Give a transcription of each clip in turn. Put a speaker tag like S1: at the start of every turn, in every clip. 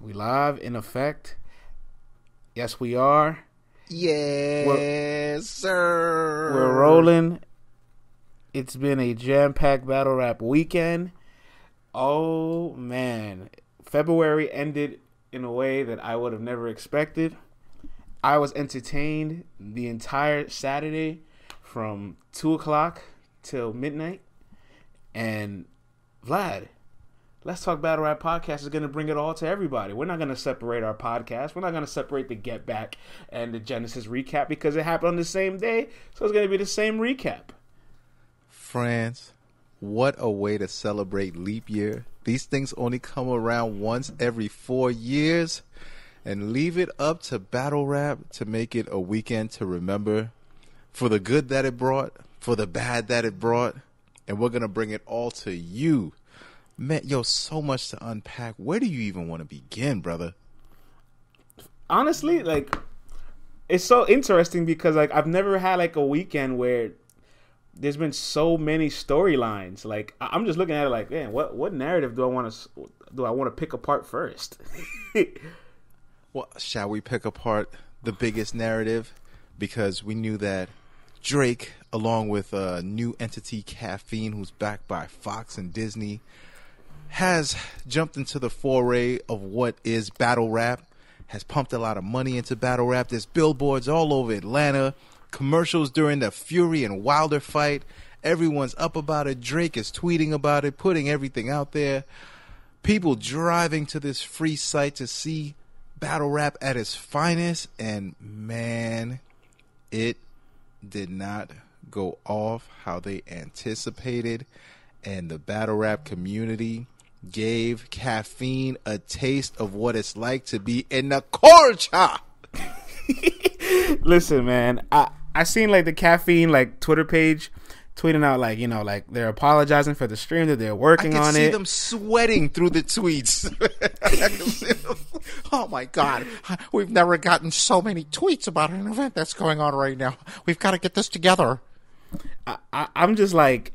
S1: We live in effect. Yes, we are.
S2: Yes, we're, sir.
S1: We're rolling. It's been a jam-packed battle rap weekend. Oh man, February ended in a way that I would have never expected. I was entertained the entire Saturday from two o'clock till midnight, and Vlad, Let's Talk Battle Rap podcast is going to bring it all to everybody. We're not going to separate our podcast. We're not going to separate the Get Back and the Genesis recap because it happened on the same day. So it's going to be the same recap.
S2: France, what a way to celebrate leap year. These things only come around once every four years. And leave it up to Battle Rap to make it a weekend to remember for the good that it brought, for the bad that it brought. And we're going to bring it all to you Man, yo, so much to unpack. Where do you even want to begin, brother?
S1: Honestly, like it's so interesting because like I've never had like a weekend where there's been so many storylines. Like I'm just looking at it like, man, what what narrative do I want to do I want to pick apart first?
S2: well, shall we pick apart the biggest narrative because we knew that Drake, along with a new entity Caffeine, who's backed by Fox and Disney, has jumped into the foray of what is battle rap, has pumped a lot of money into battle rap. There's billboards all over Atlanta, commercials during the Fury and Wilder fight. Everyone's up about it. Drake is tweeting about it, putting everything out there. People driving to this free site to see battle rap at its finest. And man, it did not go off how they anticipated. And the battle rap community gave caffeine a taste of what it's like to be in the culture.
S1: Listen, man, I I seen like the caffeine like Twitter page tweeting out like you know like they're apologizing for the stream that they're working on it.
S2: I
S1: on
S2: see
S1: it.
S2: them sweating through the tweets. oh my god, we've never gotten so many tweets about an event that's going on right now. We've got to get this together.
S1: I, am just like,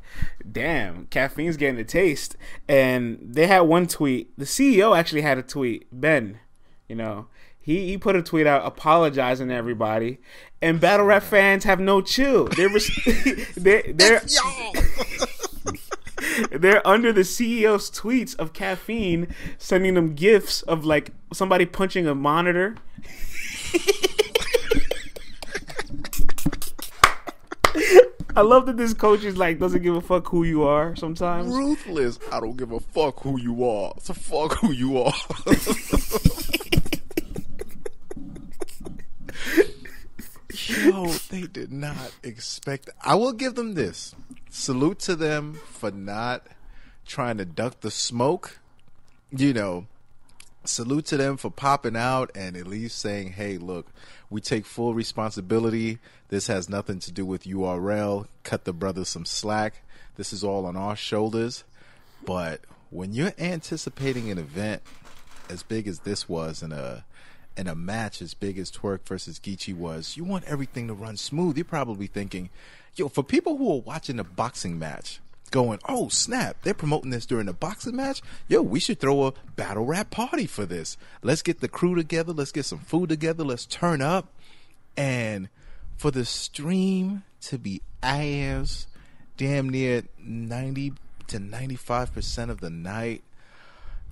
S1: damn, caffeine's getting a taste. And they had one tweet. The CEO actually had a tweet. Ben, you know, he, he put a tweet out apologizing to everybody. And battle rap fans have no chill. They're they're they're, they're under the CEO's tweets of caffeine, sending them gifts of like somebody punching a monitor. I love that this coach is like doesn't give a fuck who you are sometimes.
S2: Ruthless. I don't give a fuck who you are. So fuck who you are. Yo, they did not expect. I will give them this. Salute to them for not trying to duck the smoke. You know, salute to them for popping out and at least saying, "Hey, look, we take full responsibility. This has nothing to do with URL. Cut the brothers some slack. This is all on our shoulders. But when you're anticipating an event as big as this was in a in a match as big as Twork versus Geechee was, you want everything to run smooth. You're probably thinking, yo, for people who are watching a boxing match, going, oh snap, they're promoting this during a boxing match. Yo, we should throw a battle rap party for this. Let's get the crew together. Let's get some food together. Let's turn up. And for the stream to be ass damn near 90 to 95% of the night,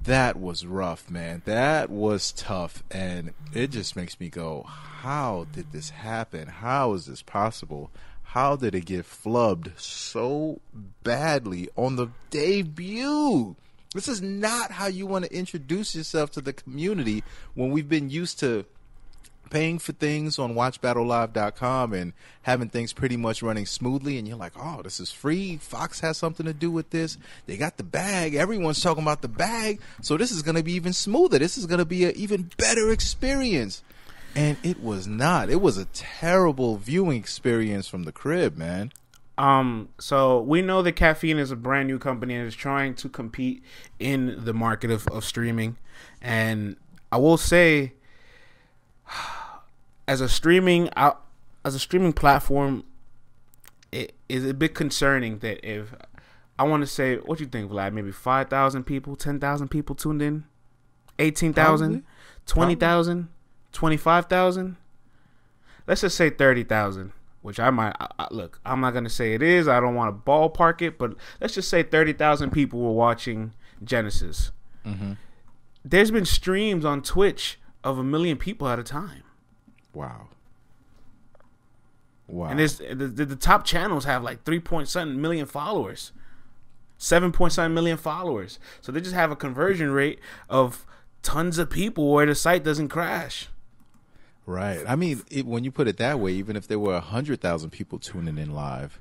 S2: that was rough, man. That was tough. And it just makes me go, how did this happen? How is this possible? How did it get flubbed so badly on the debut? This is not how you want to introduce yourself to the community when we've been used to paying for things on watchbattlelive.com and having things pretty much running smoothly and you're like, "Oh, this is free. Fox has something to do with this. They got the bag. Everyone's talking about the bag. So this is going to be even smoother. This is going to be an even better experience." And it was not. It was a terrible viewing experience from the crib, man.
S1: Um, so we know that caffeine is a brand new company and is trying to compete in the market of, of streaming. And I will say, as a streaming out as a streaming platform, it is a bit concerning that if I want to say, what do you think, Vlad? Maybe five thousand people, ten thousand people tuned in 18,000, 20,000, 25,000. Let's just say 30,000, which I might I, I, look, I'm not going to say it is. I don't want to ballpark it, but let's just say 30,000 people were watching Genesis.
S2: Mm-hmm.
S1: There's been streams on Twitch of a million people at a time.
S2: Wow. Wow.
S1: And there's the, the, top channels have like 3 point something million followers. 7 point something million followers. So they just have a conversion rate of tons of people where the site doesn't crash.
S2: Right. I mean, it, when you put it that way, even if there were a hundred thousand people tuning in live,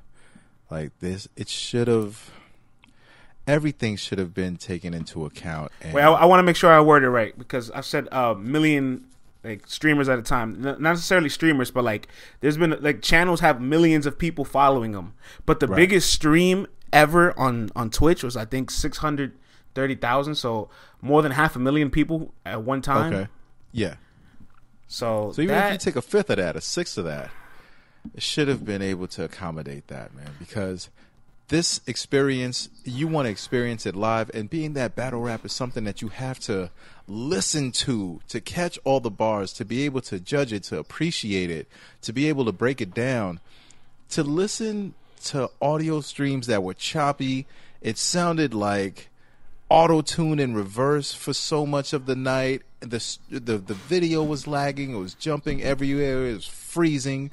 S2: like this, it should have. Everything should have been taken into account. And
S1: Wait, I, I want to make sure I word it right because I've said a uh, million like streamers at a time. Not necessarily streamers, but like there's been like channels have millions of people following them. But the
S2: Right.
S1: biggest stream ever on on Twitch was I think six hundred thirty thousand. So more than half a million people at one time.
S2: okay, yeah.
S1: So,
S2: So even
S1: that,
S2: if you take a fifth of that, a sixth of that, it should have been able to accommodate that, man. Because this experience, you want to experience it live, and being that battle rap is something that you have to listen to to catch all the bars, to be able to judge it, to appreciate it, to be able to break it down, to listen to audio streams that were choppy. It sounded like auto tune in reverse for so much of the night. The, the the video was lagging. It was jumping everywhere. It was freezing,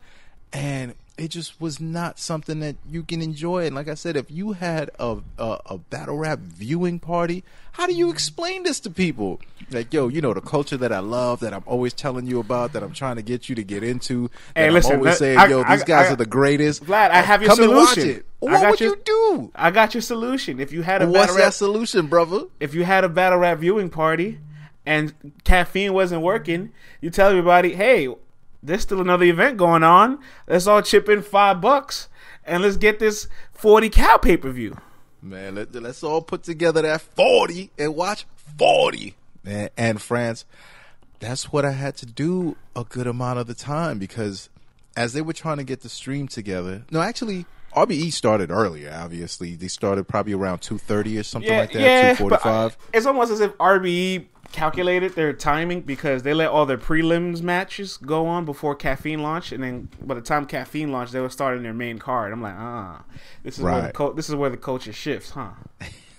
S2: and it just was not something that you can enjoy. And like I said, if you had a a, a battle rap viewing party, how do you explain this to people? Like, yo, you know the culture that I love, that I'm always telling you about, that I'm trying to get you to get into. That
S1: Hey,
S2: I'm always saying, yo,
S1: I-
S2: these guys
S1: I-
S2: are the greatest.
S1: Vlad, I have your
S2: Come and watch
S1: solution.
S2: it.
S1: I
S2: What would
S1: your-
S2: you do?
S1: I got your solution. If you had a
S2: What's
S1: battle
S2: that
S1: rap,
S2: solution, brother?
S1: if you had a battle rap viewing party and caffeine wasn't working, you tell everybody, hey, there's still another event going on. Let's all chip in five bucks and let's get this 40 Cal pay per view.
S2: Man, let, let's all put together that 40 and watch 40. Man, and France, that's what I had to do a good amount of the time because as they were trying to get the stream together, no, actually, RBE started earlier, obviously. They started probably around 2.30 or something like that,
S1: but uh, I-
S2: 2.45.
S1: it's almost as if RBE calculated their timing because they let all their prelims matches go on before caffeine launched, and then by the time caffeine launched, they were starting their main card. I'm like, ah, this is where the
S2: Right.
S1: co- this is where the culture shifts, huh?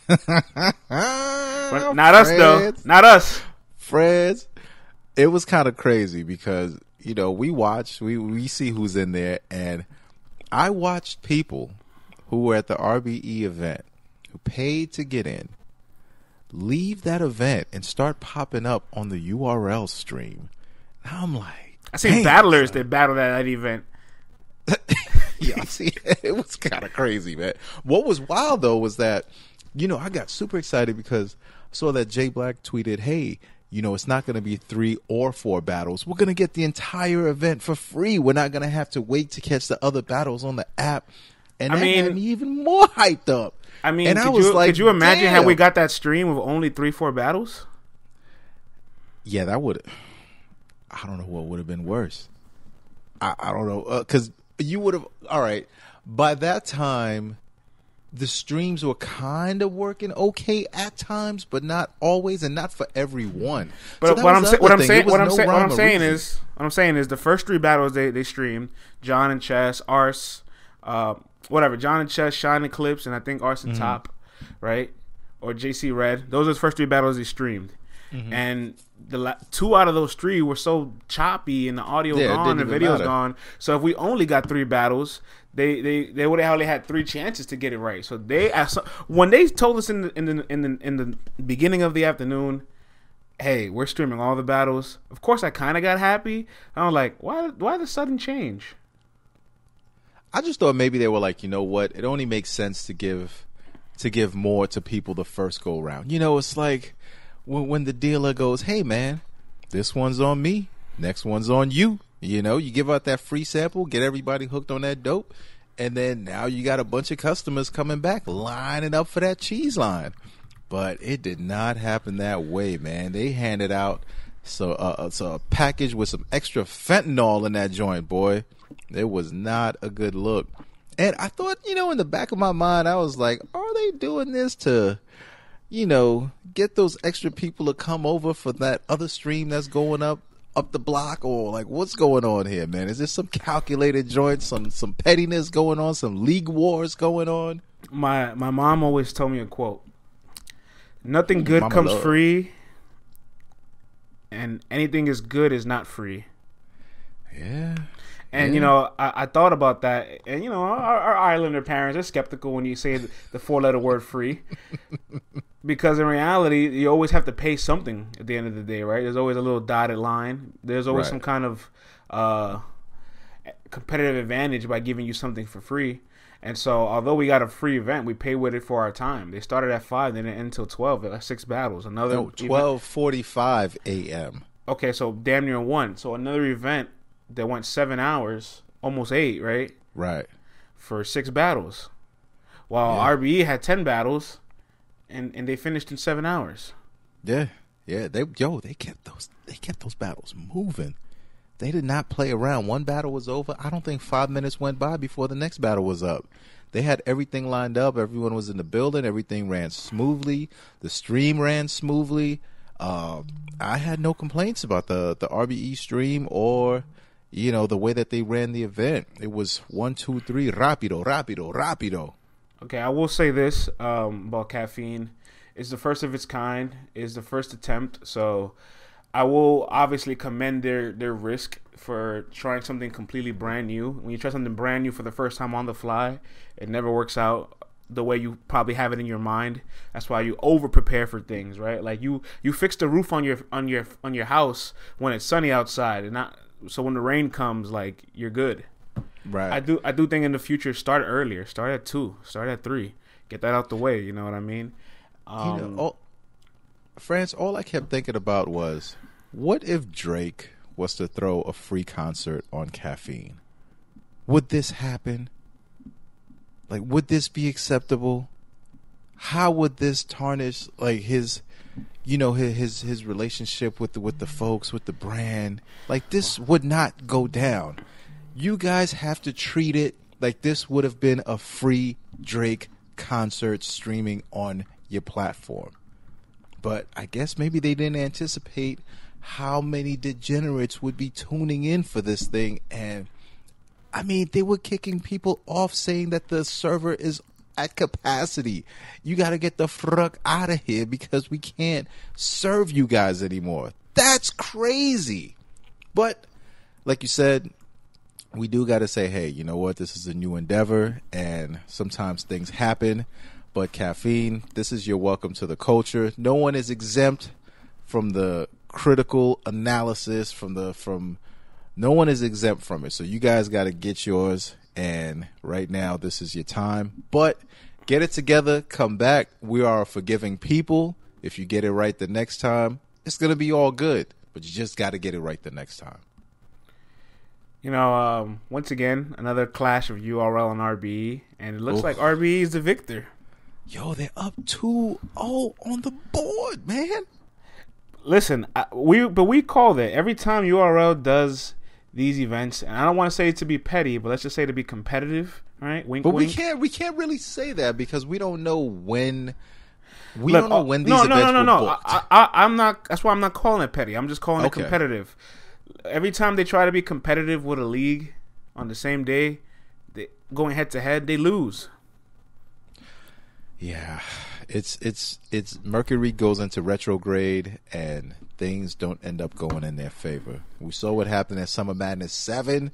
S1: But not us though, not us.
S2: Freds, it was kind of crazy because you know we watch, we we see who's in there, and I watched people who were at the RBE event who paid to get in leave that event and start popping up on the URL stream. Now I'm like,
S1: I seen
S2: damn,
S1: battlers
S2: son.
S1: that battled at that event.
S2: yeah, see, it was kind of crazy, man. What was wild though was that, you know, I got super excited because I saw that Jay Black tweeted, "Hey, you know, it's not going to be three or four battles. We're going to get the entire event for free. We're not going to have to wait to catch the other battles on the app." And
S1: I mean-
S2: me even more hyped up.
S1: I mean,
S2: and I
S1: could
S2: was
S1: you
S2: like,
S1: could you imagine how we got that stream of only three, four battles?
S2: Yeah, that would. I don't know what would have been worse. I, I don't know because you would have. All right, by that time, the streams were kind of working okay at times, but not always, and not for everyone.
S1: But
S2: So
S1: what I'm saying, what I'm saying, what I'm
S2: no
S1: saying, what I'm saying is, what I'm saying is, the first three battles they they streamed, John and Chess, Arse, uh, whatever, John and Chess, Shine and Clips, and I think Arson
S2: Mm-hmm.
S1: Top, right, or JC Red. Those are the first three battles he streamed,
S2: Mm-hmm.
S1: and the la- two out of those three were so choppy and the audio
S2: Yeah,
S1: gone, the
S2: didn't
S1: video's
S2: matter.
S1: gone. So if we only got three battles. They, they, they would have only had three chances to get it right. So they as- when they told us in the in the in the in the beginning of the afternoon, hey, we're streaming all the battles. Of course, I kind of got happy. I was like, why? Why the sudden change?
S2: I just thought maybe they were like, you know what? It only makes sense to give to give more to people the first go round. You know, it's like when, when the dealer goes, "Hey, man, this one's on me. Next one's on you." You know, you give out that free sample, get everybody hooked on that dope, and then now you got a bunch of customers coming back lining up for that cheese line. But it did not happen that way, man. They handed out so uh, uh, so a package with some extra fentanyl in that joint, boy. It was not a good look. And I thought, you know, in the back of my mind, I was like, are they doing this to, you know, get those extra people to come over for that other stream that's going up up the block or like what's going on here, man? Is this some calculated joint, some some pettiness going on, some league wars going on?
S1: My my mom always told me a quote. Nothing mm, good
S2: Mama
S1: comes
S2: love.
S1: free and anything is good is not free.
S2: Yeah.
S1: And you know, I, I thought about that, and you know, our, our Islander parents are skeptical when you say the, the four-letter word "free," because in reality, you always have to pay something at the end of the day, right? There's always a little dotted line. There's always
S2: Right.
S1: some kind of uh, competitive advantage by giving you something for free. And so, although we got a free event, we pay with it for our time. They started at five, then it ended until twelve. Six battles. Another
S2: No, twelve forty five a.m.
S1: Okay, so damn near one. So another event that went seven hours, almost eight, right?
S2: Right.
S1: for six battles, while
S2: Yeah.
S1: RBE had ten battles, and and they finished in seven hours.
S2: Yeah, yeah. They yo, they kept those they kept those battles moving. They did not play around. One battle was over. I don't think five minutes went by before the next battle was up. They had everything lined up. Everyone was in the building. Everything ran smoothly. The stream ran smoothly. Uh, I had no complaints about the the RBE stream or you know the way that they ran the event. It was one, two, three, rapido, rapido, rapido.
S1: Okay, I will say this um, about caffeine: it's the first of its kind. It's the first attempt, so I will obviously commend their their risk for trying something completely brand new. When you try something brand new for the first time on the fly, it never works out the way you probably have it in your mind. That's why you over prepare for things, right? Like you you fix the roof on your on your on your house when it's sunny outside, and not so when the rain comes, like you're good.
S2: Right.
S1: I do I do think in the future start earlier. Start at two. Start at three. Get that out the way. You know what I mean? Um,
S2: you know, all, France, all I kept thinking about was, what if Drake was to throw a free concert on caffeine? Would this happen? Like, would this be acceptable? How would this tarnish like his, you know, his his, his relationship with the with the folks with the brand? Like, this would not go down. You guys have to treat it like this would have been a free Drake concert streaming on your platform. But I guess maybe they didn't anticipate how many degenerates would be tuning in for this thing. And I mean, they were kicking people off saying that the server is at capacity. You got to get the fuck out of here because we can't serve you guys anymore. That's crazy. But like you said, we do got to say, hey, you know what? This is a new endeavor, and sometimes things happen. But caffeine, this is your welcome to the culture. No one is exempt from the critical analysis from the from. No one is exempt from it. So you guys got to get yours. And right now, this is your time. But get it together. Come back. We are a forgiving people. If you get it right the next time, it's gonna be all good. But you just got to get it right the next time.
S1: You know, um, once again, another clash of URL and RBE, and it looks
S2: Oof.
S1: like RBE is the victor.
S2: Yo, they're up 2 0 on the board, man.
S1: Listen, I, we but we call that every time URL does these events, and I don't want to say to be petty, but let's just say to be competitive, right? Wink,
S2: But we can't we can't really say that because we don't know when we
S1: Look,
S2: don't know
S1: uh,
S2: when these
S1: no,
S2: events
S1: no, no, no, no. I, I, I'm not. That's why I'm not calling it petty. I'm just calling
S2: Okay.
S1: it competitive. Every time they try to be competitive with a league on the same day, they, going head to head, they lose.
S2: yeah, it's it's it's Mercury goes into retrograde and things don't end up going in their favor. We saw what happened at Summer Madness seven.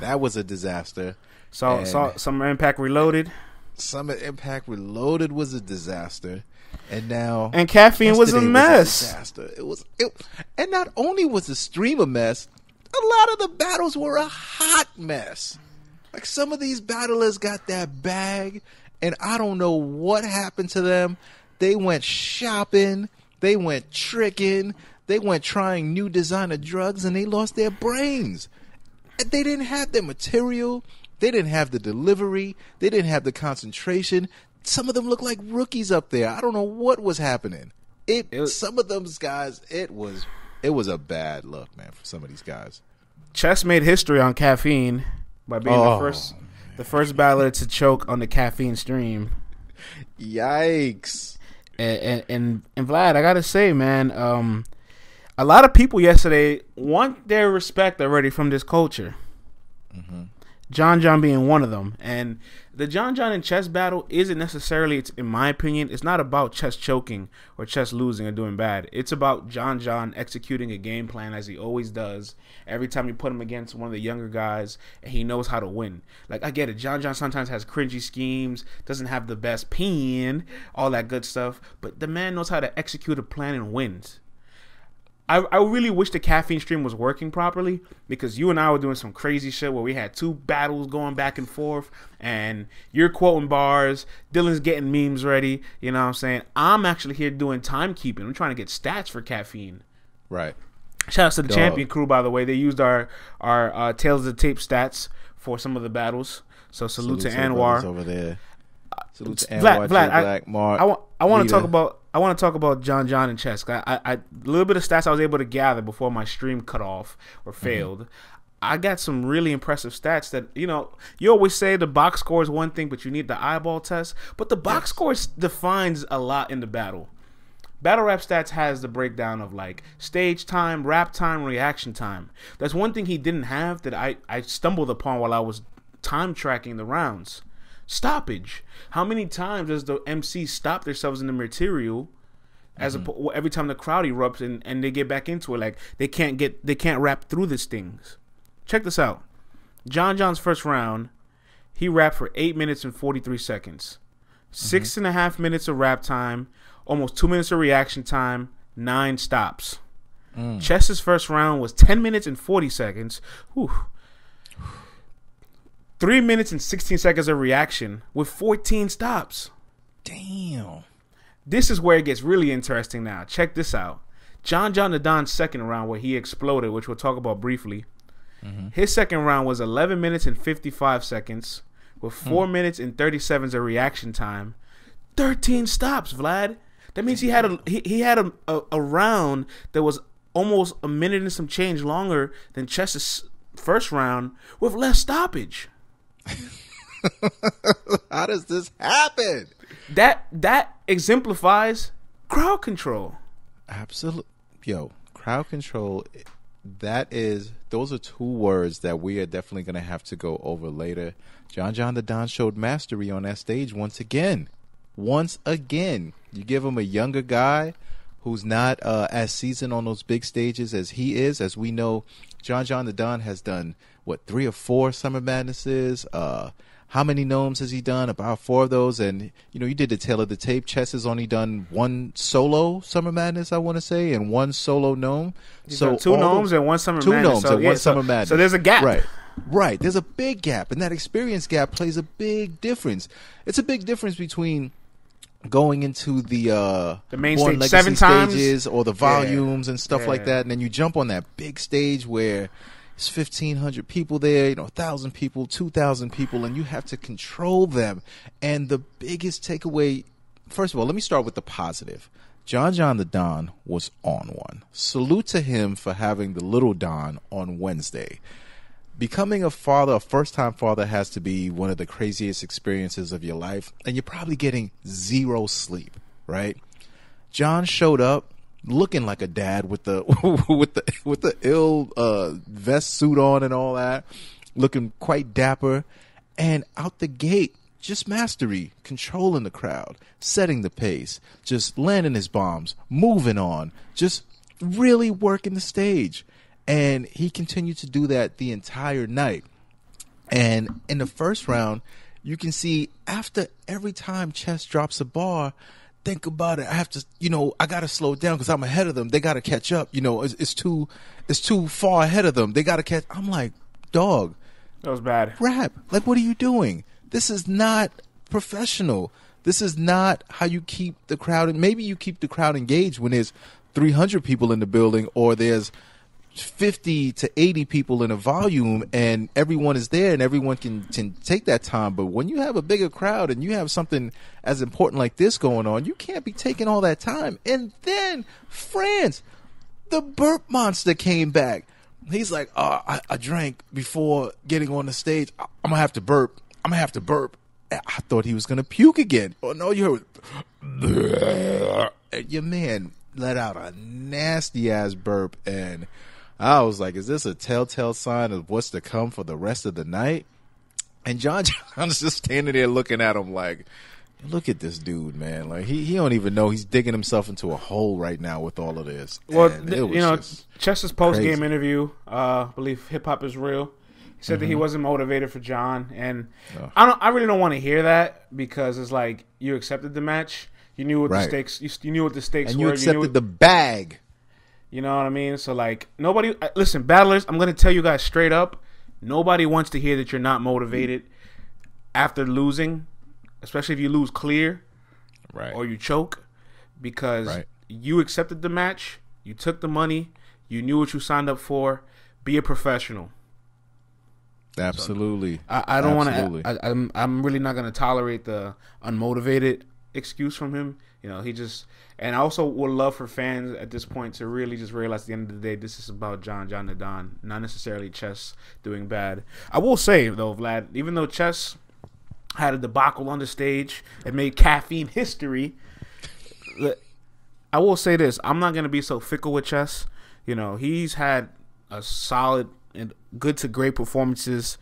S2: That was a disaster.
S1: So,
S2: And-
S1: so Summer Impact Reloaded,
S2: Summer Impact Reloaded was a disaster, and now
S1: and caffeine was a mess.
S2: disaster. It was, it, and not only was the stream a mess, a lot of the battles were a hot mess. Like some of these battlers got that bag, and I don't know what happened to them. They went shopping, they went tricking, they went trying new designer drugs, and they lost their brains. They didn't have the material. They didn't have the delivery. They didn't have the concentration. Some of them look like rookies up there. I don't know what was happening. It,
S1: It was-
S2: some of those guys, it was it was a bad look, man, for some of these guys.
S1: Chess made history on caffeine by being
S2: Oh,
S1: the first, the first battler to choke on the caffeine stream.
S2: Yikes!
S1: And, and and and Vlad, I gotta say, man, um, a lot of people yesterday want their respect already from this culture. Mm-hmm. John John being one of them, and the John John and Chess battle isn't necessarily, it's, in my opinion, it's not about Chess choking or Chess losing or doing bad. It's about John John executing a game plan as he always does. Every time you put him against one of the younger guys, and he knows how to win. Like I get it, John John sometimes has cringy schemes, doesn't have the best pen, all that good stuff, but the man knows how to execute a plan and wins. I, I really wish the caffeine stream was working properly because you and I were doing some crazy shit where we had two battles going back and forth and you're quoting bars, Dylan's getting memes ready, you know what I'm saying? I'm actually here doing timekeeping. I'm trying to get stats for caffeine.
S2: Right.
S1: Shout out to the
S2: Dog.
S1: champion crew, by the way. They used our our uh, Tales of the Tape stats for some of the battles. So salute, to Anwar.
S2: over there. Salute to
S1: Vlad,
S2: Anwar,
S1: Vlad,
S2: J
S1: I-
S2: Black, Mark.
S1: I want I want to talk about I want to talk about John John and chess. I, I, I a little bit of stats I was able to gather before my stream cut off or
S2: Mm-hmm.
S1: failed. I got some really impressive stats that you know. You always say the box score is one thing, but you need the eyeball test. But the box score defines a lot in the battle. Battle rap stats has the breakdown of like stage time, rap time, reaction time. That's one thing he didn't have that I, I stumbled upon while I was time tracking the rounds. Stoppage. How many times does the MC stop themselves in the material as mm-hmm. a, every time the crowd erupts and, and they get back into it like they can't get they can't rap through these things. Check this out. John John's first round, he rapped for eight minutes and forty three seconds. Mm-hmm. Six and a half minutes of rap time, almost two minutes of reaction time, nine stops. Mm. Chess's first round was 10 minutes and 40 seconds. Whew. Three minutes and 16 seconds of reaction with 14 stops.
S2: Damn.
S1: This is where it gets really interesting now. Check this out. John John the Don's second round, where he exploded, which we'll talk about briefly. Mm-hmm. His second round was 11 minutes and 55 seconds, with hmm. 4 minutes and 37 of reaction time. 13 stops, Vlad. That means he had a he, he had a, a, a round that was almost a minute and some change longer than Chess's first round with less stoppage.
S2: How does this happen?
S1: That that exemplifies crowd control.
S2: Absolutely. Yo, crowd control. That is, those are two words that we are definitely going to have to go over later. John John the Don showed mastery on that stage once again. Once again. You give him a younger guy who's not uh, as seasoned on those big stages as he is. As we know, John John the Don has done, what, three or four Summer Madnesses? Uh, how many NOMEs has he done? About four of those. And, you know, you did the tail of the tape. Chess has only done one solo Summer Madness, I want to say, and one solo NOME.
S1: So two NOMEs and one summer
S2: two
S1: madness.
S2: NOMEs
S1: So,
S2: and
S1: yeah,
S2: one
S1: so-
S2: Summer Madness.
S1: So there's a gap.
S2: Right. Right. There's a big gap, and that experience gap plays a big difference. It's a big difference between going into the uh
S1: The main stage seven times?
S2: stages or the volumes and stuff like that, and then you jump on that big stage where it's fifteen hundred people there, you know, thousand people, two thousand people, and you have to control them. And the biggest takeaway, first of all, let me start with the positive. John John the Don was on one. Salute to him for having the little Don on Wednesday becoming a father, a first time father, has to be one of the craziest experiences of your life, and you're probably getting zero sleep, right? John showed up looking like a dad with the with the with the ill uh, vest suit on and all that, looking quite dapper, and out the gate. Just mastery, controlling the crowd, setting the pace, just landing his bombs, moving on, just really working the stage. And he continued to do that the entire night. And in the first round, you can see after every time Chess drops a bar, think about it. I have to, you know, I got to slow down because I'm ahead of them. They got to catch up. You know, it's, it's too, it's too far ahead of them. They got to catch. I'm like, dog,
S1: That was bad.
S2: rap. Like, what are you doing? This is not professional. This is not how you keep the crowd. And maybe you keep the crowd engaged when there's 300 people in the building or there's 50 to 80 people in a volume and everyone is there and everyone can, can take that time. But when you have a bigger crowd and you have something as important like this going on, you can't be taking all that time. And then France, the burp monster came back. He's like, oh, I, I drank before getting on the stage. I, I'm gonna have to burp. I'm gonna have to burp. I thought he was gonna puke again. Oh no, you heard your man let out a nasty ass burp, and I was like, "Is this a telltale sign of what's to come for the rest of the night?" And John John's just standing there looking at him like, "Look at this dude, man! Like he he don't even know he's digging himself into a hole right now with all of this."
S1: Well, th-
S2: it was
S1: you know, Chess's post game interview, uh, I believe hip hop is real. He said that he wasn't motivated for John, and
S2: Mm-hmm. Oh.
S1: I don't. I really don't want to hear that because it's like you accepted the match. You knew what
S2: Right.
S1: the stakes. You, you knew what the stakes
S2: and
S1: were.
S2: you accepted
S1: knew,
S2: the bag.
S1: You know what I mean? So like nobody. uh, Listen, battlers. I'm gonna tell you guys straight up. Nobody wants to hear that you're not motivated after losing, especially if you lose clear
S2: Right.
S1: or you choke, because
S2: Right.
S1: you accepted the match, you took the money, you knew what you signed up for. Be a professional.
S2: Absolutely.
S1: I, I don't want to. I'm I'm really not going to tolerate the unmotivated excuse from him. You know, he just and I also would love for fans at this point to really just realize at the end of the day, this is about John John the Don, not necessarily Chess doing bad. I will say though, Vlad, even though Chess had a debacle on the stage and made caffeine history, I will say this: I'm not going to be so fickle with Chess. You know, he's had a solid and good to great performances.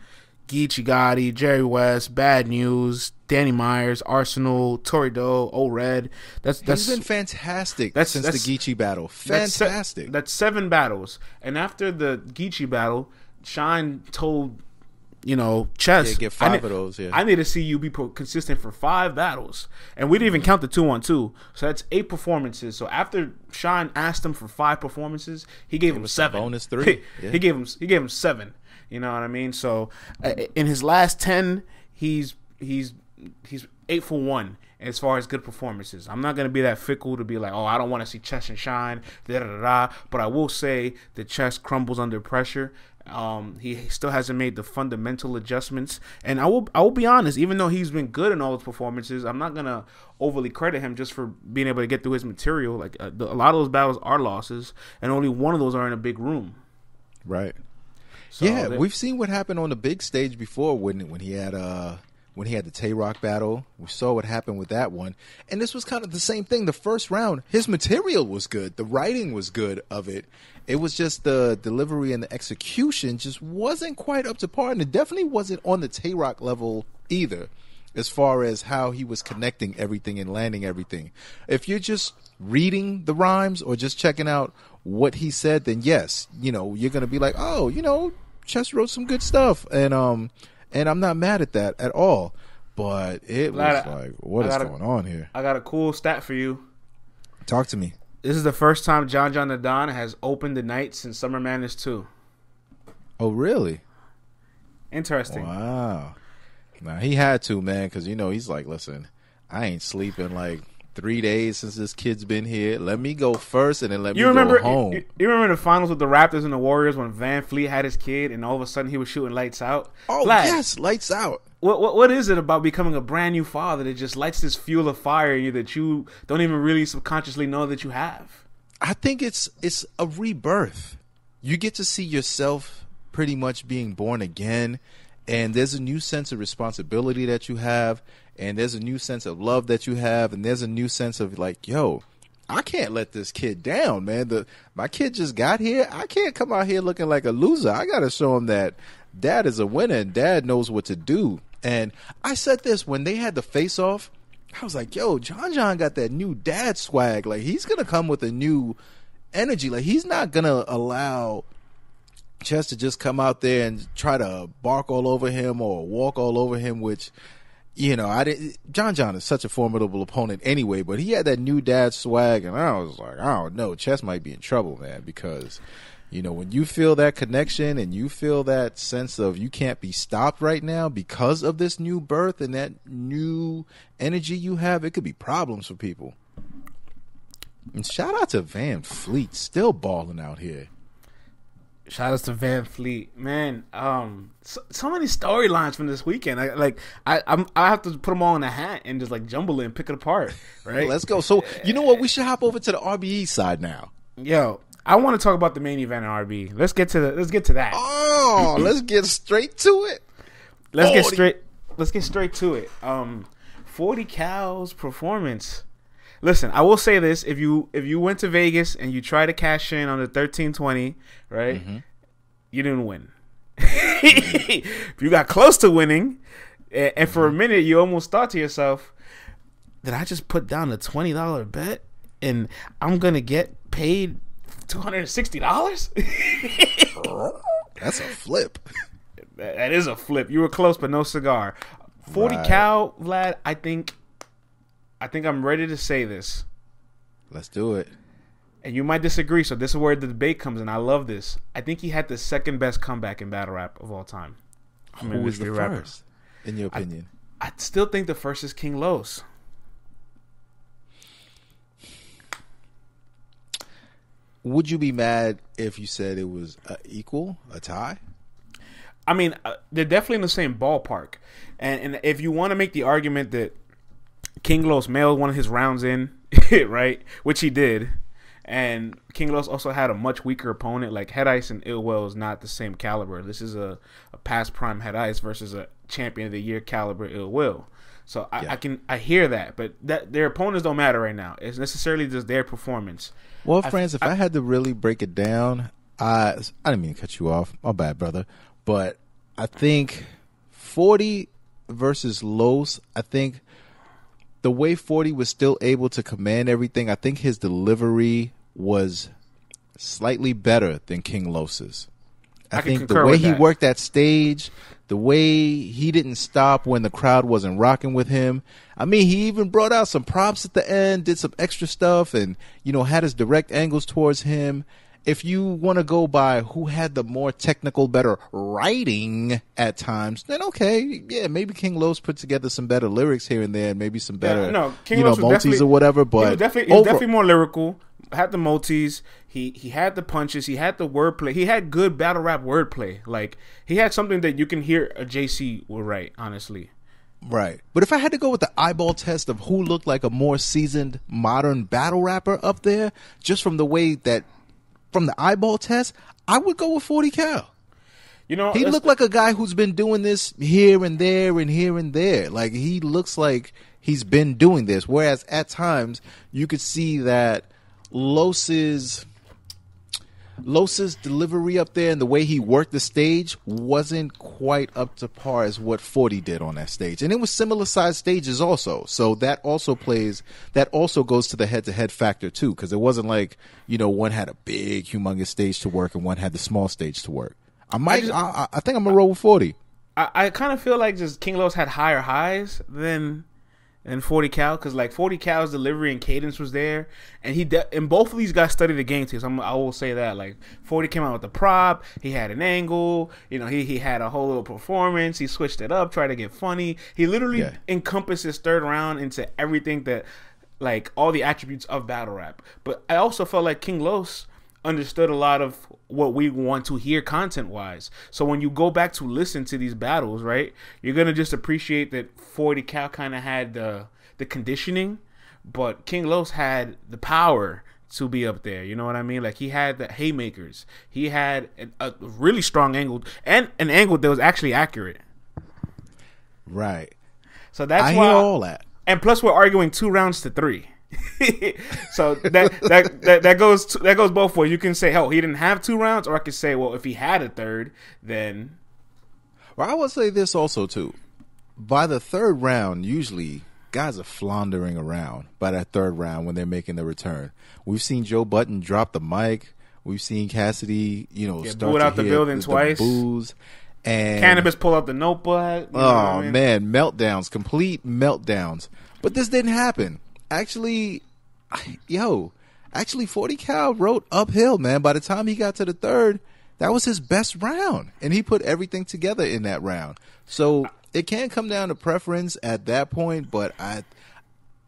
S1: Geechee Gotti, Jerry West, Bad News, Danny Myers, Arsonal, Tori Torido, O Red. That's that's
S2: He's been fantastic
S1: that's-
S2: since
S1: that's-
S2: the Geechee battle.
S1: that's
S2: Fantastic.
S1: That's seven battles, and after the Geechee battle, Shine told you know Chess,
S2: Yeah, get
S1: I
S2: five
S1: ne-
S2: of those, yeah.
S1: I need to see you be consistent for five battles, and we didn't even count the two on two, so that's eight performances. So after Shine asked him for five performances, he gave him seven.
S2: bonus three,
S1: He,
S2: yeah.
S1: he gave him he gave him seven. You know what I mean? So uh, in his last ten, he's he's he's eight for one as far as good performances. I'm not gonna be that fickle to be like, oh, I don't want to see Chess and Shine, da da da. But I will say the Chess crumbles under pressure. Um, he still hasn't made the fundamental adjustments, and I will I will be honest. Even though he's been good in all his performances, I'm not gonna overly credit him just for being able to get through his material. Like uh, the, a lot of those battles are losses, and only one of those are in a big room.
S2: right.
S1: So
S2: yeah,
S1: that-
S2: we've seen what happened on the big stage before when when he had uh when he had the Tay Roc battle. We saw what happened with that one. And this was kind of the same thing. The first round, his material was good. The writing was good of it. It was just the delivery and the execution just wasn't quite up to par and it definitely wasn't on the Tay Roc level either. As far as how he was connecting everything and landing everything. If you're just reading the rhymes or just checking out what he said, then yes, you know, you're gonna be like, oh, you know, Chess wrote some good stuff, and um, and I'm not mad at that at all. But it was like, what is
S1: I
S2: going on here?
S1: I got a cool stat for you.
S2: Talk to me.
S1: This is the first time John John the Don has opened the night since Summer Madness 2.
S2: Oh, really?
S1: Interesting.
S2: Wow. Now he had to, man, because you know he's like, listen, I ain't sleeping like three days since this kid's been here. Let me go first, and then let
S1: You
S2: me
S1: remember
S2: go home.
S1: You, you remember the finals with the Raptors and the Warriors when VanVleet had his kid and all of a sudden he was shooting lights out?
S2: oh yes, lights out.
S1: What, what what is it about becoming a brand new father that just lights this fuel of fire in you that you don't even really subconsciously know that you have?
S2: I think it's it's a rebirth. You get to see yourself pretty much being born again, and there's a new sense of responsibility that you have, and there's a new sense of love that you have, and there's a new sense of like, yo, I can't let this kid down, man. The my kid just got here. I can't come out here looking like a loser. I got to show him that dad is a winner and dad knows what to do. And I said this when they had the face off. I was like, yo, John John got that new dad swag. Like he's gonna come with a new energy. Like he's not gonna allow Chess to just come out there and try to bark all over him or walk all over him, which you know, I didn't. John John is such a formidable opponent anyway, but he had that new dad swag, and I was like, I don't know, Chess might be in trouble, man, because you know when you feel that connection and you feel that sense of you can't be stopped right now because of this new birth and that new energy you have, it could be problems for people. And shout out to VanVleet, still balling out here.
S1: Shout outs to VanVleet, man. Um, so, so many storylines from this weekend. I like, I, I'm, I have to put them all in a hat and just like jumble it and pick it apart, right?
S2: Let's go. So you know what? We should hop over to the RBE side now.
S1: Yo, I want to talk about the main event in RB. Let's get to the, let's get to that.
S2: Oh, let's get straight to it.
S1: Let's
S2: oh,
S1: get straight. let's get straight to it. Um, Forty Cal's performance. Listen, I will say this: if you if you went to Vegas and you try to cash in on the thirteen twenty, right,
S2: Mm-hmm.
S1: you didn't win. if you got close to winning, and, and for a minute you almost thought to yourself, "Did I just put down a twenty dollar bet and I'm gonna get paid two hundred and sixty dollars?"
S2: That's a flip.
S1: That that is a flip. You were close, but no cigar. Forty
S2: Right.
S1: cal, Vlad. I think, I think I'm ready to say this,
S2: Let's do it.
S1: and you might disagree. So this is where the debate comes in. I love this. I think he had the second best comeback in battle rap of all time.
S2: Who was the
S1: rapper.
S2: first, in your opinion?
S1: I still think the first is King Los.
S2: Would you be mad if you said it was a equal, a tie?
S1: I mean, uh, they're definitely in the same ballpark. And and if you want to make the argument that King Los mailed one of his rounds in, right, which he did, and King Los also had a much weaker opponent. Like Head Ice and Ill Will is not the same caliber. This is a, a past prime Head Ice versus a champion of the year caliber Ill Will. So I,
S2: Yeah.
S1: I can I hear that, but that their opponents don't matter right now. It's necessarily just their performance.
S2: Well,
S1: I-
S2: friends, if I, had to really break it down, I I didn't mean to cut you off. My bad, brother. But I think forty versus Los. I think the way forty was still able to command everything. I think his delivery was slightly better than King Los's. I,
S1: I
S2: think the way he
S1: that.
S2: worked that stage, the way he didn't stop when the crowd wasn't rocking with him. I mean, he even brought out some props at the end, did some extra stuff, and you know had his direct angles towards him. If you want to go by who had the more technical, better writing at times, then okay, yeah, maybe King Los put together some better lyrics here and there, and maybe some better,
S1: Yeah, no, King
S2: you know, multis or whatever. But
S1: definitely,
S2: over-
S1: definitely more lyrical. Had the multis. He he had the punches. He had the wordplay. He had good battle rap wordplay. Like he had something that you can hear a JC will write. Honestly,
S2: Right. But if I had to go with the eyeball test of who looked like a more seasoned modern battle rapper up there, just from the way that, from the eyeball test, I would go with 40 Cal.
S1: you know
S2: He looked like a guy who's been doing this here and there and here and there. Like he looks like he's been doing this. Whereas at times you could see that Los's Los's delivery up there and the way he worked the stage wasn't quite up to par as what 40 did on that stage. And it was similar sized stages also. So that also plays, that also goes to the head to head factor too. Cause it wasn't like, you know, one had a big, humongous stage to work and one had the small stage to work. I might,
S1: just-
S2: I, I, I think I'm gonna roll with 40.
S1: I, I kind of feel like just King Los had higher highs than than 40 Cal because like 40 Cal's delivery and cadence was there, and he de- and both of these guys studied the game too. So I'm, I will say that like 40 came out with the prop, he had an angle, you know, he he had a whole little performance. He switched it up, tried to get funny. He literally
S2: Yeah.
S1: encompassed his third round into everything that like all the attributes of battle rap. But I also felt like King Los understood a lot of what we want to hear content wise. So when you go back to listen to these battles, right, you're gonna just appreciate that 40 Cal kind of had the the conditioning, but King Los had the power to be up there. You know what I mean? Like he had the haymakers. He had a, really strong angle and an angle that was actually accurate.
S2: Right.
S1: So that's
S2: I
S1: why.
S2: hear all that.
S1: and plus we're arguing two rounds to three. so that, that that that goes to, that goes both ways. You can say, "Oh, he didn't have two rounds," or I could say, "Well, if he had a third, then
S2: Well, I would say this also too. By the third round, usually guys are floundering around by that third round when they're making the return. We've seen Joe Budden drop the mic. We've seen Cassidy, you know,
S1: Get
S2: start
S1: out the building
S2: the
S1: twice.
S2: Boos and
S1: Canibus pull out the notebook." you know
S2: Oh
S1: I mean?
S2: man, meltdowns, complete meltdowns. But this didn't happen. Actually, yo, actually, Forty Cal wrote uphill, man. By the time he got to the third, that was his best round, and he put everything together in that round. So it can come down to preference at that point. But I,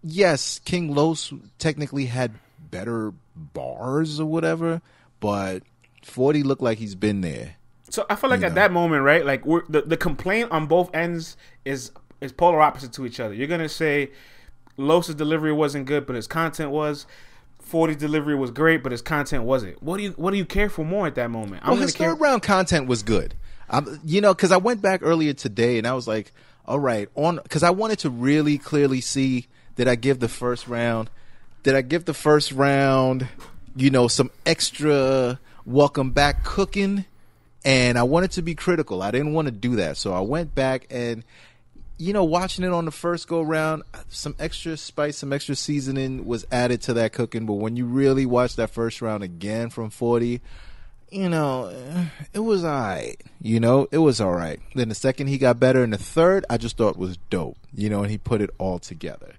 S2: yes, King Los technically had better bars or whatever, but Forty looked like he's been there.
S1: So I feel like
S2: You
S1: at
S2: know.
S1: that moment, right? Like we're, the the complaint on both ends is is polar opposite to each other. You're gonna say Los's delivery wasn't good, but his content was. 40's delivery was great, but his content wasn't. What do you What do you care for more at that moment? I'm
S2: well, his
S1: care.
S2: third round content was good. Um, you know, because I went back earlier today and I was like, all right, on because I wanted to really clearly see did I give the first round, did I give the first round, you know, some extra welcome back cooking, and I wanted to be critical. I didn't want to do that, so I went back and. You know, watching it on the first go round, some extra spice, some extra seasoning was added to that cooking. But when you really watch that first round again from 40, you know, eh, it was alright. You know, it was alright. Then the second he got better, and the third I just thought was dope. You know, and he put it all together.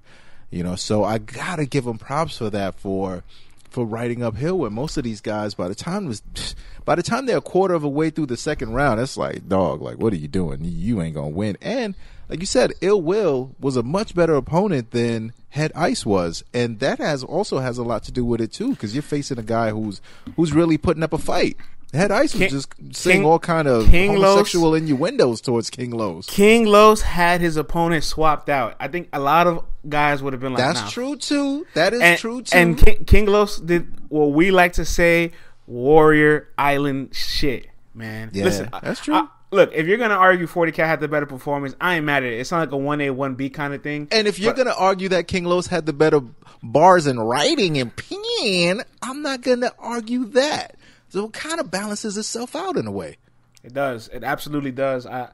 S2: You know, so I gotta give him props for that for for riding uphill with most of these guys. By the time was by the time they're a quarter of a way through the second round, it's like dog, like what are you doing? You ain't gonna win. And like you said, Ill Will was a much better opponent than Head Ice was, and that has also has a lot to do with it too, because you're facing a guy who's who's really putting up a fight. Head Ice was just saying
S1: King-
S2: all kind of
S1: King Los-
S2: homosexual innuendos towards King Los.
S1: King Los had his opponent swapped out. I think a lot of guys would have been like,
S2: That's
S1: nah.
S2: true too. That is
S1: And,
S2: true too.
S1: and King, King Los did what we like to say, Warrior Island shit, man.
S2: Yeah,
S1: Listen,
S2: that's true.
S1: I- look, if you're gonna argue 40 Cal had the better performance, I ain't mad at it. It's not like a one A one B kind of thing.
S2: And if you're
S1: But-
S2: gonna argue that King Los had the better bars and writing and pen, I'm not gonna argue that. So it kind of balances itself out in a way.
S1: It does. It absolutely does. I,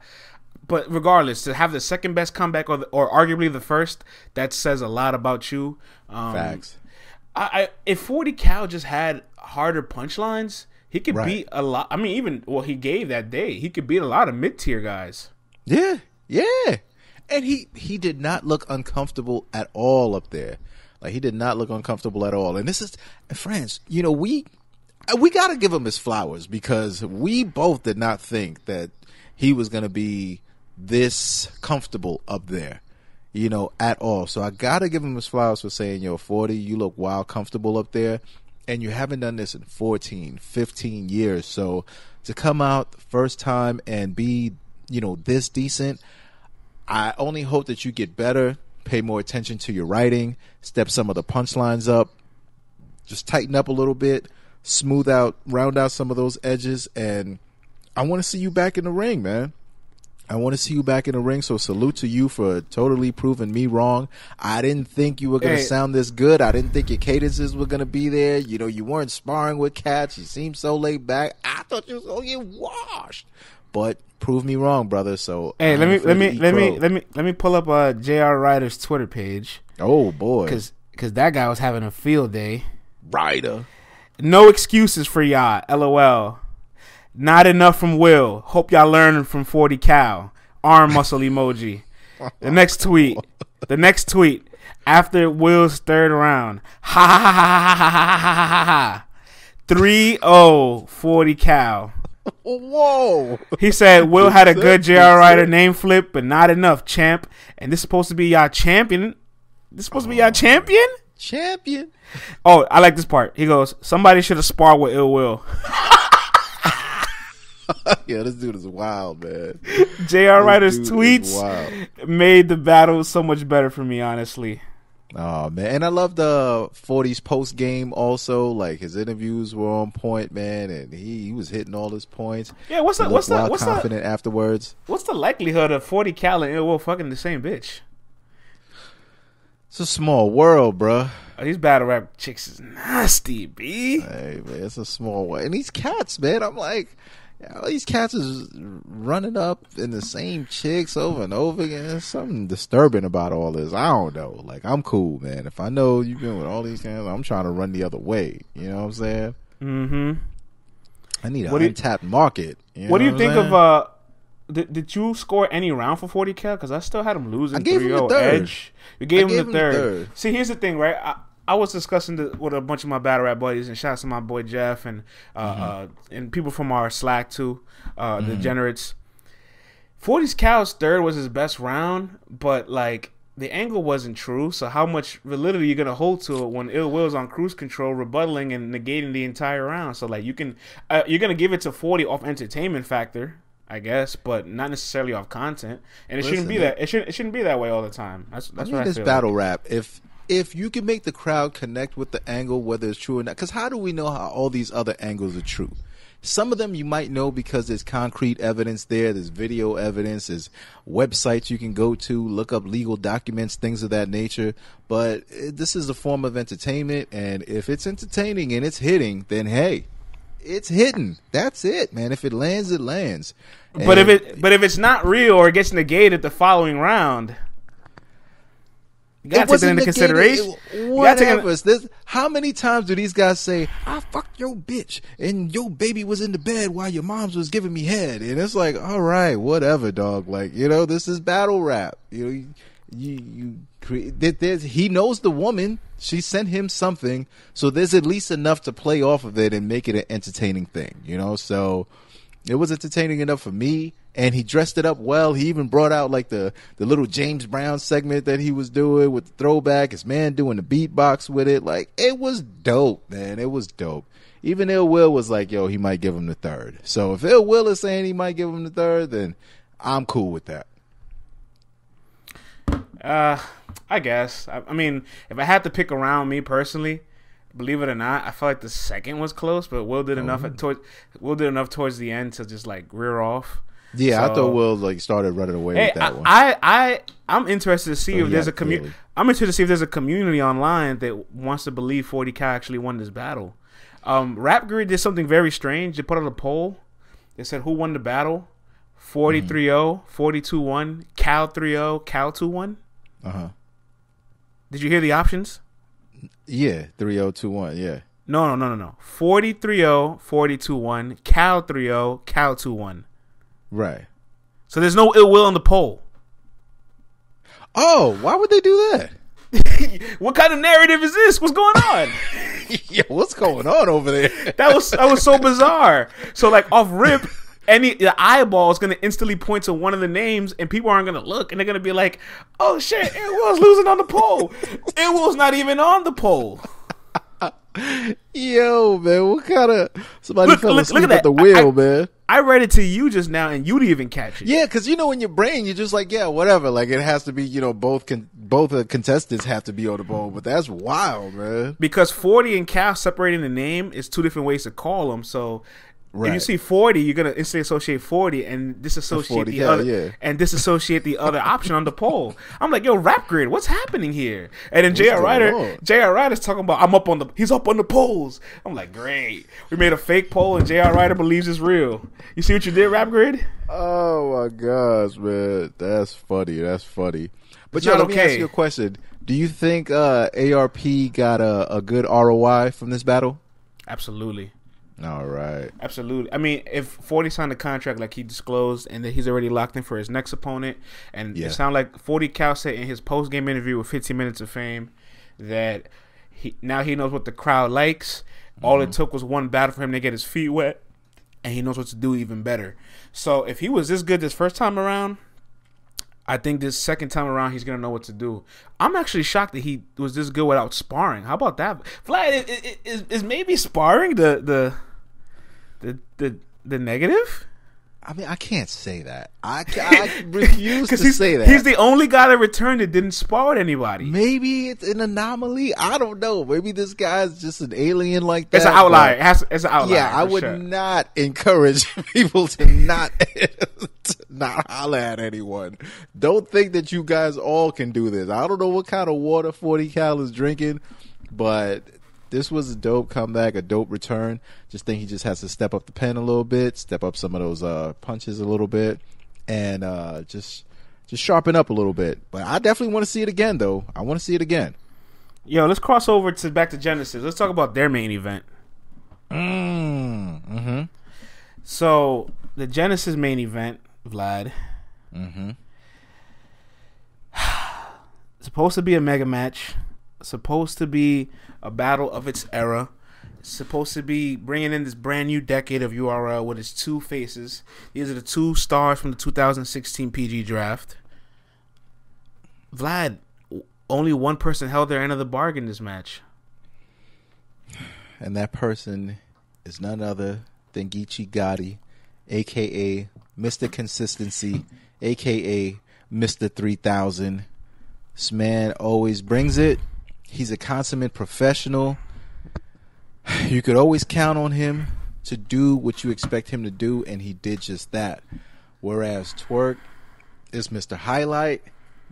S1: but regardless, to have the second best comeback or the, or arguably the first, that says a lot about you. Um,
S2: Facts.
S1: I, I if Forty Cal just had harder punchlines, he could
S2: Right.
S1: beat a lot. I mean, even what he gave that day, he could beat a lot of mid tier guys.
S2: Yeah, yeah. And he he did not look uncomfortable at all up there. Like he did not look uncomfortable at all. And this is friends, you know, we we got to give him his flowers because we both did not think that he was going to be this comfortable up there. You know, at all. So I got to give him his flowers for saying, "Yo, 40, you look wild comfortable up there." And you haven't done this in 14, 15 years. So to come out first time and be, you know, this decent, I only hope that you get better, pay more attention to your writing, step some of the punchlines up, just tighten up a little bit, smooth out, round out some of those edges, and I want to see you back in the ring, man. I want to see you back in the ring. So salute to you for totally proving me wrong. I didn't think you were going to
S1: Hey.
S2: sound this good. I didn't think your cadences were going to be there. You know, you weren't sparring with cats. You seemed so laid back. I thought you was going to get washed. But prove me wrong, brother. So
S1: Hey,
S2: I'm
S1: let me let me let me let me let me pull up uh Jr. Ryder's Twitter page
S2: Oh boy,
S1: because because that guy was having a field day.
S2: Ryder.
S1: No excuses for y'all. LOL. Not enough from Will. Hope y'all learning from 40 Cal. Arm muscle emoji. The next tweet. The next tweet. After Will's third round. Ha ha ha ha ha ha ha ha ha ha. 3 0 40 Cal.
S2: Whoa.
S1: He said Will had a good JR Ryder name flip, but not enough, champ. And this is supposed to be y'all champion. This is supposed to be y'all champion?
S2: Champion.
S1: Oh, I like this part. He goes, Somebody should have sparred with ill will.
S2: yeah, this dude is wild, man.
S1: JR Ryder's tweets made the battle so much better for me, honestly.
S2: Oh man, and I love the 40s post game also. Like his interviews were on point, man, and he, he was hitting all his points.
S1: Yeah, what's the what's the
S2: wild
S1: what's the
S2: confident afterwards.
S1: what's the likelihood of forty cal and ill fucking the same bitch?
S2: It's a small world, bruh.
S1: Oh, these battle rap chicks is nasty, b.
S2: Hey man, it's a small world. And these cats, man, I'm like, all these cats is running up in the same chicks over and over again. There's something disturbing about all this. I don't know. Like I'm cool, man. If I know you've been with all these cats, I'm trying to run the other way. You know what I'm saying?
S1: Mm-hmm.
S2: I need an
S1: What you-
S2: untapped market. You
S1: What do you think
S2: I'm
S1: of uh? Did, did you score any round for 40 cal? Because I still had him losing.
S2: I gave him the third.
S1: Edge. You gave, him,
S2: gave
S1: the
S2: him the
S1: third.
S2: third.
S1: See, here's the thing, right? I, I was discussing the, with a bunch of my battle rap buddies, and shouts to my boy Jeff and uh,
S2: Mm-hmm.
S1: uh and people from our Slack too, uh, the Degenerates. 40's Cal's third was his best round, but like the angle wasn't true. So how much validity are you gonna hold to it when Ill Will's on cruise control, rebuttaling and negating the entire round? So like you can, uh, you're gonna give it to 40 off entertainment factor, I guess, but not necessarily off content. And it shouldn't be that. It shouldn't. It shouldn't be that way all the time. That's
S2: I
S1: that's
S2: mean,
S1: what I
S2: this
S1: feel.
S2: battle rap. If if you can make the crowd connect with the angle, whether it's true or not, because how do we know how all these other angles are true? Some of them you might know because there's concrete evidence there, there's video evidence, there's websites you can go to, look up legal documents, things of that nature. But eh, this is a form of entertainment, and if it's entertaining and it's hitting, then hey, it's hitting. That's it, man. If it lands, it lands.
S1: But if it but if it's not real or it gets negated the following round, you gotta
S2: it
S1: take that
S2: wasn't
S1: into consideration.
S2: It-
S1: You gotta take
S2: Whatever. This- how many times do these guys say, "I fucked your bitch," and your baby was in the bed while your mom's was giving me head, and it's like, all right, whatever, dog. Like you know, this is battle rap. You know, you you, you cre- there- there's he knows the woman. She sent him something, so there's at least enough to play off of it and make it an entertaining thing. You know, so it was entertaining enough for me and he dressed it up well. He even brought out like the the little james brown segment that he was doing with the throwback his man doing the beatbox with it. Like it was dope man. It was dope. Even ill will was like yo he might give him the third. So if ill will is saying he might give him the third then i'm cool with that.
S1: Uh, I guess. I, I mean, if I had to pick around me personally, believe it or not, I felt like the second was close, but Will did enough at towards Will did enough towards the end to just like rear off.
S2: Yeah i
S1: So-
S2: thought will like started running away
S1: Hey,
S2: with that
S1: I,
S2: one
S1: I I I'm interested to see
S2: Oh,
S1: if there's a community. I'm interested to see if there's a community online that wants to believe 40 Cal actually won this battle. Um, Rap Grid did something very strange. They put out a poll. They said who won the battle. 40-3-0, 42-1, Cal 3-0, Cal 2-1.
S2: uh-huh
S1: Did you hear the options?
S2: yeah 3021 yeah
S1: No, no, no, no, no. 40-3-0, 42-1, Cal 3-0, Cal 2-1.
S2: Right
S1: So there's no ill will in the poll.
S2: oh why would they do that
S1: what kind of narrative is this? What's going on?
S2: Yo, what's going on over there
S1: That was that was so bizarre. So like off rip, any the eyeball is gonna instantly point to one of the names, and people aren't gonna look, and they're gonna be like, "Oh shit, it was losing on the poll. It was not even on the poll."
S2: Yo, man, what kind of somebody
S1: Look-
S2: fell
S1: look-
S2: asleep
S1: look at
S2: at the wheel,
S1: I-
S2: man?
S1: I read it to you just now, and you didn't even catch it.
S2: Yeah, because you know in your brain you're just like, yeah, whatever. Like it has to be, you know, both con- both the contestants have to be on the bowl, but that's wild, man.
S1: Because forty and Cal separating the name is two different ways to call them. So. If you see forty, you're gonna instantly associate forty and disassociate
S2: 40
S1: the
S2: Cal,
S1: other
S2: yeah.
S1: and disassociate the other option on the poll. I'm like, yo, rap grid, what's happening here? And then J.R. Ryder? J.R. Ryder's talking about I'm up on the he's up on the polls. I'm like, great. We made a fake poll and J.R. Ryder believes it's real. You see what you did, rap grid?
S2: Oh my gosh, man, that's funny. That's funny. But yo, let me ask you a question. Do you think uh, ARP got a, a good ROI from this battle?
S1: Absolutely.
S2: All right.
S1: Absolutely. I mean, if 40 signed a contract like he disclosed and that he's already locked in for his next opponent, and
S2: Yeah.
S1: it sounded like 40 Cal said in his post game interview with 15 Minutes of Fame that he now he knows what the crowd likes. All
S2: Mm-hmm.
S1: it took was one battle for him to get his feet wet, and he knows what to do even better. So if he was this good this first time around, I think this second time around he's gonna know what to do. I'm actually shocked that he was this good without sparring. How about that? Vlad i- i- is, is maybe sparring the the the the, the negative?
S2: I mean, I can't say that. I, I refuse to say that.
S1: he's the only guy that returned that didn't spar anybody.
S2: Maybe it's an anomaly. I don't know. Maybe this guy's just an alien like that.
S1: It's an outlier. It has, it's an outlier.
S2: yeah, I would
S1: sure.
S2: not encourage people to not to not holler at anyone. Don't think that you guys all can do this. I don't know what kind of water Forty Cal is drinking, but this was a dope comeback, a dope return. Just think he just has to step up the pen a little bit, step up some of those uh, punches a little bit, and uh, just just sharpen up a little bit. But I definitely want to see it again, though. I want to see it again.
S1: Yo, let's cross over to back to Genesis. Let's talk about their main event.
S2: Mm, mm-hmm.
S1: So the Genesis main event, Vlad.
S2: Mm-hmm.
S1: supposed to be a mega match. Supposed to be a battle of its era. Supposed to be bringing in this brand new decade of URL with its two faces. These are the two stars from the 2016 PG draft. Vlad, only one person held their end of the bargain this match.
S2: and that person is none other than Geechee Gotti, aka Mr. Consistency, aka Mr. 3000. This man always brings it. He's a consummate professional. You could always count on him to do what you expect him to do, and he did just that. Whereas Twork is Mr. Highlight,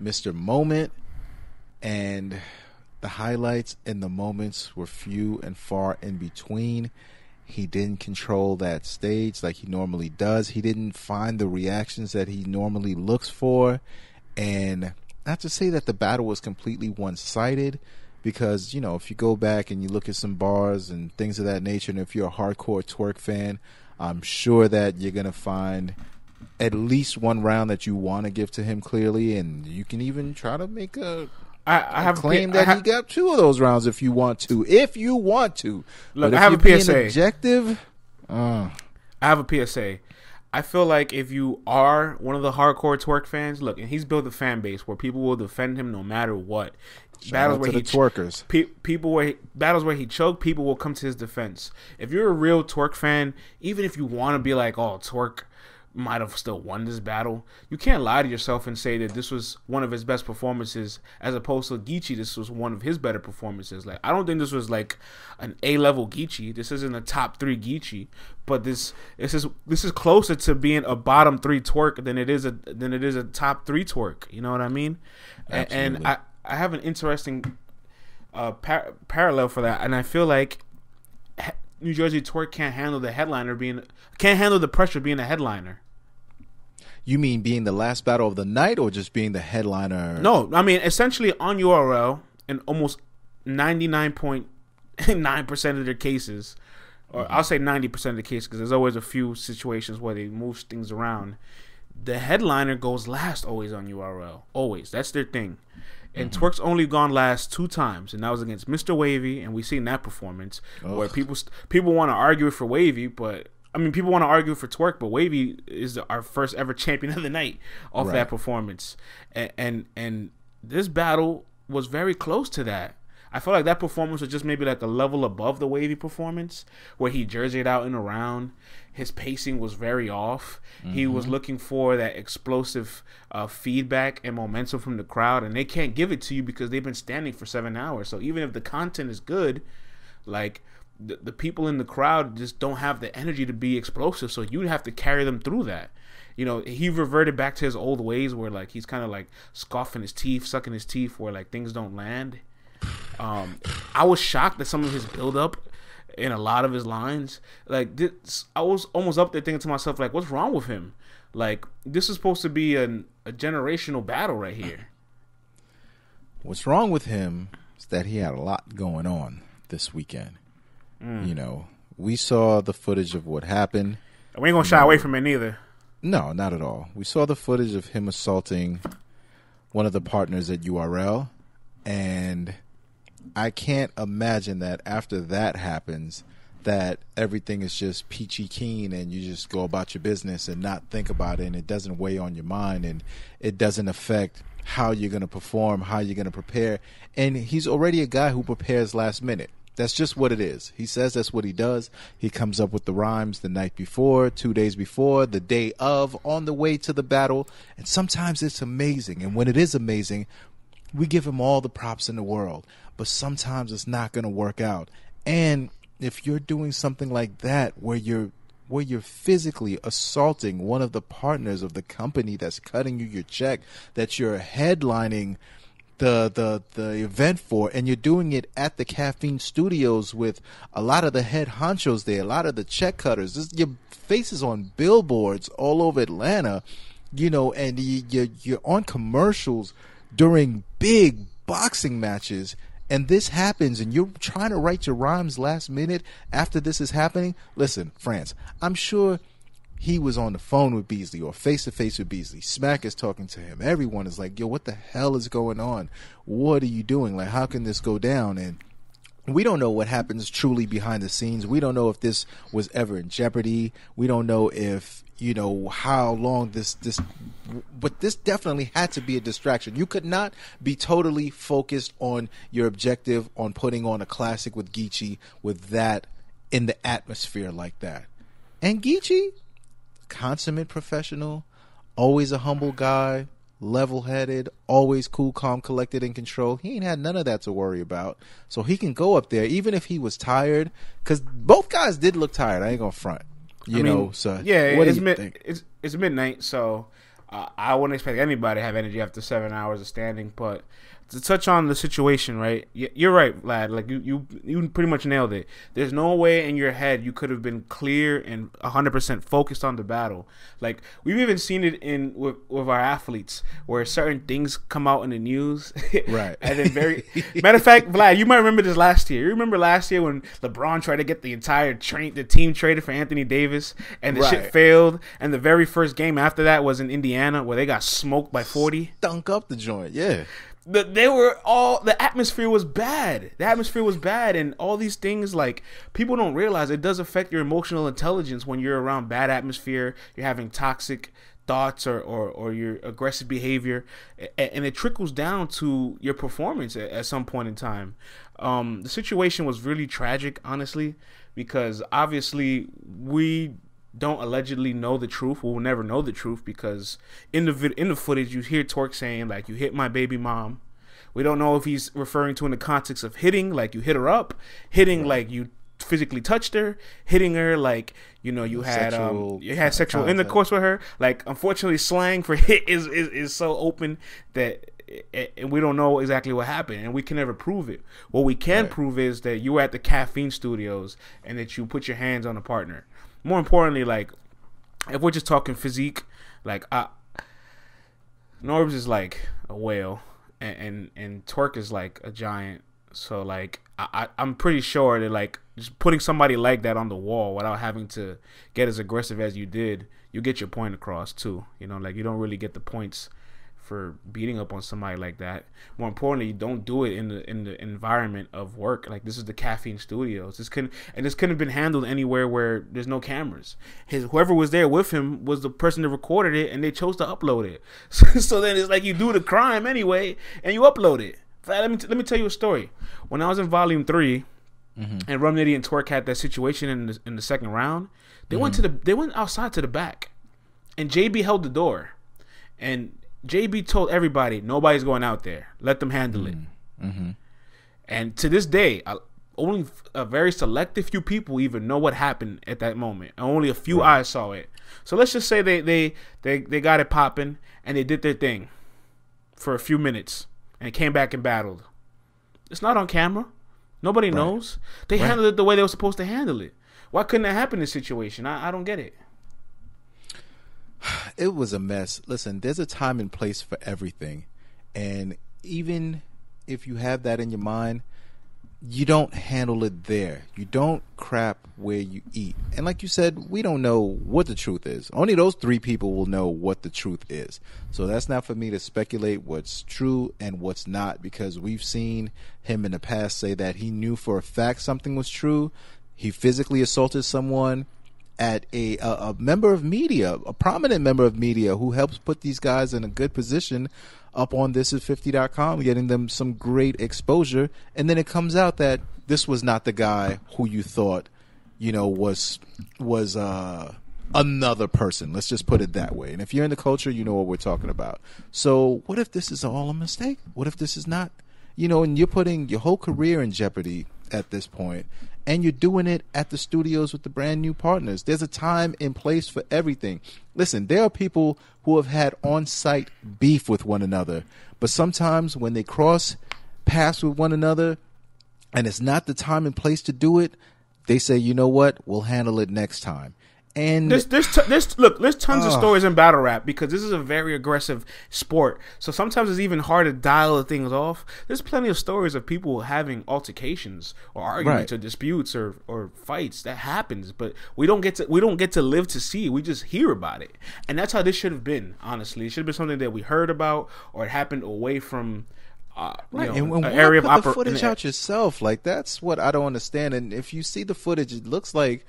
S2: Mr. Moment, and the highlights and the moments were few and far in between. He didn't control that stage like he normally does. He didn't find the reactions that he normally looks for. And not to say that the battle was completely one sided, because, you know, if you go back and you look at some bars and things of that nature, and if you're a hardcore twork fan, I'm sure that you're going to find at least one round that you want to give to him clearly, and you can even try to make a
S1: I, I have
S2: claim that
S1: I ha-
S2: he got two of those rounds if you want to. If you want to.
S1: Look, I have
S2: you're
S1: a
S2: being
S1: PSA.
S2: Objective. Uh,
S1: I have a PSA. I feel like if you are one of the hardcore Twork fans, look, and he's built a fan base where people will defend him no matter what.
S2: Shout out to the twerkers.
S1: pe- people where he, battles where he choked, people will come to his defense. If you're a real Twork fan, even if you want to be like, oh, Twork might have still won this battle, you can't lie to yourself and say that this was one of his best performances, as opposed to Geechee. This was one of his better performances. Like I don't think this was like an A level Geechee. This isn't a top three Geechee, but this this is this is closer to being a bottom three Twork than it is a than it is a top three Twork. You know what I mean? A- And,
S2: Absolutely.
S1: I I have an interesting uh, par- parallel for that, and I feel like New Jersey Twork can't handle the headliner being can't handle the pressure being a headliner.
S2: You mean being the last battle of the night or just being the headliner?
S1: No, I mean essentially on URL in almost ninety nine point nine percent of their cases, or I'll say ninety percent of the cases because there's always a few situations where they move things around. The headliner goes last always on URL, always. That's their thing. And mm-hmm. Twork's only gone last two times, and that was against Mr. Wavy, and we seen that performance where people people want to argue for Wavy, but I mean people want to argue for Twork, but Wavy is our first ever champion of the night off
S2: Right.
S1: that performance, and, and and this battle was very close to that. I feel like that performance was just maybe like a level above the Wavy performance, where he jerseyed out and around. His pacing was very off. He was looking for that explosive uh, feedback and momentum from the crowd, and they can't give it to you because they've been standing for seven hours. So even if the content is good, like the, the people in the crowd just don't have the energy to be explosive. So you have to carry them through that. You know, he reverted back to his old ways where like he's kind of like scoffing his teeth, sucking his teeth, where like things don't land. Um, I was shocked at some of his build up in a lot of his lines. Like this, I was almost up there thinking to myself, like, what's wrong with him? Like this is supposed to be an, a generational battle right here.
S2: What's wrong with him is that he had a lot going on this weekend.
S1: Mm.
S2: You know, we saw the footage of what happened.
S1: We ain't gonna shy away from it neither.
S2: No, not at all. We saw the footage of him assaulting one of the partners at URL, and I can't imagine that after that happens, that everything is just peachy keen and you just go about your business and not think about it, and it doesn't weigh on your mind, and it doesn't affect how you're going to perform, how you're going to prepare. And he's already a guy who prepares last minute. That's just what it is. He says that's what he does. He comes up with the rhymes the night before, two days before, the day of, on the way to the battle. And sometimes it's amazing. And when it is amazing, we give him all the props in the world. But sometimes it's not going to work out. And if you're doing something like that where you're where you're physically assaulting one of the partners of the company that's cutting you your check, that you're headlining the the the event for and you're doing it at the caffeine studios with a lot of the head honchos there a lot of the check cutters this, your face is on billboards all over atlanta you know and you, you're, you're on commercials during big boxing matches and this happens and you're trying to write your rhymes last minute after this is happening listen france i'm sure he was on the phone with Beasley or face to face with Beasley. Smack is talking to him. Everyone is like, yo, what the hell is going on? What are you doing? Like, how can this go down? And we don't know what happens truly behind the scenes. We don't know if this was ever in jeopardy. We don't know if, you know, how long this, this, but this definitely had to be a distraction. You could not be totally focused on your objective on putting on a classic with Geechee with that in the atmosphere like that. And Geechee, consummate professional, always a humble guy, level headed, always cool, calm, collected, in control. He ain't had none of that to worry about. So he can go up there, even if he was tired, because both guys did look tired. I ain't gonna front. You
S1: I mean,
S2: know, so
S1: yeah,
S2: what
S1: it's
S2: do you
S1: mid,
S2: think?
S1: it's it's midnight, so uh, I wouldn't expect anybody to have energy after seven hours of standing. But to touch on the situation, right? You're right, lad. Like you, you, you pretty much nailed it. There's no way in your head you could have been clear and 100 percent focused on the battle. Like we've even seen it in with, with our athletes, where certain things come out in the news,
S2: Right.
S1: and then very matter of fact, Vlad, you might remember this last year. You remember last year when LeBron tried to get the entire train, the team traded for Anthony Davis, and the shit failed. And the very first game after that was in Indiana, where they got smoked by 40
S2: Dunk up the joint, yeah.
S1: The, they were all the atmosphere was bad. The atmosphere was bad, and all these things like people don't realize it does affect your emotional intelligence when you're around bad atmosphere. You're having toxic thoughts or or, or your aggressive behavior, and it trickles down to your performance at, at some point in time. Um, the situation was really tragic, honestly, because obviously we don't allegedly know the truth. We'll never know the truth because in the vid- in the footage you hear Twork saying like you hit my baby mom. We don't know if he's referring to in the context of hitting, like you hit her up, hitting like you physically touched her, hitting her like you know you had
S2: Sexual
S1: um you had sexual
S2: contact.
S1: intercourse with her. Like unfortunately, slang for hit is is, is so open that. And we don't know exactly what happened, and we can never prove it. What we can
S2: Right.
S1: prove is that you were at the caffeine studios and that you put your hands on a partner. More importantly, like if we're just talking physique, like I, Norbs is like a whale, and and, and Twork is like a giant. So like I, I I'm pretty sure that like just putting somebody like that on the wall without having to get as aggressive as you did, you get your point across too. You know, like you don't really get the points for beating up on somebody like that. More importantly, you don't do it in the in the environment of work. Like this is the caffeine studios. This couldn't and this couldn't have been handled anywhere where there's no cameras. His whoever was there with him was the person that recorded it, and they chose to upload it. So, so then it's like you do the crime anyway, and you upload it. Let me let me tell you a story. When I was in Volume 3 mm-hmm. and Rum Nitty and Twork had that situation in the, in the second round, they went mm-hmm. to the they went outside to the back, and JB held the door, and JB told everybody nobody's going out there. Let them handle it. Mm, mm-hmm. And to this day, I, only a very selective few people even know what happened at that moment. Only a few eyes saw it. So let's just say they they they, they got it popping and they did their thing for a few minutes and came back and battled. It's not on camera. Nobody knows. They handled it the way they were supposed to handle it. Why couldn't that happen in this situation? I, I don't get it.
S2: it was a mess. Listen, there's a time and place for everything. And even if you have that in your mind, you don't handle it there. You don't crap where you eat. And like you said, we don't know what the truth is. Only those three people will know what the truth is. So that's not for me to speculate what's true and what's not because we've seen him in the past say that he knew for a fact something was true. He physically assaulted someone at a, a a member of media, a prominent member of media who helps put these guys in a good position up on thisis50.com, getting them some great exposure. And then it comes out that this was not the guy who you thought, you know, was was uh another person. Let's just put it that way. And if you're in the culture, you know what we're talking about. So what if this is all a mistake? What if this is not you know, and you're putting your whole career in jeopardy at this point, and you're doing it at the studios with the brand new partners. There's a time and place for everything. Listen, there are people who have had on site beef with one another, but sometimes when they cross paths with one another and it's not the time and place to do it, they say, you know what, we'll handle it next time. And
S1: There's, there's, t- there's, look, there's tons of stories in battle rap because this is a very aggressive sport. So sometimes it's even hard to dial the things off. There's plenty of stories of people having altercations or arguments
S2: Right.
S1: or disputes or, or fights that happens, but we don't get to we don't get to live to see. it. We just hear about it, and that's how this should have been. Honestly, it should have been something that we heard about or it happened away from. Uh, you
S2: Right,
S1: know,
S2: and, and
S1: an
S2: why
S1: area
S2: put
S1: of
S2: the
S1: oper-
S2: footage
S1: an-
S2: out yourself? Like that's what I don't understand. And if you see the footage, it looks like,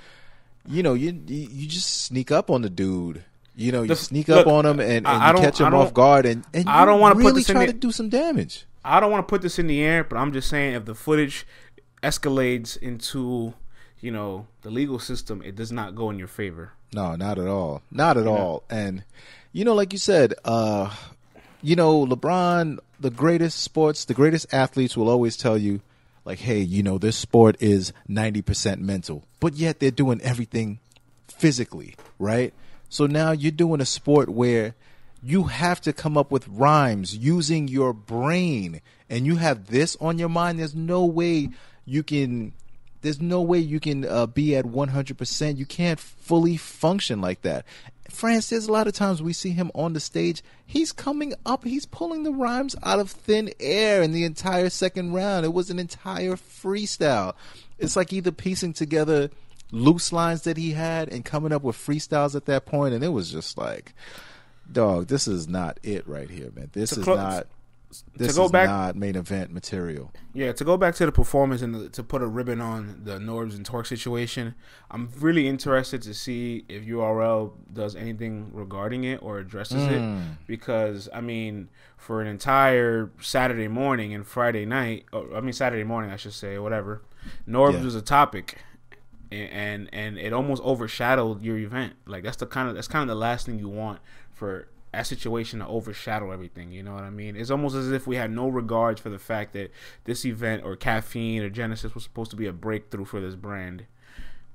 S2: you know, you you just sneak up on the dude. You know, you
S1: The-
S2: sneak
S1: look,
S2: up on him and, and
S1: I- I
S2: you catch him off guard, and, and
S1: I don't
S2: you
S1: wanna put
S2: really
S1: this in
S2: try
S1: the-
S2: to do some damage.
S1: I don't want to put this in the air, but I'm just saying if the footage escalates into, you know, the legal system, it does not go in your favor.
S2: No, not at all. Not at all. And you know, like you said, uh you know, LeBron, the greatest sports, the greatest athletes will always tell you, like, hey, you know, this sport is 90% mental, but yet they're doing everything physically, right? So now you're doing a sport where you have to come up with rhymes using your brain and you have this on your mind. There's no way you can there's no way you can uh, be at 100%. You can't fully function like that. France, there's a lot of times we see him on the stage. He's coming up, he's pulling the rhymes out of thin air in the entire second round. It was an entire freestyle. It's like either piecing together loose lines that he had and coming up with freestyles at that point, and it was just like, dog, this is not it right here, man. This is not this to go is back, not main event material.
S1: Yeah, to go back to the performance and the, to put a ribbon on the Norbs and Twork situation, I'm really interested to see if URL does anything regarding it or addresses mm. it. Hmm. Because I mean, for an entire Saturday morning and Friday night, or, I mean Saturday morning, I should say, whatever, Norbs yeah. was a topic. And, and and it almost overshadowed your event. Like that's the kind of that's kind of the last thing you want for a situation to overshadow everything. You know what I mean? It's almost as if we had no regards for the fact that this event or caffeine or Genesis was supposed to be a breakthrough for this brand.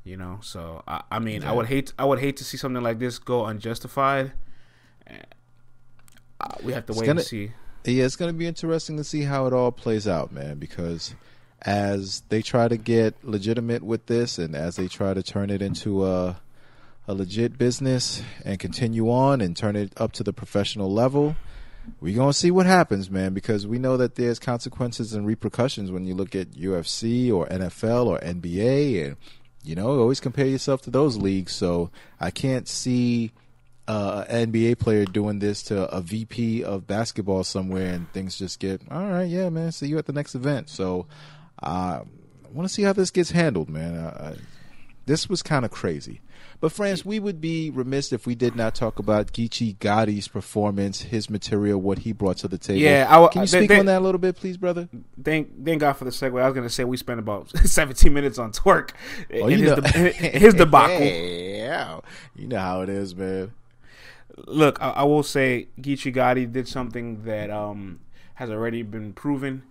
S1: You know, so I, I mean, yeah. I would hate I would hate to see something like this go unjustified. Uh, we have to wait
S2: gonna,
S1: and see.
S2: Yeah, it's going to be interesting to see how it all plays out, man. Because as they try to get legitimate with this, and as they try to turn it into a a legit business and continue on and turn it up to the professional level, we're going to see what happens, man, because we know that there's consequences and repercussions when you look at UFC or NFL or NBA. And, you know, always compare yourself to those leagues. So I can't see uh, an NBA player doing this to a VP of basketball somewhere and things just get, all right, yeah, man, see you at the next event. So uh, I want to see how this gets handled, man. Uh, this was kind of crazy. But France, we would be remiss if we did not talk about Geechee Gotti's performance, his material, what he brought to the table.
S1: Yeah,
S2: I, can you speak they, on that a little bit, please, brother?
S1: Thank, thank God for the segue. I was going to say we spent about 17 minutes on Twork oh, in, his, de- his debacle.
S2: yeah, you know how it is, man.
S1: Look, I, I will say Geechee Gotti did something that um, has already been proven.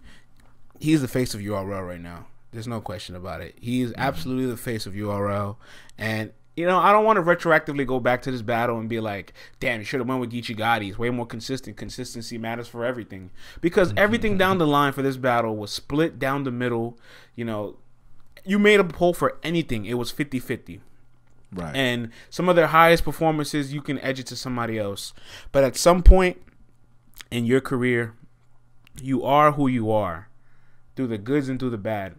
S1: He's the face of URL right now. There's no question about it. He is mm-hmm. absolutely the face of URL, and you know, I don't want to retroactively go back to this battle and be like, damn, you should have went with Geechee Gotti. He's way more consistent. Consistency matters for everything. Because mm-hmm. everything down the line for this battle was split down the middle. You know, you made a poll for anything, it was 50 50. Right. And some of their highest performances, you can edge it to somebody else. But at some point in your career, you are who you are through the goods and through the bad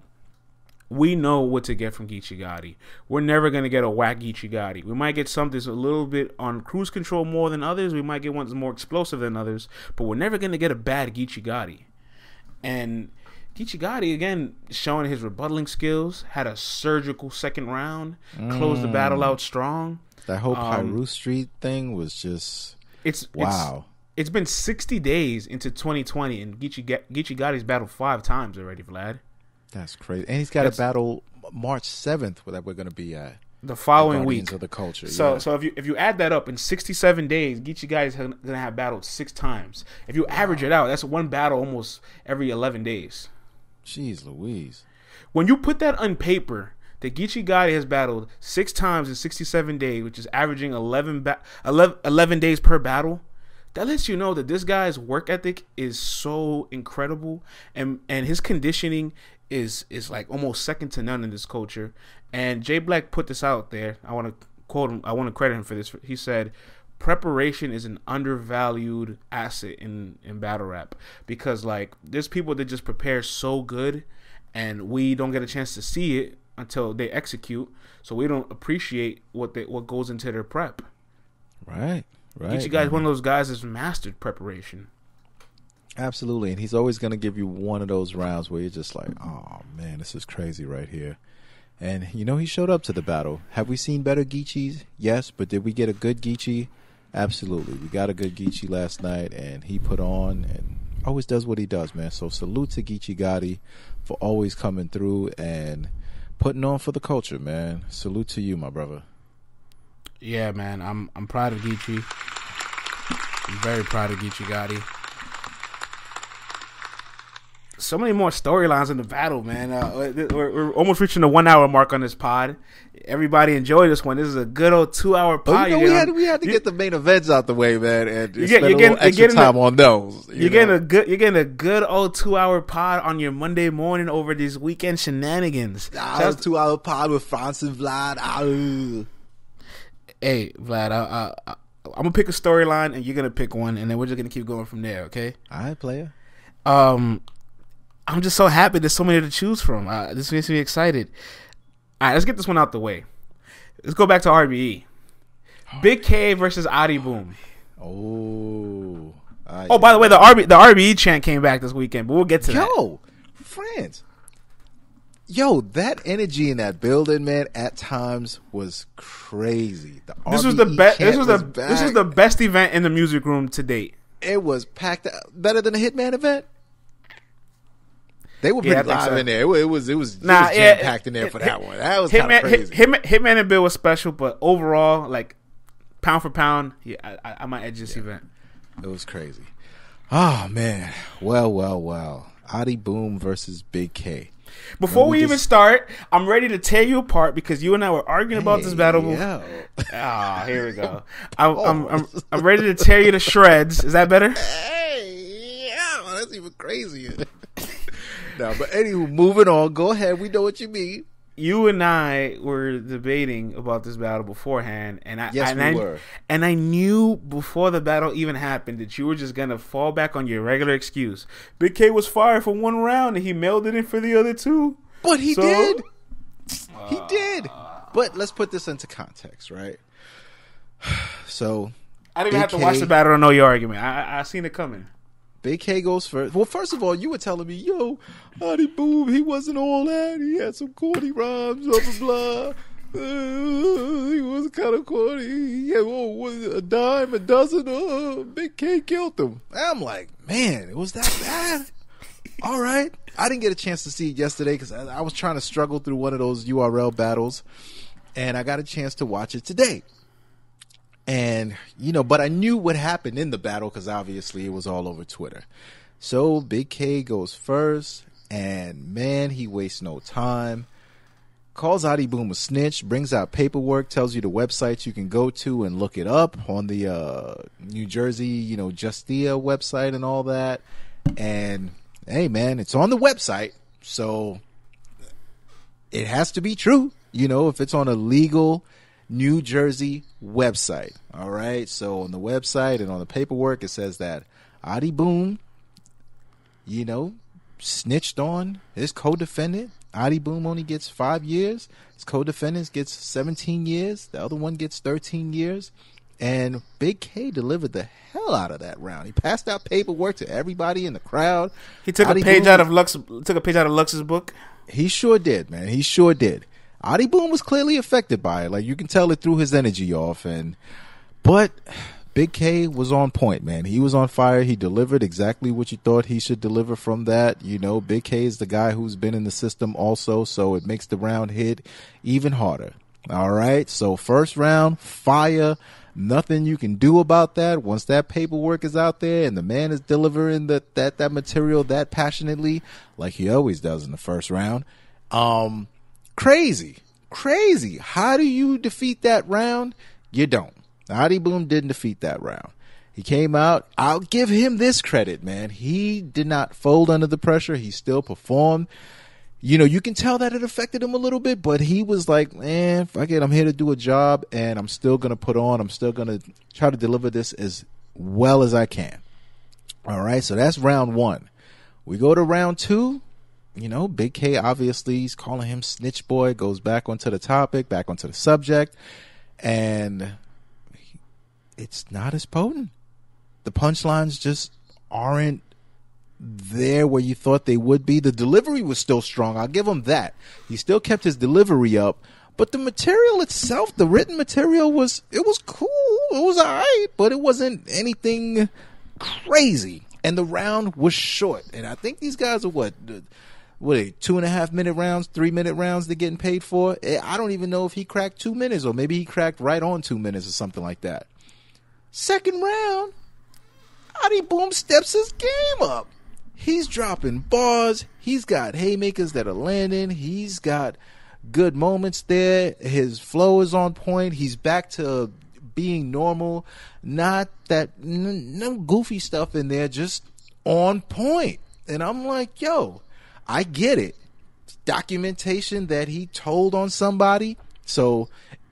S1: we know what to get from Geechee Gotti. We're never gonna get a whack Geechee Gotti. We might get something that's a little bit on cruise control more than others. We might get one that's more explosive than others, but we're never gonna get a bad Geechee Gotti. And Geechee Gotti again showing his rebuttaling skills, had a surgical second round, mm. closed the battle mm. out strong.
S2: That whole um, Street thing was just
S1: it's wow. It's, it's been 60 days into 2020, and Geechee Gotti's battled five times already, Vlad.
S2: That's crazy. And he's got a battle March seventh that we're going to be at
S1: the following week
S2: of the culture.
S1: So
S2: yeah.
S1: so if you if you add that up in 67 days, Geechee Gotti is going to have battled six times. If you wow. average it out, that's one battle almost every 11 days.
S2: Jeez, Louise.
S1: When you put that on paper, that Geechee Gotti has battled six times in 67 days, which is averaging 11, ba- 11, 11 days per battle that lets you know that this guy's work ethic is so incredible and and his conditioning is is like almost second to none in this culture. And Jay Black put this out there. I want to quote him. I want to credit him for this. He said, "Preparation is an undervalued asset in in battle rap because like there's people that just prepare so good, and we don't get a chance to see it until they execute. So we don't appreciate what they what goes into their prep.
S2: Right. Right.
S1: Each guys, one of those guys that's mastered preparation.
S2: Absolutely, and he's always going to give you one of those rounds where you're just like, "Oh man, this is crazy right here." And you know, he showed up to the battle. Have we seen better Geechees? Yes, but did we get a good Geechee? Absolutely, we got a good Geechee last night, and he put on and always does what he does, man. So salute to Geechee Gotti for always coming through and putting on for the culture, man. Salute to you, my brother.
S1: Yeah, man, I'm I'm proud of Geechee. I'm very proud of Geechee Gotti. So many more storylines in the battle, man. Uh, we're, we're almost reaching the one hour mark on this pod. Everybody enjoy this one. This is a good old two hour pod.
S2: Oh, you know, we had we had to
S1: you-
S2: get the main events out the way, man, and
S1: You
S2: spend
S1: get-
S2: a
S1: you're
S2: little
S1: getting- you're
S2: extra
S1: getting
S2: time
S1: a-
S2: on those. you
S1: You're getting a good. You're getting a good old two hour pod on your Monday morning over these weekend shenanigans.
S2: Ah,
S1: Shout out
S2: two hour pod with France and Vlad.
S1: Hey, Vlad, I, I, I, I'm gonna pick a storyline, and you're gonna pick one, and then we're just gonna keep going from there. Okay?
S2: All right, player.
S1: Um, I'm just so happy there's so many to choose from. Uh, this makes me excited. All right, let's get this one out the way. Let's go back to RBE. Big K versus Adi Boom.
S2: Oh. Ah,
S1: Oh, by the way, the RB the RBE chant came back this weekend, but we'll get to that.
S2: Yo, France. Yo, that energy in that building, man, at times was crazy. The
S1: This was the best. This was the
S2: back.
S1: this was the best event in the music room to date.
S2: It was packed out. better than the Hitman event. They were
S1: Yeah,
S2: pretty
S1: think
S2: live
S1: so.
S2: in there. It was it was, it was,
S1: Nah,
S2: jam
S1: yeah,
S2: packed in there for
S1: it-
S2: that one. That was kind of crazy.
S1: Hit, Hitman, Hitman and Bill was special, but overall, like pound for pound, yeah, I, I, might edge this event.
S2: It was crazy. Oh man. Well, well, well. Adi Boom versus Big K.
S1: Before
S2: we
S1: we, even
S2: just-
S1: start, I'm ready to tear you apart because you and I were arguing about this battle.
S2: yo.
S1: Ah, here we go. I'm, I'm, I'm, I'm ready to tear you to shreds. Is that better?
S2: Hey, yeah, that's even crazier. No, but anywho, moving on. Go ahead. We know what you mean.
S1: You and I were debating about this battle beforehand, and I
S2: Yes,
S1: and
S2: we
S1: I,
S2: were.
S1: and I knew before the battle even happened that you were just gonna fall back on your regular excuse. Big K was fired for one round, and he mailed it in for the other two.
S2: But he
S1: So?
S2: did. He uh, did. But let's put this into context, right? So
S1: I didn't even have to watch the battle to know your argument. I, I, I seen it coming.
S2: Big K goes first. Well, first of all, you were telling me, yo, Honey Boom, he wasn't all that. He had some corny rhymes, blah blah blah. Uh, he was kind of corny. He had was a dime, a dozen. Uh, Big K killed him. I'm like, man, it was that bad. all right, I didn't get a chance to see it yesterday because I, I was trying to struggle through one of those URL battles, and I got a chance to watch it today. And, you know, but I knew what happened in the battle because obviously it was all over Twitter. So Big K goes first, and man, he wastes no time. Calls Adi Boom a snitch, brings out paperwork, tells you the websites you can go to and look it up on the uh, New Jersey, you know, Justia website and all that. And hey, man, it's on the website, so it has to be true. You know, if it's on a legal New Jersey website. All right. So on the website and on the paperwork, it says that Adi Boom, you know, snitched on his co-defendant. Adi Boom only gets five years. His co-defendant gets 17 years. The other one gets 13 years. And Big K delivered the hell out of that round. He passed out paperwork to everybody in the crowd.
S1: He took
S2: Adi
S1: a page
S2: Boom-
S1: out of Lux. Took a page out of Lux's book.
S2: he sure did, man. He sure did. Adi Boom was clearly affected by it. Like you can tell it threw his energy off and but Big K was on point, man. He was on fire. He delivered exactly what you thought he should deliver from that. You know, Big K is the guy who's been in the system also, so it makes the round hit even harder. All right. So first round, fire. Nothing you can do about that. Once that paperwork is out there and the man is delivering that that that material that passionately, like he always does in the first round, um, crazy, crazy. How do you defeat that round? You don't. Adi Boom didn't defeat that round. He came out. I'll give him this credit, man. He did not fold under the pressure. He still performed. You know, you can tell that it affected him a little bit, but he was like, man, fuck it. I'm here to do a job and I'm still going to put on. I'm still going to try to deliver this as well as I can. All right. So that's round one. We go to round two. You know, Big K obviously he's calling him Snitch Boy, goes back onto the topic, back onto the subject, and it's not as potent. The punchlines just aren't there where you thought they would be. The delivery was still strong. I'll give him that. He still kept his delivery up, but the material itself, the written material was it was cool. It was alright, but it wasn't anything crazy. And the round was short. And I think these guys are what what are they, two and a half minute rounds, three minute rounds they're getting paid for. Eh, I don't even know if he cracked two minutes or maybe he cracked right on two minutes or something like that. Second round, Adi Boom steps his game up. he's dropping bars. He's got haymakers that are landing. He's got good moments there. His flow is on point. He's back to being normal. Not that n- no goofy stuff in there, just on point. And I'm like, yo, I get it. Documentation that he told on somebody. So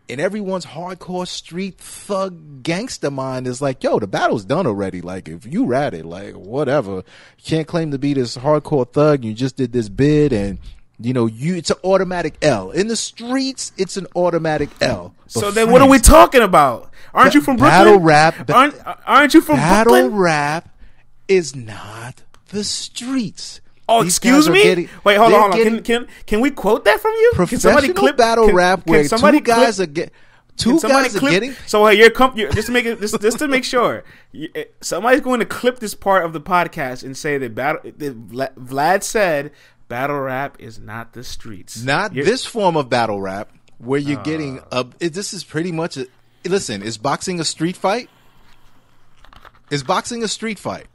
S2: in everyone's hardcore street thug gangster mind is like, yo, the battle's done already. Like, if you rat it, like, whatever. You can't claim to be this hardcore thug. You just did this bid and, you know, you, it's an automatic L. In the streets, it's an automatic L. But
S1: So then, what are we talking about? Aren't you from Brooklyn?
S2: Battle rap-
S1: Aren't Aren't you from
S2: Battle
S1: Brooklyn?
S2: rap is not the streets.
S1: Oh,
S2: These
S1: excuse me.
S2: getting-
S1: Wait, hold on, hold on. Can, can can we quote that from you? Can somebody clip
S2: battle
S1: can-
S2: rap
S1: can
S2: where
S1: somebody
S2: two guys
S1: clip-
S2: are get two guys are
S1: clip-
S2: getting
S1: So hey, you're, com- you're just to make it just, just to make sure eh, somebody's going to clip this part of the podcast and say that battle that Vlad said battle rap is not the streets.
S2: Not
S1: You're-
S2: this form of battle rap where you're getting a. It, this is pretty much a. Listen, is boxing a street fight? Is boxing a street fight?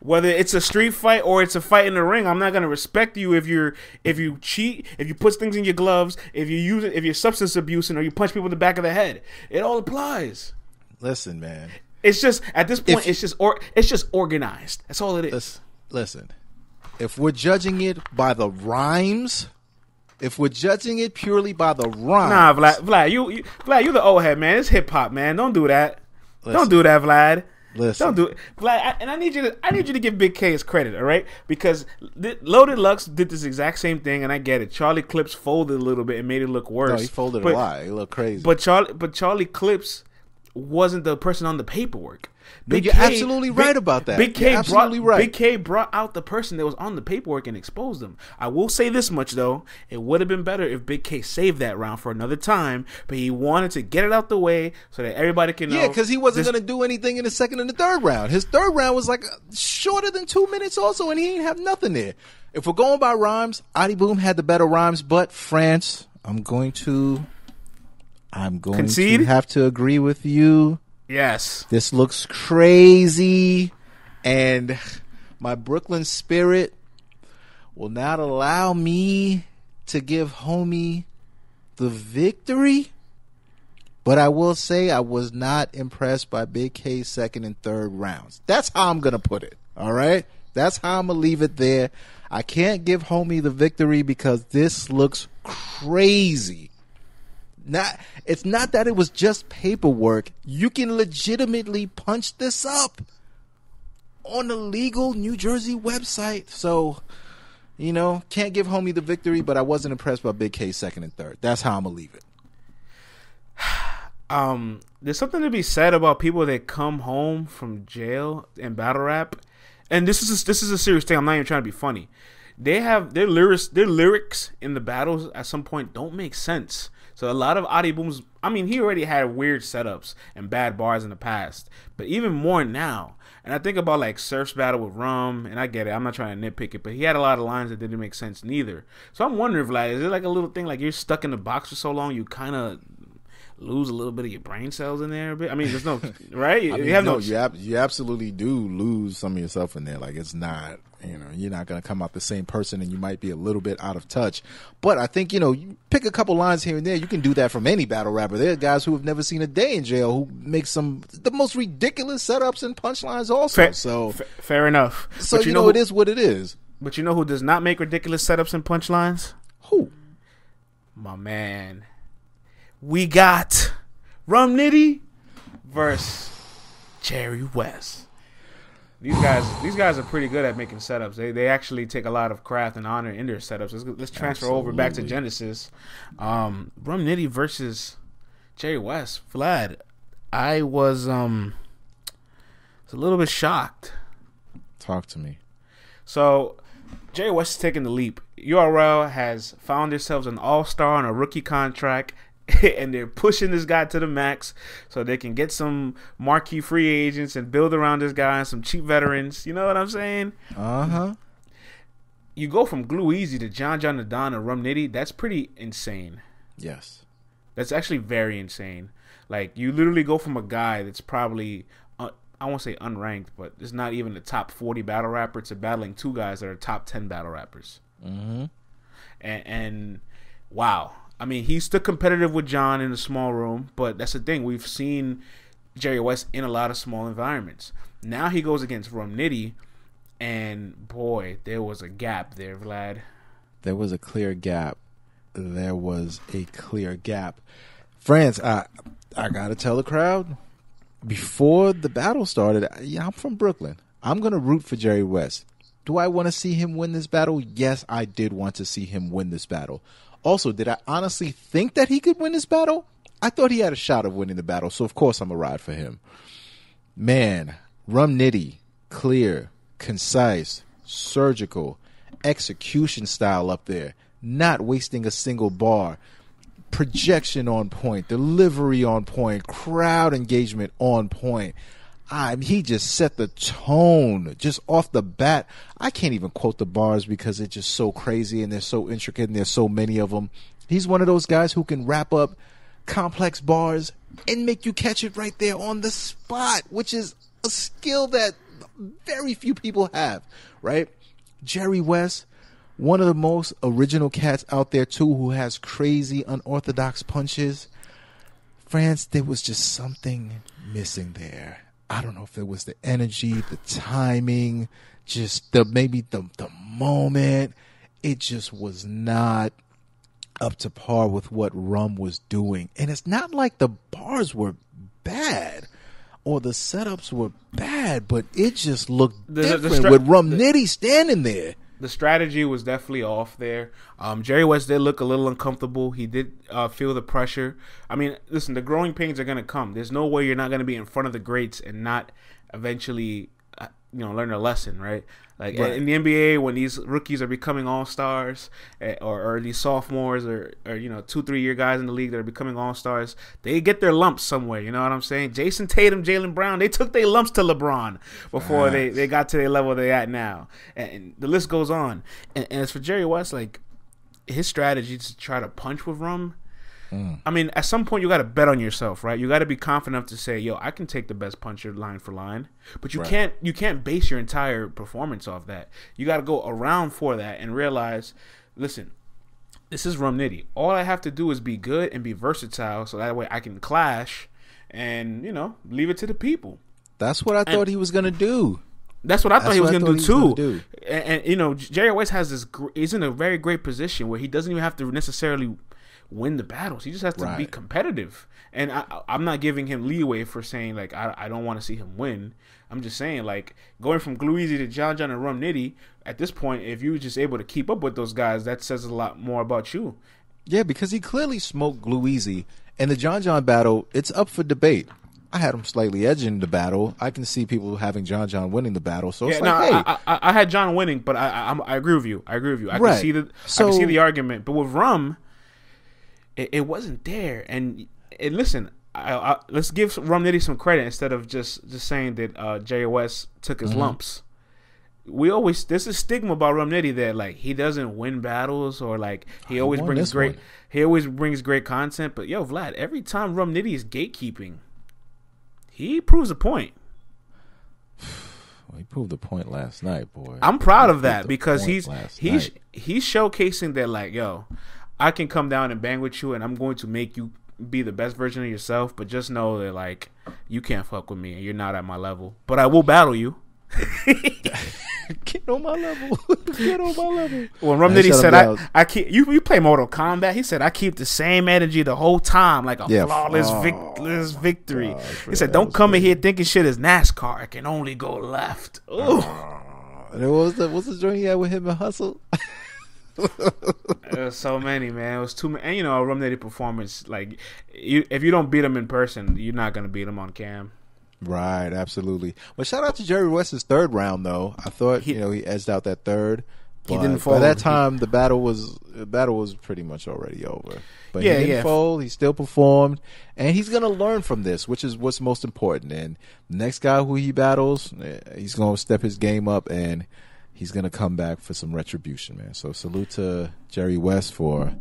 S1: Whether it's a street fight or it's a fight in the ring, I'm not gonna respect you if you're if you cheat, if you put things in your gloves, if you use it, if you're substance abusing or you punch people in the back of the head. It all applies.
S2: Listen, man.
S1: It's just at this point,
S2: If-
S1: it's just or it's just organized. That's all it is.
S2: Listen, listen. If we're judging it by the rhymes, if we're judging it purely by the rhymes,
S1: Nah, Vlad, Vlad, you, you Vlad, you the old head man. It's hip hop, man. Don't do that.
S2: Listen.
S1: Don't do that, Vlad.
S2: Listen.
S1: Don't do it, Vlad. And I need you to, I need you to give Big K his credit, all right? Because Loaded Lux did this exact same thing, and I get it. Charlie Clips folded a little bit and made it look worse.
S2: no, he folded
S1: but,
S2: a lot. He looked crazy.
S1: But Charlie, but Charlie Clips wasn't the person on the paperwork.
S2: No, you're absolutely right about that.
S1: Big K brought
S2: absolutely right.
S1: Big K brought out the person that was on the paperwork and exposed them. I will say this much though: it would have been better if Big K saved that round for another time, but he wanted to get it out the way so that everybody can know.
S2: yeah, because he wasn't
S1: this-
S2: going to do anything in the second and the third round. His third round was like shorter than two minutes, also, and he didn't have nothing there. If we're going by rhymes, Adi Boom had the better rhymes, but France, I'm going to, I'm going
S1: Concede?
S2: to have to agree with you.
S1: Yes.
S2: This looks crazy, and my Brooklyn spirit will not allow me to give homie the victory. But I will say I was not impressed by Big K's second and third rounds. That's how I'm gonna put it. All right, that's how I'm gonna leave it there. I can't give homie the victory because this looks crazy not it's not that it was just paperwork. You can legitimately punch this up on a legal New Jersey website. So, you know, can't give homie the victory, but I wasn't impressed by Big K second and third. That's how I'm gonna leave it.
S1: um, there's something to be said about people that come home from jail and battle rap, and this is a, this is a serious thing. I'm not even trying to be funny. They have their lyrics, their lyrics in the battles at some point don't make sense. So a lot of Adi Boom's, I mean, he already had weird setups and bad bars in the past, but even more now. And I think about like Surf's battle with Rum, and I get it. I'm not trying to nitpick it, but he had a lot of lines that didn't make sense neither. So I'm wondering, Vlad, is it like a little thing like you're stuck in the box for so long you kind of lose a little bit of your brain cells in there a bit? I mean, there's no right. You,
S2: I mean,
S1: you have
S2: no,
S1: no.
S2: you, ab- you absolutely do lose some of yourself in there. Like it's not, you know, you're not going to come out the same person, and you might be a little bit out of touch. But I think you know, you pick a couple lines here and there. You can do that from any battle rapper. There are guys who have never seen a day in jail who make some the most ridiculous setups and punchlines. Also,
S1: Fair,
S2: so
S1: fa- fair enough.
S2: so
S1: but
S2: you,
S1: you,
S2: know,
S1: who,
S2: it is what it is.
S1: But you know who does not make ridiculous setups and punchlines?
S2: Who?
S1: My man. We got Rum Nitty versus Jerry West. These guys, these guys are pretty good at making setups. They they actually take a lot of craft and honor in their setups. Let's, let's transfer over back to Genesis. Um, Rum Nitty versus Jerry West. Vlad, I was um, was a little bit shocked.
S2: Talk to me.
S1: So Jerry West is taking the leap. URL has found themselves an all star on a rookie contract, and they're pushing this guy to the max so they can get some marquee free agents and build around this guy and some cheap veterans. You know what I'm saying?
S2: Uh huh.
S1: You go from Glue Easy to John John the Don and Rum Nitty. That's pretty insane.
S2: Yes.
S1: That's actually very insane. Like you literally go from a guy that's probably uh, I won't say unranked, but it's not even the top forty battle rapper to battling two guys that are top ten battle rappers.
S2: Mm-hmm.
S1: And, and wow, I mean, he's still competitive with John in a small room, but that's the thing. We've seen Jerry West in a lot of small environments. Now he goes against Rum Nitty, and boy, there was a gap there, Vlad.
S2: There was a clear gap. There was a clear gap. Friends, I I gotta tell the crowd before the battle started. Yeah, I'm from Brooklyn. I'm gonna root for Jerry West. Do I want to see him win this battle? Yes, I did want to see him win this battle. Also, did I honestly think that he could win this battle? I thought he had a shot of winning the battle, so of course I'm a ride for him. Man, Rum Nitty, clear, concise, surgical, execution style up there, not wasting a single bar, projection on point, delivery on point, crowd engagement on point. I he just set the tone just off the bat. I can't even quote the bars because it's just so crazy and they're so intricate and there's so many of them. He's one of those guys who can wrap up complex bars and make you catch it right there on the spot, which is a skill that very few people have, right? Jerry West, one of the most original cats out there too, who has crazy unorthodox punches. France, there was just something missing there. I don't know if it was the energy, the timing, just the maybe the the moment. It just was not up to par with what Rum was doing. And it's not like the bars were bad or the setups were bad, but it just looked
S1: The- the- the
S2: different with Rum Nitty standing there.
S1: The strategy was definitely off there. Um, Jerry West did look a little uncomfortable. He did uh, feel the pressure. I mean, listen, the growing pains are going to come. There's no way you're not going to be in front of the greats and not eventually, you know, learn a lesson, right? Like
S2: Right.
S1: in the NBA, when these rookies are becoming all stars, eh, or, or these sophomores, or, or you know, two three year guys in the league that are becoming all stars, they get their lumps somewhere. You know what I'm saying? Jayson Tatum, Jaylen Brown, they took their lumps to LeBron before they, they got to the level they're at now, and, and the list goes on. And, and as for Jerry West, like his strategy to try to punch with rum. Mm. I mean, at some point you got to bet on yourself, right? You got to be confident enough to say, "Yo, I can take the best puncher line for line," but you
S2: Right.
S1: can't you can't base your entire performance off that. You got to go around for that and realize, listen, this is Rum Nitty. All I have to do is be good and be versatile, so that way I can clash, and you know, leave it to the people.
S2: That's what I thought he was gonna do.
S1: That's what I thought
S2: That's
S1: he was going to do too.
S2: do.
S1: And, and you know, Jerry West has this. gr- He's in a very great position where he doesn't even have to necessarily win the battles. He just has to be competitive. And I, I- I'm not giving him leeway for saying like I, I don't want to see him win. I'm just saying like going from Glue Easy to John John and Rum Nitty. At this point, if you were just able to keep up with those guys, that says a lot more about you.
S2: Yeah, because he clearly smoked Glue Easy. And the John John battle, it's up for debate. I had him slightly edging the battle. I can see people having John John winning the battle. So it's
S1: Yeah, no,
S2: like, hey,
S1: I, I, I had John winning, but I, I, I'm- agree with you. I agree with you. I
S2: Right.
S1: can see the I can see the argument, but with Rum, it, it wasn't there. And, and listen, I, I, let's give Rum Nitty some credit instead of just just saying that uh, West took his
S2: Mm-hmm.
S1: lumps. We always there's a stigma about Rum Nitty that like he doesn't win battles or like he always brings great
S2: one.
S1: he always brings great content. But yo, Vlad, every time Rum Nitty is gatekeeping, he proves a point.
S2: well, he proved the point last night, boy.
S1: I'm proud
S2: He
S1: of that because he's he's
S2: night.
S1: he's showcasing that like yo, I can come down and bang with you, and I'm going to make you be the best version of yourself. But just know that like you can't fuck with me, and you're not at my level. But I will battle you.
S2: Get on my level. Get on my level.
S1: When Rum Nitty said. I, I keep you you play Mortal Kombat, he said I keep the same energy the whole time, like a
S2: Yeah.
S1: flawless
S2: Oh,
S1: victless victory.
S2: Ah, gosh,
S1: he
S2: man,
S1: said, "Don't
S2: was
S1: come in here thinking shit is NASCAR. It can only go left." Ah. Ooh.
S2: And what was the what's the joint he had with him and Hustle?
S1: There was so many, man. It was too many. And you know, a Rum Nitty performance, like, you if you don't beat him in person, you're not gonna beat him on cam.
S2: Right, absolutely. But shout out to Jerry West's third round though. I thought
S1: He-
S2: you know he edged out that third.
S1: He didn't
S2: By
S1: fold.
S2: that
S1: He-
S2: time, the battle was the battle was pretty much already over. But
S1: Yeah,
S2: he didn't
S1: yeah.
S2: fold. He still performed, and he's gonna learn from this, which is what's most important. And next guy who he battles, eh, he's gonna step his game up, and he's gonna come back for some retribution, man. So salute to Jerry West for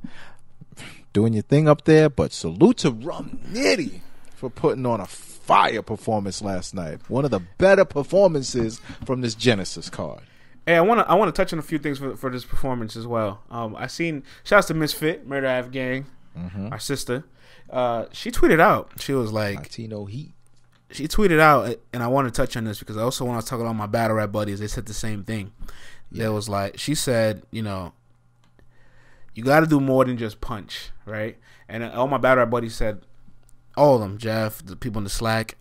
S2: doing your thing up there, but salute to Rum Nitty for putting on a fire performance last night. One of the better performances from this Genesis card.
S1: Hey, I want to I want to touch on a few things for, for this performance as well. Um, I seen shouts to Misfit Murder Ave Gang,
S2: Mm-hmm.
S1: our sister. Uh, she tweeted out. She was like,
S2: Latino Heat.
S1: She tweeted out, and I want to touch on this because also when I was talking to all my battle rap buddies, they said the same thing. There was like she said, you know, you got to do more than just punch, right? And all my battle rap buddies said, all of them, Jeff, the people in the Slack.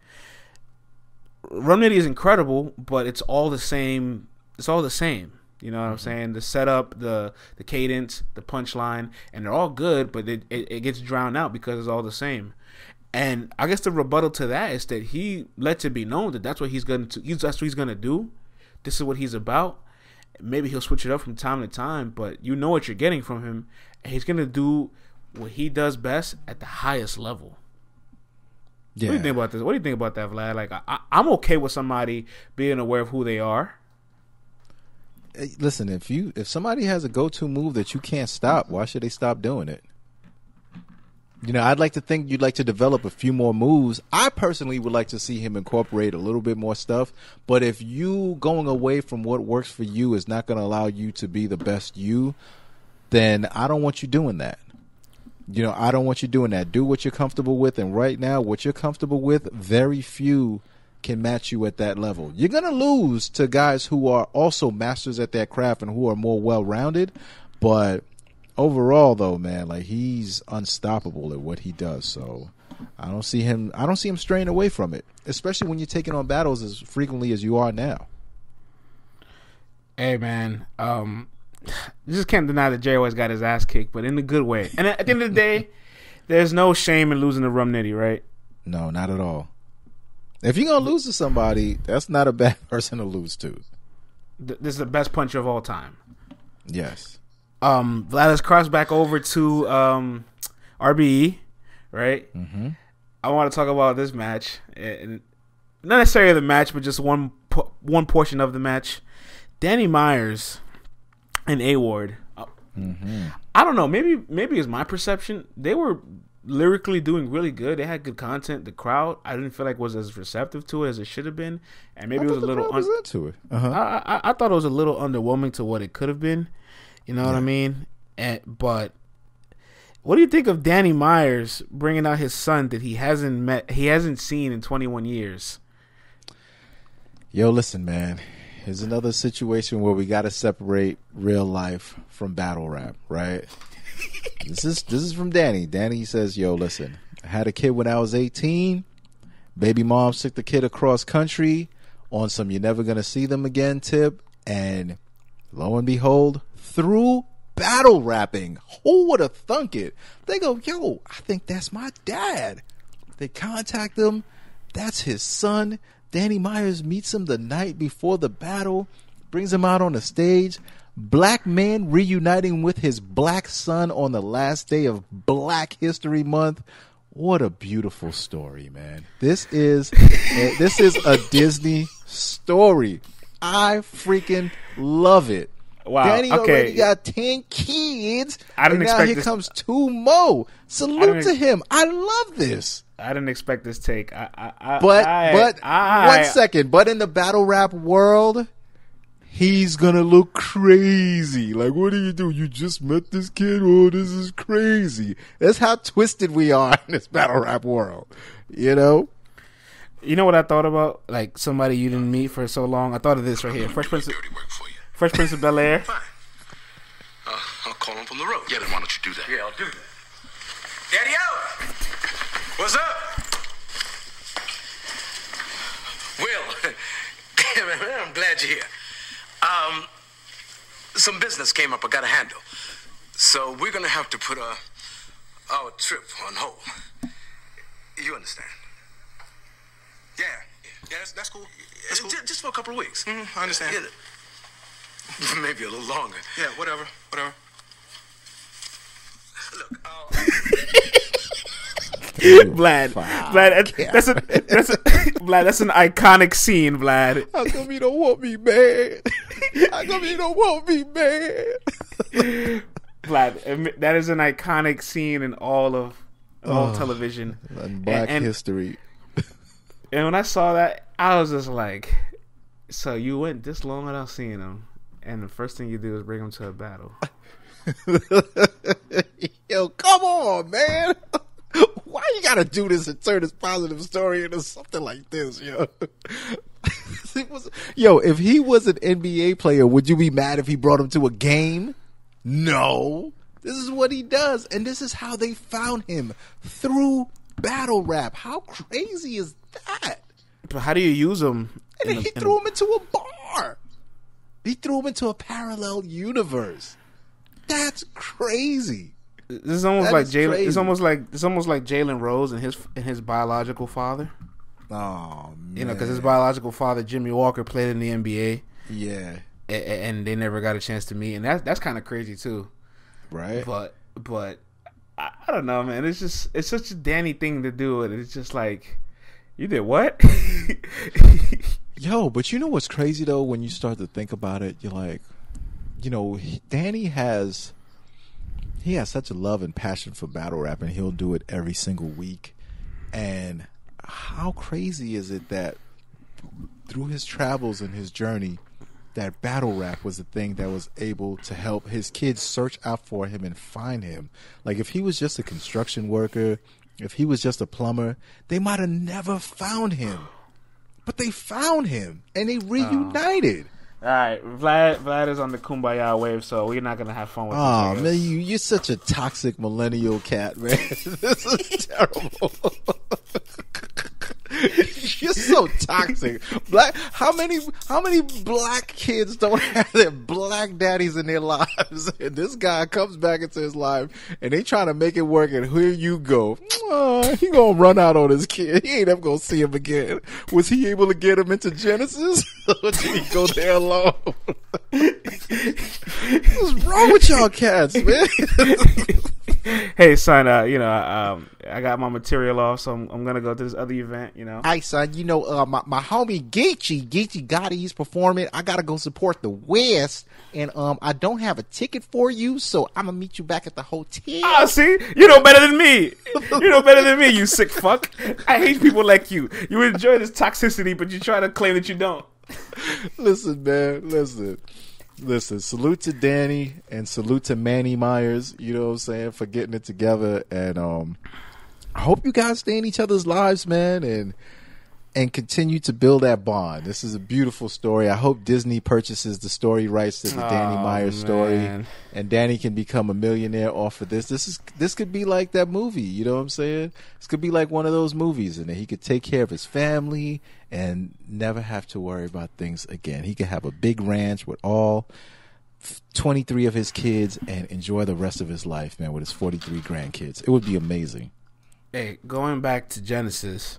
S1: Nitty is incredible, but it's all the same. It's all the same. You know what I'm mm-hmm. saying? The setup, the the cadence, the punchline, and they're all good, but it, it, it gets drowned out because it's all the same. And I guess the rebuttal to that is that he lets it be known that that's what he's going to. He's, that's what he's going to do. This is what he's about. Maybe he'll switch it up from time to time, but you know what you're getting from him. And he's going to do what he does best at the highest level.
S2: Yeah.
S1: What do you think about this? What do you think about that, Vlad? Like, I, I'm okay with somebody being aware of who they are.
S2: Hey, Listen, if you if somebody has a go to move that you can't stop, why should they stop doing it? You know, I'd like to think you'd like to develop a few more moves. I personally would like to see him incorporate a little bit more stuff. But if you going away from what works for you is not going to allow you to be the best you, then I don't want you doing that. You know, I don't want you doing that. Do what you're comfortable with. And right now, what you're comfortable with, very few can match you at that level. You're going to lose to guys who are also masters at their craft and who are more well rounded. But overall, though, man, like he's unstoppable at what he does. So I don't see him. I don't see him straying away from it, especially when you're taking on battles as frequently as you are now.
S1: Hey, man. Um, you just can't deny that Jay always got his ass kicked, but in a good way. And at the end of the day, there's no shame in losing to Rum Nitty, right?
S2: No, not at all. If you're gonna lose to somebody, that's not a bad person to lose to.
S1: This is the best puncher of all time.
S2: Yes.
S1: Um, Vlad, let's cross back over to um, RBE, right?
S2: Mm-hmm.
S1: I want to talk about this match, and not necessarily the match, but just one po- one portion of the match. Danny Myers and A Ward. Uh,
S2: Mm-hmm.
S1: I don't know. Maybe maybe it's my perception. They were lyrically doing really good. They had good content. The crowd, I didn't feel like was as receptive to it as it should have been, and maybe it was a little.
S2: was into it. Uh-huh.
S1: I, I I thought it was a little underwhelming to what it could have been. You know what I mean? And but what do you think of Danny Myers bringing out his son that he hasn't met, he hasn't seen in 21 years?
S2: Yo, listen, man. Here's another situation where we got to separate real life from battle rap, right? this is this is from Danny. Danny says, "Yo, listen. I had a kid when I was 18. Baby mom took the kid across country on some you're never gonna see them again tip, and lo and behold, through battle rapping, who would have thunk it? They go, yo, I think that's my dad. They contact him. That's his son. Danny Myers meets him the night before the battle, brings him out on the stage. Black man reuniting with his black son on the last day of Black History Month. What a beautiful story, man. This is this is a Disney story. I freaking love it.
S1: Wow,
S2: Danny
S1: okay.
S2: already got ten kids.
S1: I didn't
S2: and now here
S1: this-
S2: comes two more. Salute to him. I love this.
S1: I didn't expect this take. I, I, I
S2: But
S1: I,
S2: but
S1: I,
S2: one second. But in the battle rap world, he's gonna look crazy. Like, what do you do? You just met this kid? Oh, this is crazy. That's how twisted we are in this battle rap world. You know?
S1: You know what I thought about? Like somebody you didn't meet for so long. I thought of this right here. Fresh Prince,
S3: Dirty work for you.
S1: Fresh Prince of Bel Air.
S3: Fine. Uh, I'll call him from the road. Yeah, then why don't you do that? Yeah, I'll do that. Daddy out! What's up? Will, I'm glad you're here. Um, some business came up I gotta handle. So we're gonna have to put uh, our trip on hold. You understand? Yeah. Yeah, that's, that's cool. That's cool. Just, for a couple of weeks. I understand. Maybe a little longer. Yeah, whatever, whatever. Look,
S1: Vlad, Vlad, that- that's a that's a Vlad. That's an iconic scene, Vlad.
S2: How come you don't want me, man? How come you don't want me, man?
S1: Vlad, admit- that is an iconic scene in all of all television.
S2: And Black
S1: and,
S2: history.
S1: And when I saw that, I was just like, "So you went this long without seeing him, and the first thing you do is bring him to a battle."
S2: Yo, come on, man. Why you gotta do this and turn this positive story into something like this, yo? was, yo, if he was an NBA player, would you be mad if he brought him to a game? No. This is what he does, and this is how they found him through battle rap. How crazy is that?
S1: But how do you use him?
S2: And then he threw him into a bar. He threw him into a parallel universe. That's crazy.
S1: This is almost
S2: That
S1: like Jalen. It's almost like it's almost like Jalen Rose and his and his biological father.
S2: Oh man.
S1: You know, because his biological father Jimmy Walker played in the NBA,
S2: yeah,
S1: a- a- and they never got a chance to meet, and that's that's kind of crazy too.
S2: right.
S1: But but I, I don't know, man. It's just it's such a Danny thing to do, and it's just like you did what?
S2: Yo, but you know what's crazy though? When you start to think about it, you're like, you know, Danny has he has such a love and passion for battle rap, and he'll do it every single week. And how crazy is it that through his travels and his journey, that battle rap was the thing that was able to help his kids search out for him and find him. Like if he was just a construction worker, if he was just a plumber, they might have never found him. But they found him and they reunited. Oh.
S1: All right, Vlad Vlad is on the kumbaya wave, so we're not gonna have fun with
S2: Oh man, you you're such a toxic millennial cat, man. this is terrible. you're so toxic. Black how many how many black kids don't have their black daddies in their lives? And this guy comes back into his life and they trying to make it work and here you go. He gonna run out on his kid. He ain't ever gonna see him again. Was he able to get him into Genesis? or did he go there alone? What's wrong with y'all cats, man?
S1: hey son, uh, you know, um, I got my material off, so I'm, I'm gonna go to this other event. You know,
S2: Hey son, you know uh, my my homie Geechee, Geechee Gotti, he's performing. I gotta go support the West, and um I don't have a ticket for you, so I'm gonna meet you back at the hotel.
S1: Ah, see, you know better than me. You know better than me, you sick fuck. I hate people like you. You enjoy this toxicity, but you try to claim that you don't.
S2: listen, man, listen, listen. Salute to Danny and salute to Manny Myers. You know what I'm saying for getting it together, and um I hope you guys stay in each other's lives, man, and and continue to build that bond. This is a beautiful story. I hope Disney purchases the story rights to the Danny
S1: Oh,
S2: Myers story,
S1: man.
S2: and Danny can become a millionaire off of this. This is this could be like that movie. You know what I'm saying? This could be like one of those movies, and he could take care of his family and never have to worry about things again. He could have a big ranch with all 23 of his kids and enjoy the rest of his life, man, with his 43 grandkids. It would be amazing.
S1: Hey, going back to Genesis,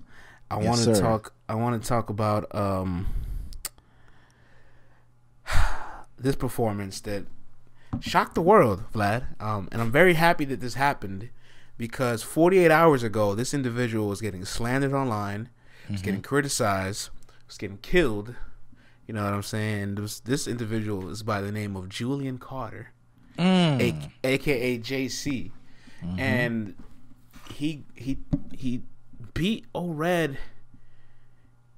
S1: I
S2: Yes,
S1: want to
S2: sir.
S1: talk. I want to talk about um this performance that shocked the world, Vlad. Um, and I'm very happy that this happened because 48 hours ago, this individual was getting slandered online, was getting criticized, was getting killed. You know what I'm saying? This, this individual is by the name of Julian Carter, a, aka JC, and he he he beat O-Red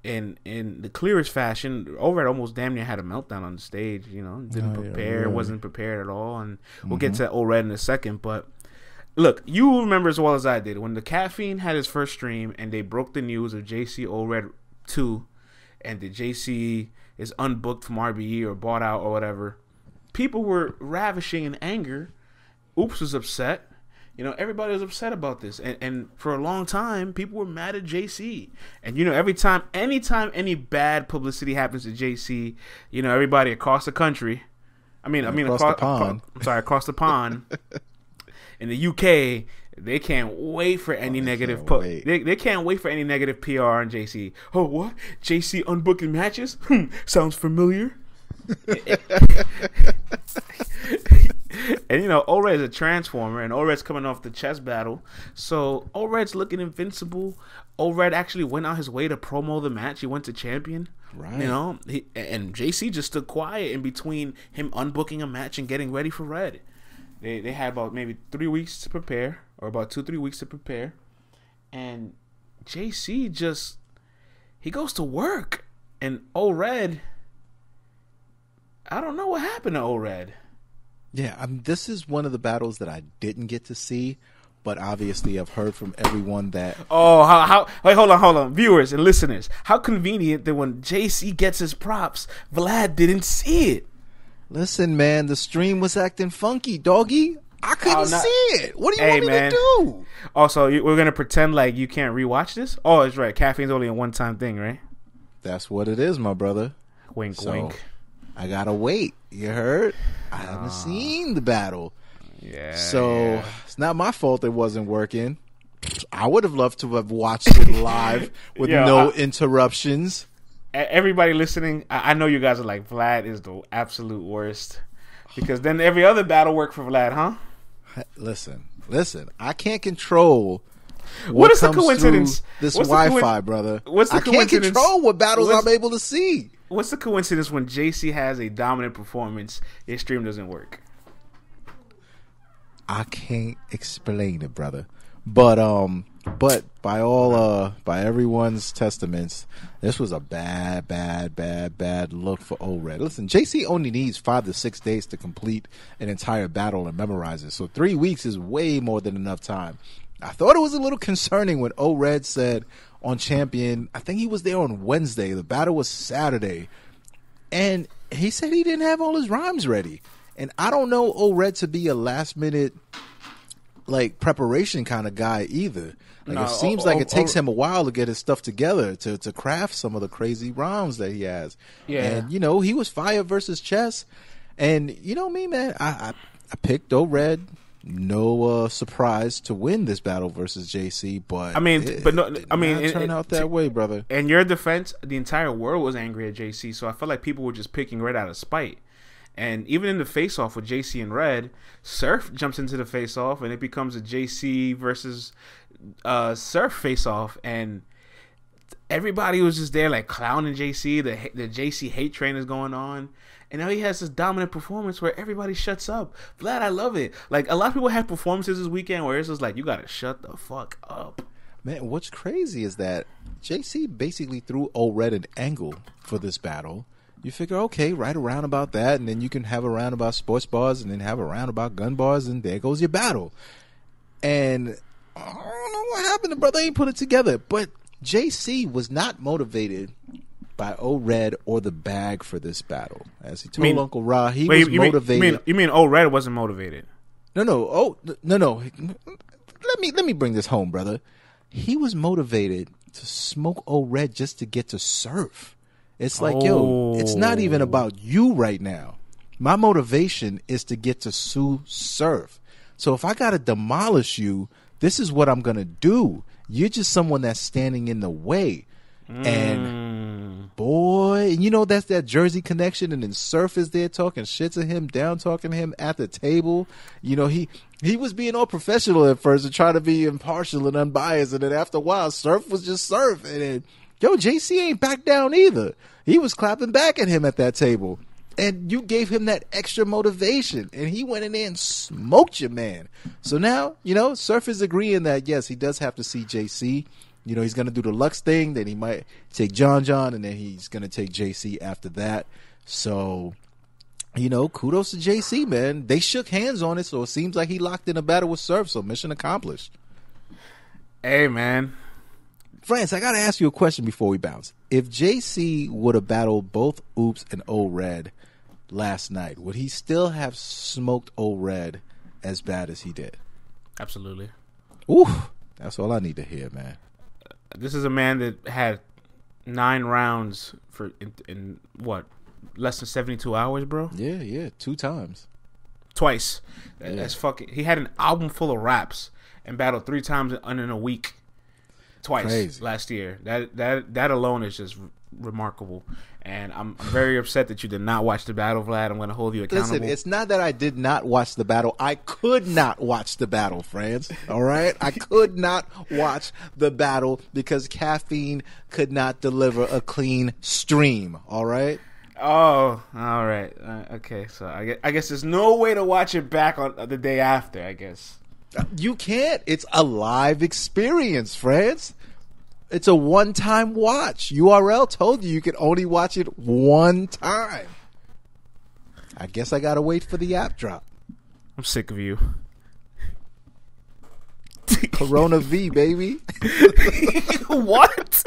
S1: in in the clearest fashion. O-Red almost damn near had a meltdown on the stage. You know, didn't
S2: Oh, yeah,
S1: prepare,
S2: really?
S1: wasn't prepared at all, and we'll get mm-hmm. to O-Red in a second. But look, you remember as well as I did when the caffeine had his first stream and they broke the news of JC O-Red two, and the JC is unbooked from RBE or bought out or whatever. People were ravishing in anger. Oops was upset. You know, everybody was upset about this, and and for a long time, people were mad at JC. And you know, every time, anytime any bad publicity happens to JC, you know, everybody across the country, I mean, I mean,
S2: across
S1: across,
S2: the pond.
S1: I'm sorry, across the pond, in the UK, they can't wait for any negative.
S2: can't
S1: pu- they they can't wait for any negative PR on JC. Oh, what? JC unbooking matches? Hmm, sounds familiar. and you know, Ored's a transformer, and Ored's coming off the chess battle, so Ored's looking invincible. Ored actually went out his way to promo the match. He went to champion,
S2: Right.
S1: You know, he, and JC just stood quiet in between him unbooking a match and getting ready for Red. They they had about maybe three weeks to prepare, or about two three weeks to prepare, and JC just he goes to work, and O Red. I don't know what happened to O Red.
S2: Yeah, I mean, this is one of the battles that I didn't get to see, but obviously I've heard from everyone that
S1: Oh, how, how? Wait, hold on, hold on, viewers and listeners. How convenient that when JC gets his props, Vlad didn't see it.
S2: listen, man, the stream was acting funky, doggy. I couldn't
S1: Oh, not-
S2: see it. What do you
S1: Hey,
S2: want me
S1: man.
S2: to do?
S1: Also, you, we're gonna pretend like you can't rewatch this. Oh, it's right. Caffeine's only a one-time thing, right?
S2: That's what it is, my brother.
S1: Wink,
S2: So-
S1: wink.
S2: I gotta wait. You heard? I haven't ah. seen the battle.
S1: Yeah.
S2: So
S1: yeah.
S2: it's not my fault it wasn't working. I would have loved to have watched it live with
S1: Yo,
S2: no
S1: I-
S2: interruptions.
S1: Everybody listening, I, I know you guys are like Vlad is the absolute worst because then every other battle worked for Vlad, huh?
S2: Listen, listen. I can't control what,
S1: What is the coincidence?
S2: This
S1: What's
S2: Wi-Fi,
S1: coinc-
S2: brother.
S1: what's the coincidence?
S2: I can't control what battles
S1: What's-
S2: I'm able to see.
S1: What's the coincidence when JC has a dominant performance, his stream doesn't work?
S2: I can't explain it, brother. But um, but by all uh, by everyone's testaments, this was a bad, bad, bad, bad look for ORED. Listen, JC only needs five to six days to complete an entire battle and memorize it. So three weeks is way more than enough time. I thought it was a little concerning when ORED said on Champion. I think he was there on Wednesday. The battle was Saturday, and he said he didn't have all his rhymes ready. And I don't know ORED to be a last minute like preparation kind of guy either. Like
S1: No,
S2: it seems
S1: o-
S2: like
S1: o-
S2: it takes
S1: o-
S2: him a while to get his stuff together to to craft some of the crazy rhymes that he has.
S1: Yeah.
S2: and you know he was fire versus chess, and you know me, man. I I, I picked O Red. No uh, surprise to win this battle versus JC, but
S1: I mean,
S2: it
S1: but no, I mean, it-
S2: turn out that way, brother.
S1: In your defense, the entire world was angry at JC, so I felt like people were just picking Red out of spite. And even in the face off with JC and Red, Surf jumps into the face off and it becomes a JC versus uh, Surf face off. And everybody was just there like clowning JC. The, the JC hate train is going on. And now he has this dominant performance where everybody shuts up. Vlad, I love it. Like a lot of people had performances this weekend where it's just like, you got to shut the fuck up.
S2: Man, what's crazy is that JC basically threw O Red an angle for this battle. You figure, okay, right around about that, and then you can have a round about sports bars, and then have a round about gun bars, and there goes your battle. And I don't know what happened. The brother ain't put it together. But JC was not motivated by O Red or the bag for this battle. As he told
S1: mean-
S2: Uncle Ra, he
S1: Wait,
S2: was
S1: you, mean,
S2: motivated.
S1: you mean you mean oh Red wasn't motivated?
S2: No, no. Oh, no, no. Let me let me bring this home, brother. He was motivated to smoke O Red just to get to surf. It's like, yo, it's not even
S1: Oh.
S2: about you right now. My motivation is to get to sue surf. So if I gotta demolish you, this is what I'm gonna do. You're just someone that's standing in the way. And hmm. Boy, and you know that's that Jersey connection, and then Surf is there talking shit to him, down talking to him at the table. You know he he was being all professional at first and trying to be impartial and unbiased, and then after a while, Surf was just Surf, and then yo JC ain't back down either. He was clapping back at him at that table, and you gave him that extra motivation, and he went in there and smoked your man. So now you know Surf is agreeing that yes, he does have to see JC. You know, he's going to do the Lux thing, then he might take John John, and then he's going to take JC after that. So, you know, kudos to JC, man. They shook hands on it, so it seems like he locked in a battle with Surf, so mission accomplished.
S1: Hey man,
S2: France, I got to ask you a question before we bounce. If JC would have battled both Oops and O Red last night, would he still have smoked O Red as bad as he did?
S1: absolutely.
S2: Ooh, that's all I need to hear, man.
S1: This is a man that had nine rounds for in, in what less than seventy two hours, bro.
S2: Yeah, yeah, two times.
S1: Twice. That- That's fucking. He had an album full of raps and battled three times in, in a week. Twice
S2: Crazy.
S1: last year. That that that alone is just remarkable. And I'm very upset that you did not watch the battle, Vlad. I'm going to hold you accountable.
S2: Listen, it's not that I did not watch the battle. I could not watch the battle, friends. All right? I could not watch the battle because caffeine could not deliver a clean stream. All right?
S1: Oh, all right. Uh, okay, so I guess, I guess there's no way to watch it back on uh, the day after. I guess.
S2: You can't. It's a live experience, friends. It's a one time watch. URL told you you could only watch it one time. I guess I gotta wait for the app drop.
S1: I'm sick of you.
S2: Corona V, baby.
S1: what?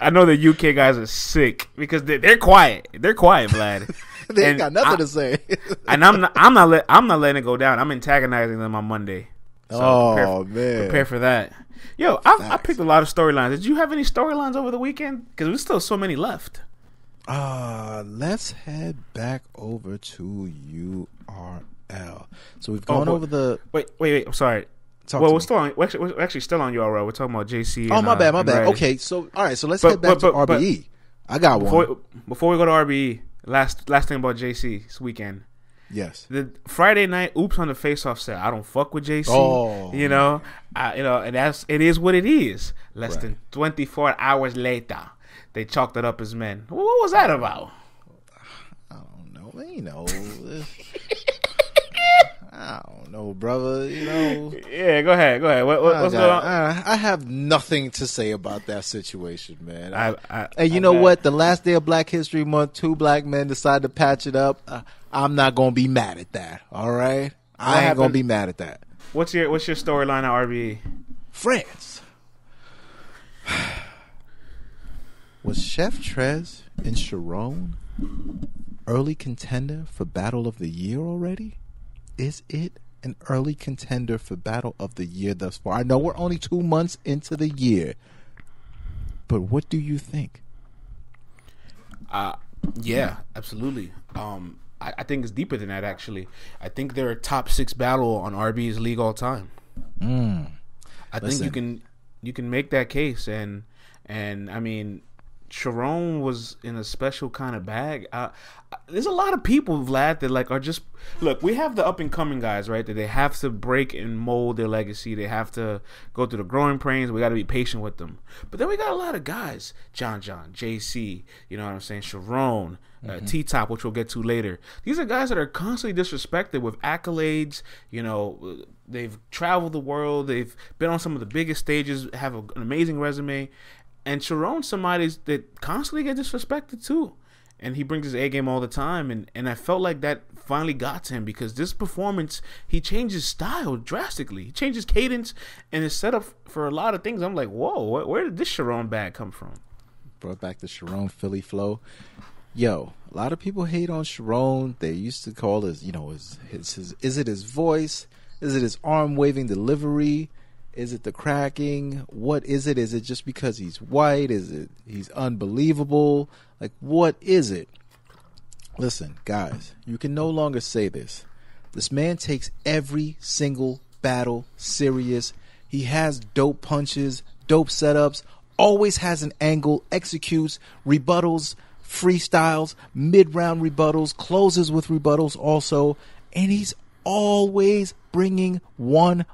S1: I know the UK guys are sick because they're, they're quiet. They're quiet, Vlad.
S2: they ain't
S1: And
S2: got nothing
S1: I-
S2: to say.
S1: and I'm not, I'm not let, I'm not letting it go down. I'm antagonizing them on Monday. So prepare
S2: oh
S1: for,
S2: man.
S1: prepare for that. Yo, I, I picked a lot of storylines. Did you have any storylines over the weekend? Because there's still so many left.
S2: Uh, let's head back over to URL. So we've
S1: Oh,
S2: gone
S1: but-
S2: over the.
S1: Wait, wait, wait. I'm sorry.
S2: Talk
S1: well, we're
S2: me.
S1: still on. We're actually, we're actually still on URL. We're talking about JC.
S2: Oh my
S1: uh,
S2: bad, my
S1: and
S2: bad.
S1: Ray.
S2: Okay, so all right, so let's
S1: But-
S2: head back
S1: but-
S2: to
S1: but- but-
S2: RBE. I got one.
S1: Before before we go to RBE, last last thing about JC this weekend.
S2: Yes.
S1: The Friday night, oops on the face off said, "I don't fuck with JC."
S2: Oh.
S1: you know, I, you know, and that's it is what it is. Less
S2: Right.
S1: than twenty four hours later, they chalked it up as men. What was that about?
S2: I don't know. You know. I don't know, brother. You know.
S1: Yeah, go ahead, go ahead. What, what,
S2: I,
S1: what's going on?
S2: I, I have nothing to say about that situation, man.
S1: I, I,
S2: And you
S1: I
S2: know what? The last day of Black History Month, two black men decide to patch it up. Uh, I'm not gonna be mad at that. All right, I
S1: What
S2: ain't gonna be mad at that.
S1: What's your what's your storyline at RBE?
S2: France. Was Chef Trez and Sharon early contender for Battle of the Year already? Is it an early contender for Battle of the Year thus far? I know we're only two months into the year, but what do you think?
S1: Uh, yeah, absolutely. Um, I, I think it's deeper than that. Actually, I think they're a top six battle on RB's league all time. I think you can you can make that case, and and I mean, Sharon was in a special kind of bag. Uh, there's a lot of people, Vlad, that like are just look. We have the up and coming guys, right? That they have to break and mold their legacy. They have to go through the growing pains. We got to be patient with them. But then we got a lot of guys, John John, JC. You know what I'm saying? Sharon. Uh, T Top, which we'll get to later. These are guys that are constantly disrespected with accolades. You know, they've traveled the world. They've been on some of the biggest stages. Have a, an amazing resume. And Sharon's somebody that constantly gets disrespected too. And he brings his A game all the time. And, and I felt like that finally got to him because this performance, he changes style drastically. He changes cadence and his setup for a lot of things. I'm like, whoa, where, where did this Sharon bag come from?
S2: Brought back the Sharon Philly flow. Yo, a lot of people hate on Sharon. They used to call his, you know, his, his, his is it his voice? Is it his arm waving delivery? Is it the cracking? What is it? Is it just because he's white? Is it he's unbelievable? Like what is it? Listen, guys, you can no longer say this. This man takes every single battle serious. He has dope punches, dope setups, always has an angle, executes, rebuttals, freestyles, mid round rebuttals, closes with rebuttals also, and he's always bringing 100%.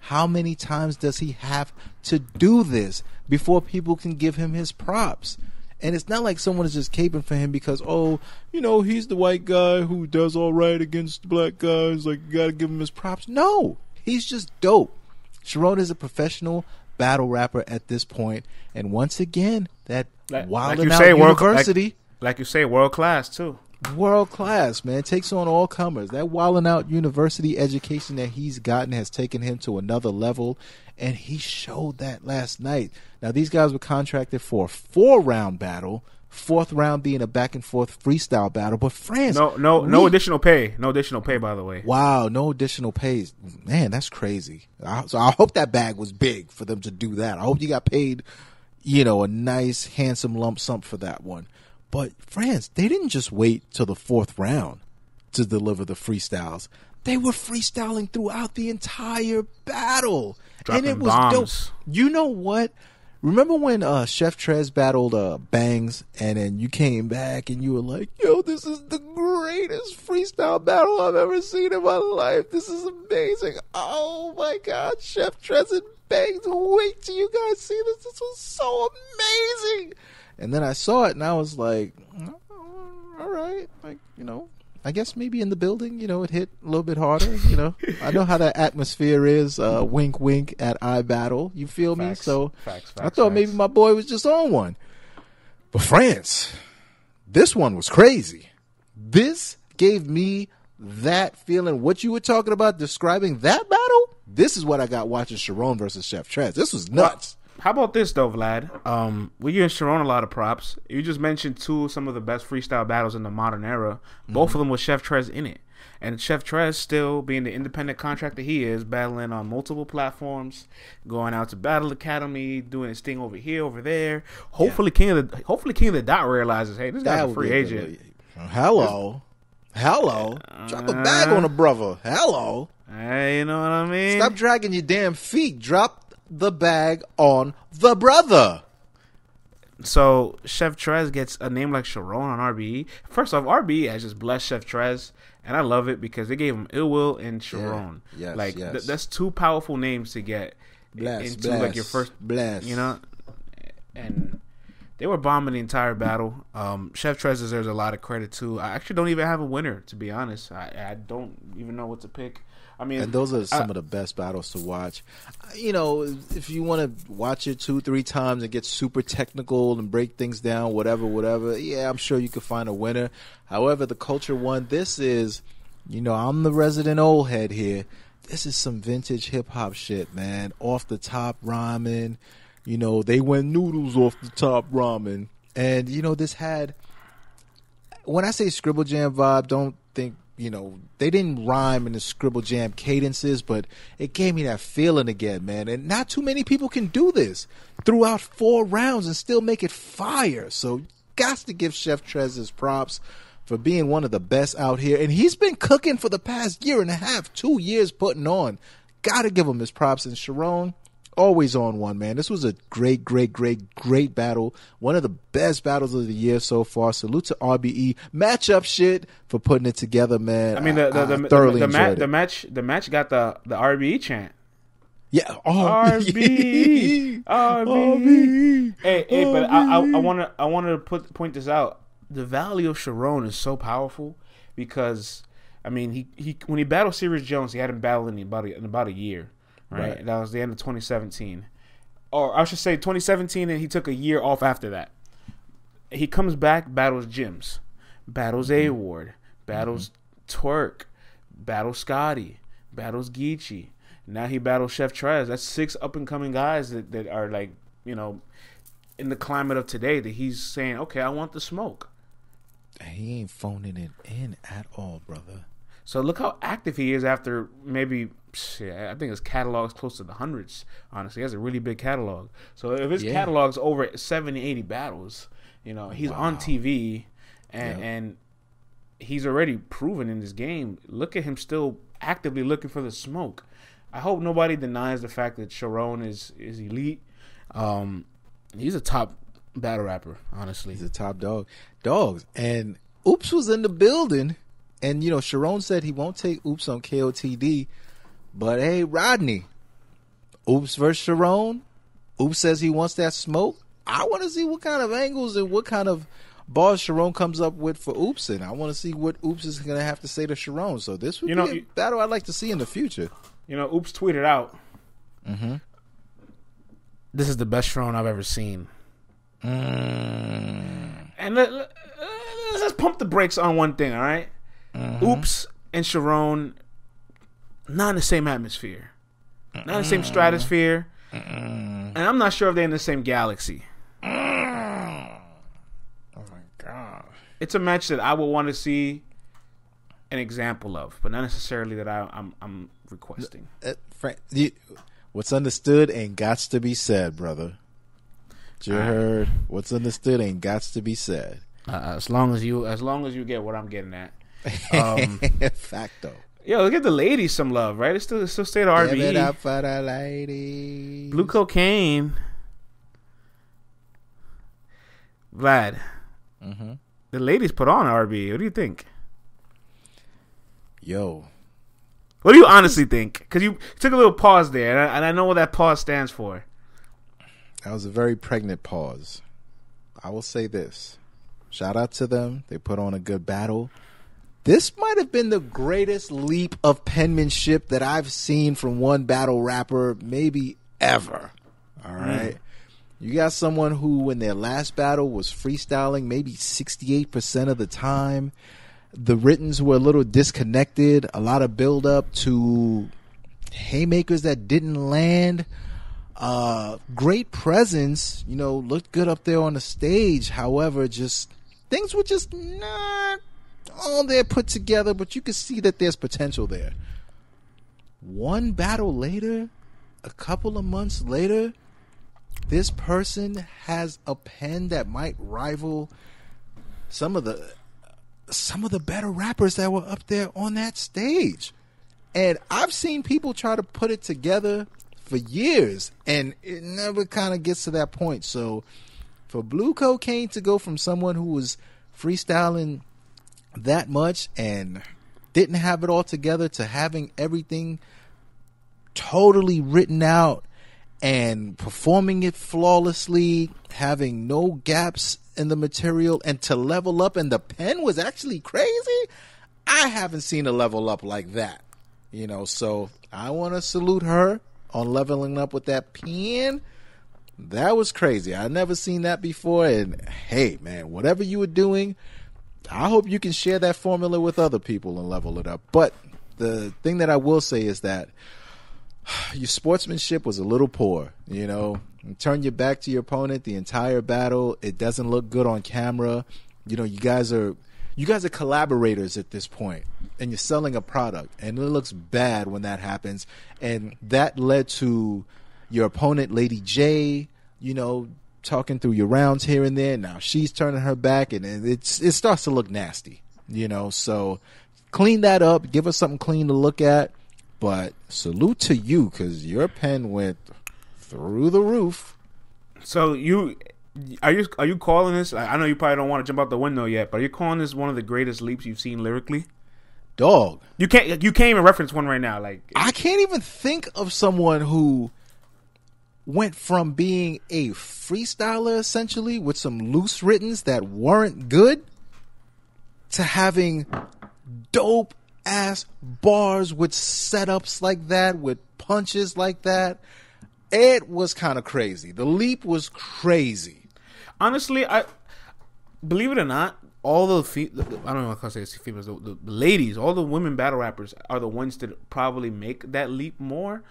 S2: How many times does he have to do this before people can give him his props? And it's not like someone is just caping for him because, oh, you know, he's the white guy who does all right against the black guys. Like, you got to give him his props. No, he's just dope. Sharon is a professional battle rapper at this point, and once again, that
S1: Like,
S2: Wild
S1: like you say, world,
S2: University,
S1: like, like you say, world class too.
S2: World class, man, takes on all comers. That Wildin' Out University education that he's gotten has taken him to another level, and he showed that last night. Now, these guys were contracted for a four round battle, fourth round being a back and forth freestyle battle, but France.
S1: No, no, no additional pay. No additional pay, by the way.
S2: Wow, no additional pays. Man, that's crazy. I, so I hope that bag was big for them to do that. I hope you got paid, you know, a nice, handsome lump sum for that one. But France, they didn't just wait till the fourth round to deliver the freestyles. They were freestyling throughout the entire battle. and it was
S1: bombs.
S2: dope. You know what? Remember when uh, Chef Trez battled uh, Bangs, and then you came back and you were like, "Yo, this is the greatest freestyle battle I've ever seen in my life. This is amazing. Oh my God, Chef Trez and Bangs! Wait till you guys see this. This was so amazing." And then I saw it, and I was like, "Oh, "All right, like you know, I guess maybe in the building, you know, it hit a little bit harder. You know, I know how that atmosphere is. Uh, wink, wink at iBattle. You feel me? So
S1: Facts,
S2: I
S1: facts,
S2: thought maybe my boy was just on one. But France, this one was crazy. This gave me that feeling. What you were talking about describing that battle. This is what I got watching Sharon versus Chef Trez. This was nuts.
S1: How about this though, Vlad? Um, we giving Sharon a lot of props. You just mentioned two of some of the best freestyle battles in the modern era. Both of them with Chef Trez in it, and Chef Trez still being the independent contractor he is, battling on multiple platforms, going out to Battle Academy, doing his thing over here, over there. Hopefully, King of the hopefully King of the Dot realizes, hey, this guy's a free agent.
S2: good. Hello. Hello. Drop a bag on a brother. Hello.
S1: Hey, you know what I mean?
S2: Stop dragging your damn feet. Drop the bag on the brother.
S1: So Chef Trez gets a name like Sharon on RBE. First off, RBE has just blessed Chef Trez, and I love it because they gave him Ill Will and Sharon.
S2: Yes,
S1: like
S2: yes.
S1: th- that's two powerful names to get
S2: Bless,
S1: into
S2: bless,
S1: like your first
S2: bless.
S1: You know, and they were bombing the entire battle. Um, Chef Trez deserves a lot of credit too. I actually don't even have a winner to be honest. I, I don't even know what to pick. I mean,
S2: And those are some
S1: I-
S2: of the best battles to watch. You know, if you want to watch it two, three times and get super technical and break things down, whatever, whatever, yeah, I'm sure you could find a winner. However, the culture one, this is, you know, I'm the resident old head here. This is some vintage hip hop shit, man. Off the top ramen. You know, they went noodles off the top ramen. And, you know, this had when I say Scribble Jam vibe, don't think you know they didn't rhyme in the Scribble Jam cadences, but it gave me that feeling again, man. And not too many people can do this throughout four rounds and still make it fire. So, got to give Chef Trez his props for being one of the best out here, and he's been cooking for the past year and a half, two years putting on. Got to give him his props. And Sharon, always on one, man. This was a great, great, great, great battle. One of the best battles of the year so far. Salute to RBE. Matchup shit for putting it together, man.
S1: I mean, the the, the,
S2: thoroughly
S1: the, the, ma- the match the match got the the RBE chant.
S2: Yeah. Oh,
S1: RB, RB. Hey, hey, but I, I, I want to, I want to put point this out. The value of Sharon is so powerful because, I mean, he, he when he battled Serius Jones, he hadn't battled in about a, in about a year, right?
S2: Right.
S1: That was the end of 2017, or I should say 2017, and he took a year off after that. He comes back, battles Jims, battles mm-hmm. A Ward, battles mm-hmm. Twork, battles Scotty, battles Geechee. Now he battles Chef Trez. That's six up and coming guys that, that are like, you know, in the climate of today that he's saying, okay, I want the smoke.
S2: He ain't phoning it in at all, brother.
S1: So look how active he is after maybe shit, I think his catalog's close to the hundreds. Honestly, he has a really big catalog. So if his
S2: Yeah.
S1: catalog's over 70, 80 battles, you know, he's on TV and
S2: Yeah.
S1: and he's already proven in this game. Look at him still actively looking for the smoke. I hope nobody denies the fact that Sharon is is elite. Um, he's a top battle rapper, honestly.
S2: He's a top dog. Dogs. And Oops was in the building. And, you know, Sharon said he won't take Oops on KOTD. But hey, Rodney, Oops versus Sharon. Oops says he wants that smoke. I want to see what kind of angles and what kind of bars Sharon comes up with for Oops. And I want to see what Oops is going to have to say to Sharon. So this would
S1: You
S2: be
S1: know,
S2: a
S1: you-
S2: battle I'd like to see in the future.
S1: You know, Oops tweeted out,
S2: Mm-hmm.
S1: "This is the best Sharon I've ever seen."
S2: Mm.
S1: And let, let, us just pump the brakes on one thing, all right? Oops and Sharon, not in the same atmosphere, not in the same stratosphere, and I'm not sure if they're in the same galaxy.
S2: Oh my God.
S1: It's a match that I would want to see an example of, but not necessarily that I, I'm I'm requesting.
S2: uh, Frank, you, what's understood ain't got to be said, brother. You heard? What's understood ain't got to be said.
S1: Uh, as long as you, as long as you get what I'm getting at. Um,
S2: Facto.
S1: Yo, look at the ladies some love, right? It's still, it's still state of
S2: Give it up for the ladies.
S1: Blue cocaine. Vlad.
S2: Mhm.
S1: The ladies put on RB. What do you think?
S2: Yo,
S1: What do you honestly think? Because you took a little pause there, and I, and I know what that pause stands for.
S2: that was a very pregnant pause. I will say this. Shout out to them. They put on a good battle. This might have been the greatest leap of penmanship that I've seen from one battle rapper, maybe ever. All right. You got someone who, in their last battle, was freestyling maybe 68% of the time. The writtens were a little disconnected, a lot of build up to haymakers that didn't land. Uh, great presence, you know, looked good up there on the stage. However, just things were just not all there put together, but you could see that there's potential there. One battle later, a couple of months later, this person has a pen that might rival some of the some of the better rappers that were up there on that stage. And I've seen people try to put it together for years and it never kind of gets to that point. So for Blue Cocaine to go from someone who was freestyling that much and didn't have it all together to having everything totally written out and performing it flawlessly, having no gaps in the material, and to level up, and the pen was actually crazy. I haven't seen a level up like that, you know. So I want to salute her on leveling up with that pen. That was crazy. I never seen that before. And hey, man, whatever you were doing, I hope you can share that formula with other people and level it up. But the thing that I will say is that your sportsmanship was a little poor. You know, you turn your back to your opponent the entire battle. It doesn't look good on camera. You know, you guys are you guys are collaborators at this point, and you're selling a product, and it looks bad when that happens. And that led to your opponent, Lady J. You know, talking through your rounds here and there. Now she's turning her back, and it's it starts to look nasty. You know, so clean that up. Give us something clean to look at. But salute to you because your pen went through the roof.
S1: So you are you are you calling this? I know you probably don't want to jump out the window yet, but are you calling this one of the greatest leaps you've seen lyrically?
S2: Dog,
S1: You can't you can't even reference one right now. Like
S2: I can't even think of someone who went from being a freestyler essentially with some loose writtens that weren't good to having dope ass bars with setups like that, with punches like that. It was kind of crazy. The leap was crazy.
S1: honestly, I believe it or not, all the fe- I don't know if I can say it's females, the, the, ladies, all the women battle rappers are the ones that probably make that leap more,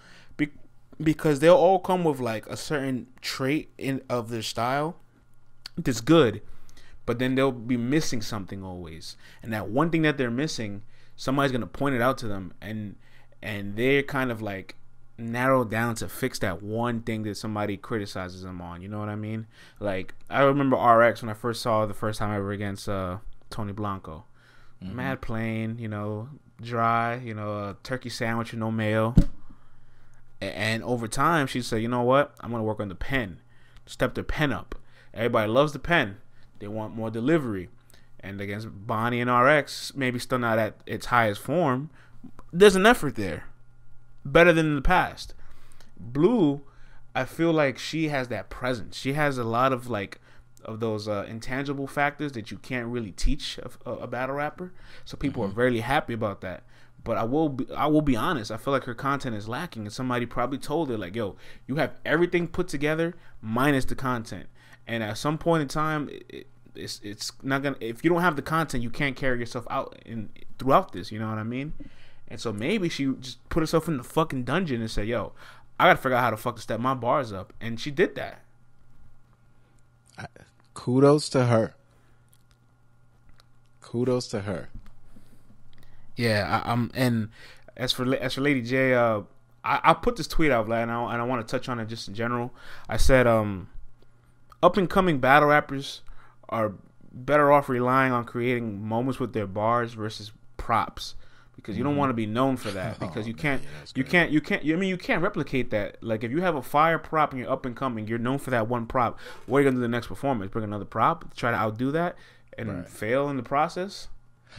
S1: because they'll all come with like a certain trait in of their style that's good, but then they'll be missing something always, and that one thing that they're missing, somebody's gonna point it out to them, and and they're kind of like narrowed down to fix that one thing that somebody criticizes them on. You know what I mean? Like I remember RX when I first saw the first time ever against uh, Tony Blanco. Mad plain, you know, dry, you know, a turkey sandwich with no mayo. And over time, she said, "You know what? I'm gonna work on the pen. Step the pen up. Everybody loves the pen. They want more delivery. And against Bonnie and RX, maybe still not at its highest form. There's an effort there, better than in the past. Blue, I feel like she has that presence. She has a lot of like of those uh, intangible factors that you can't really teach a, a battle rapper. So people are very happy about that. But I will be, I will be honest. I feel like her content is lacking, and somebody probably told her like, "Yo, you have everything put together minus the content." And at some point in time, it, it's it's not gonna. If you don't have the content, you can't carry yourself out in throughout this. You know what I mean? And so maybe she just put herself in the fucking dungeon and said, "Yo, I gotta figure out how to fuck to step my bars up," and she did that.
S2: Kudos to her. Kudos to her.
S1: Yeah, I, I'm. And as for as for Lady J, uh, I, I put this tweet out, like, and I, and I want to touch on it just in general. I said, um, up and coming battle rappers are better off relying on creating moments with their bars versus props because you don't want to be known for that because you can't
S2: yeah, that's
S1: you can't you can't I mean you can't replicate that like if you have a fire prop and you're up and coming you're known for that one prop what are you gonna do the next performance bring another prop try to outdo that and
S2: Right.
S1: fail in the process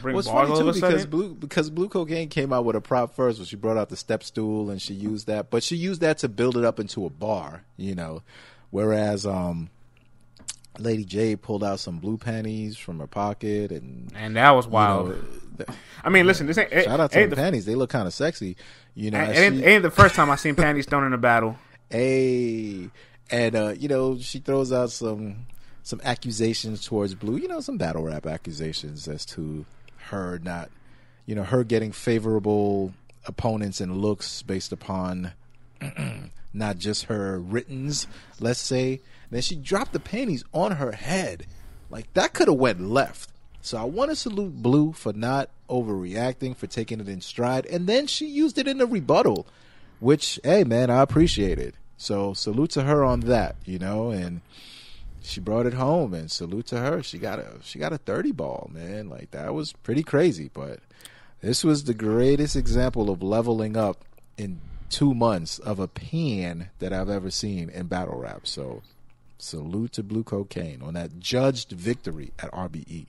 S1: bring
S2: Well, it's funny too because blue because blue cocaine came out with a prop first, where she brought out the step stool and she used that, but she used that to build it up into a bar, you know. Whereas um, Lady J pulled out some blue panties from her pocket, and
S1: and that was
S2: you
S1: wild.
S2: know, th-
S1: I mean, listen, this ain't,
S2: shout out to the
S1: the,
S2: panties. They look kind of sexy. You know,
S1: ain't, ain't, ain't the first time I seen panties thrown in a battle.
S2: Hey, and uh, you know she throws out some some accusations towards Blue. You know, some battle rap accusations as to her not, you know, her getting favorable opponents and looks based upon not just her writtens. Let's say. Then she dropped the panties on her head, like that could have went left. So I want to salute Blue for not overreacting, for taking it in stride, and then she used it in a rebuttal which hey man i appreciate it so salute to her on that you know and she brought it home and salute to her she got a she got a 30 ball man like that was pretty crazy but this was the greatest example of leveling up in two months of a pan that i've ever seen in battle rap so salute to blue cocaine on that judged victory at rbe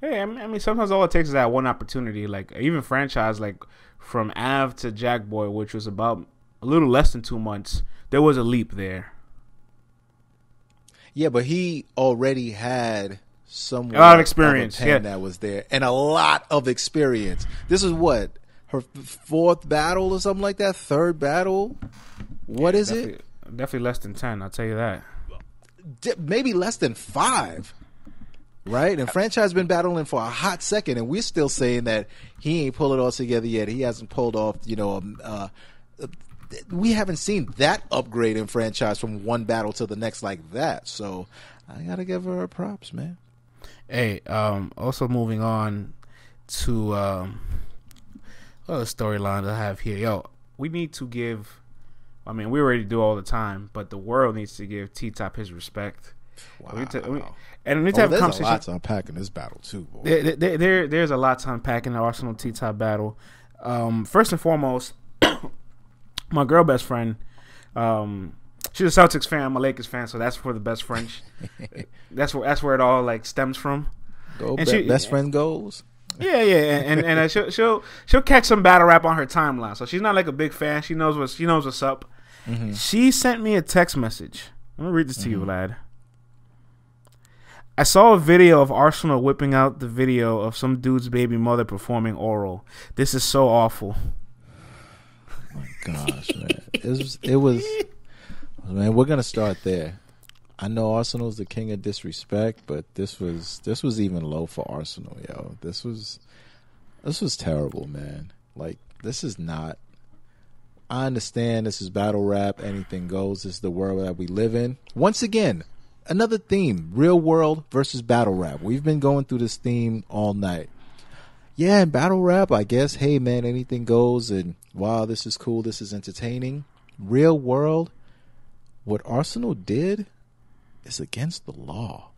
S1: Hey, I mean, I mean, sometimes all it takes is that one opportunity. Like even franchise, like from Av to Jack Boy, which was about a little less than two months. There was a leap there.
S2: Yeah, but he already had some
S1: A lot of experience,
S2: pen
S1: yeah.
S2: that was there, and a lot of experience. This is what her fourth battle or something like that, third battle. What is
S1: definitely,
S2: it?
S1: Definitely less than ten. I'll tell you that.
S2: Maybe less than five. Right, and franchise been battling for a hot second, and we're still saying that he ain't pull it all together yet. He hasn't pulled off, you know. Um, uh, we haven't seen that upgrade in franchise from one battle to the next like that. So I gotta give her props, man.
S1: Hey, um, also moving on to um, other storylines I have here. Yo, we need to give. I mean, we already do all the time, but the world needs to give T Top his respect. We to- we-
S2: Wow.
S1: and we need to
S2: Oh,
S1: have a
S2: there's a
S1: conversation.
S2: lot to unpack in this battle too. Boy.
S1: there, there, there, there's a lot to unpack in the Arsonal T Top battle. Um, first and foremost, my girl best friend, um, she's a Celtics fan, I'm a Lakers fan, so that's where the best friend. that's where that's where it all like stems from.
S2: Go
S1: and she-
S2: best friend goals.
S1: Yeah, yeah, and and, and uh, she'll she'll she'll catch some battle rap on her timeline. So she's not like a big fan. She knows what she knows what's up. She sent me a text message. Let me read this to you, lad. I saw a video of Arsonal whipping out the video of some dude's baby mother performing oral. This is so awful.
S2: Gosh, man, it was. It was. Man, we're gonna start there. I know Arsonal's the king of disrespect, but this was this was even low for Arsonal, yo. This was this was terrible, man. Like this is not. I understand this is battle rap. Anything goes. This is the world that we live in. Once again, another theme: real world versus battle rap. We've been going through this theme all night. Yeah, battle rap, I guess, hey man, anything goes and wow, this is cool, this is entertaining. Real world, what Arsonal did is against the law.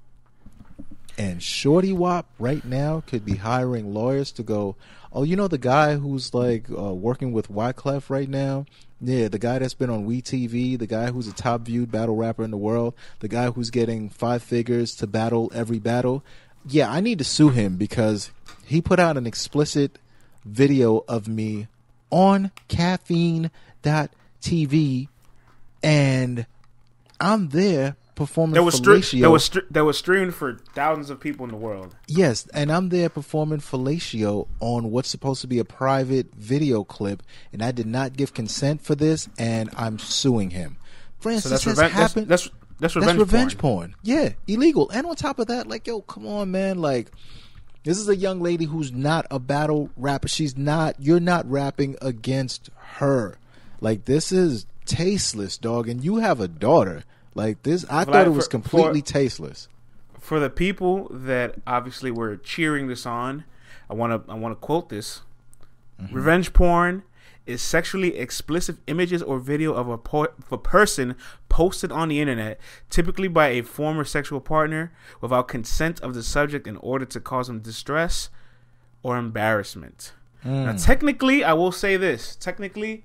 S2: And Shorty Wop right now could be hiring lawyers to go, oh, you know the guy who's like uh, working with Wyclef right now? Yeah, the guy that's been on WeTV, the guy who's a top viewed battle rapper in the world, the guy who's getting five figures to battle every battle. Yeah, I need to sue him because he put out an explicit video of me on caffeine.tv and I'm there performing
S1: That was
S2: fellatio.
S1: that was that was streamed for thousands of people in the world.
S2: Yes, and I'm there performing fellatio on what's supposed to be a private video clip, and I did not give consent for this, and I'm suing him. Francis
S1: So that's. That's,
S2: happened.
S1: that's that's
S2: That's
S1: revenge,
S2: revenge
S1: porn.
S2: porn. Yeah, illegal. And on top of that, like, yo, come on, man. Like, this is a young lady who's not a battle rapper. She's not. You're not rapping against her. Like, this is tasteless, dog. And you have a daughter. Like this, I thought it was
S1: for-
S2: completely
S1: for-
S2: tasteless.
S1: For the people that obviously were cheering this on, I want to I want to quote this.
S2: Mm-hmm.
S1: Revenge porn is sexually explicit images or video of a, po- of a person posted on the internet, typically by a former sexual partner, without consent of the subject in order to cause them distress or embarrassment.
S2: Mm.
S1: Now, technically, I will say this. Technically,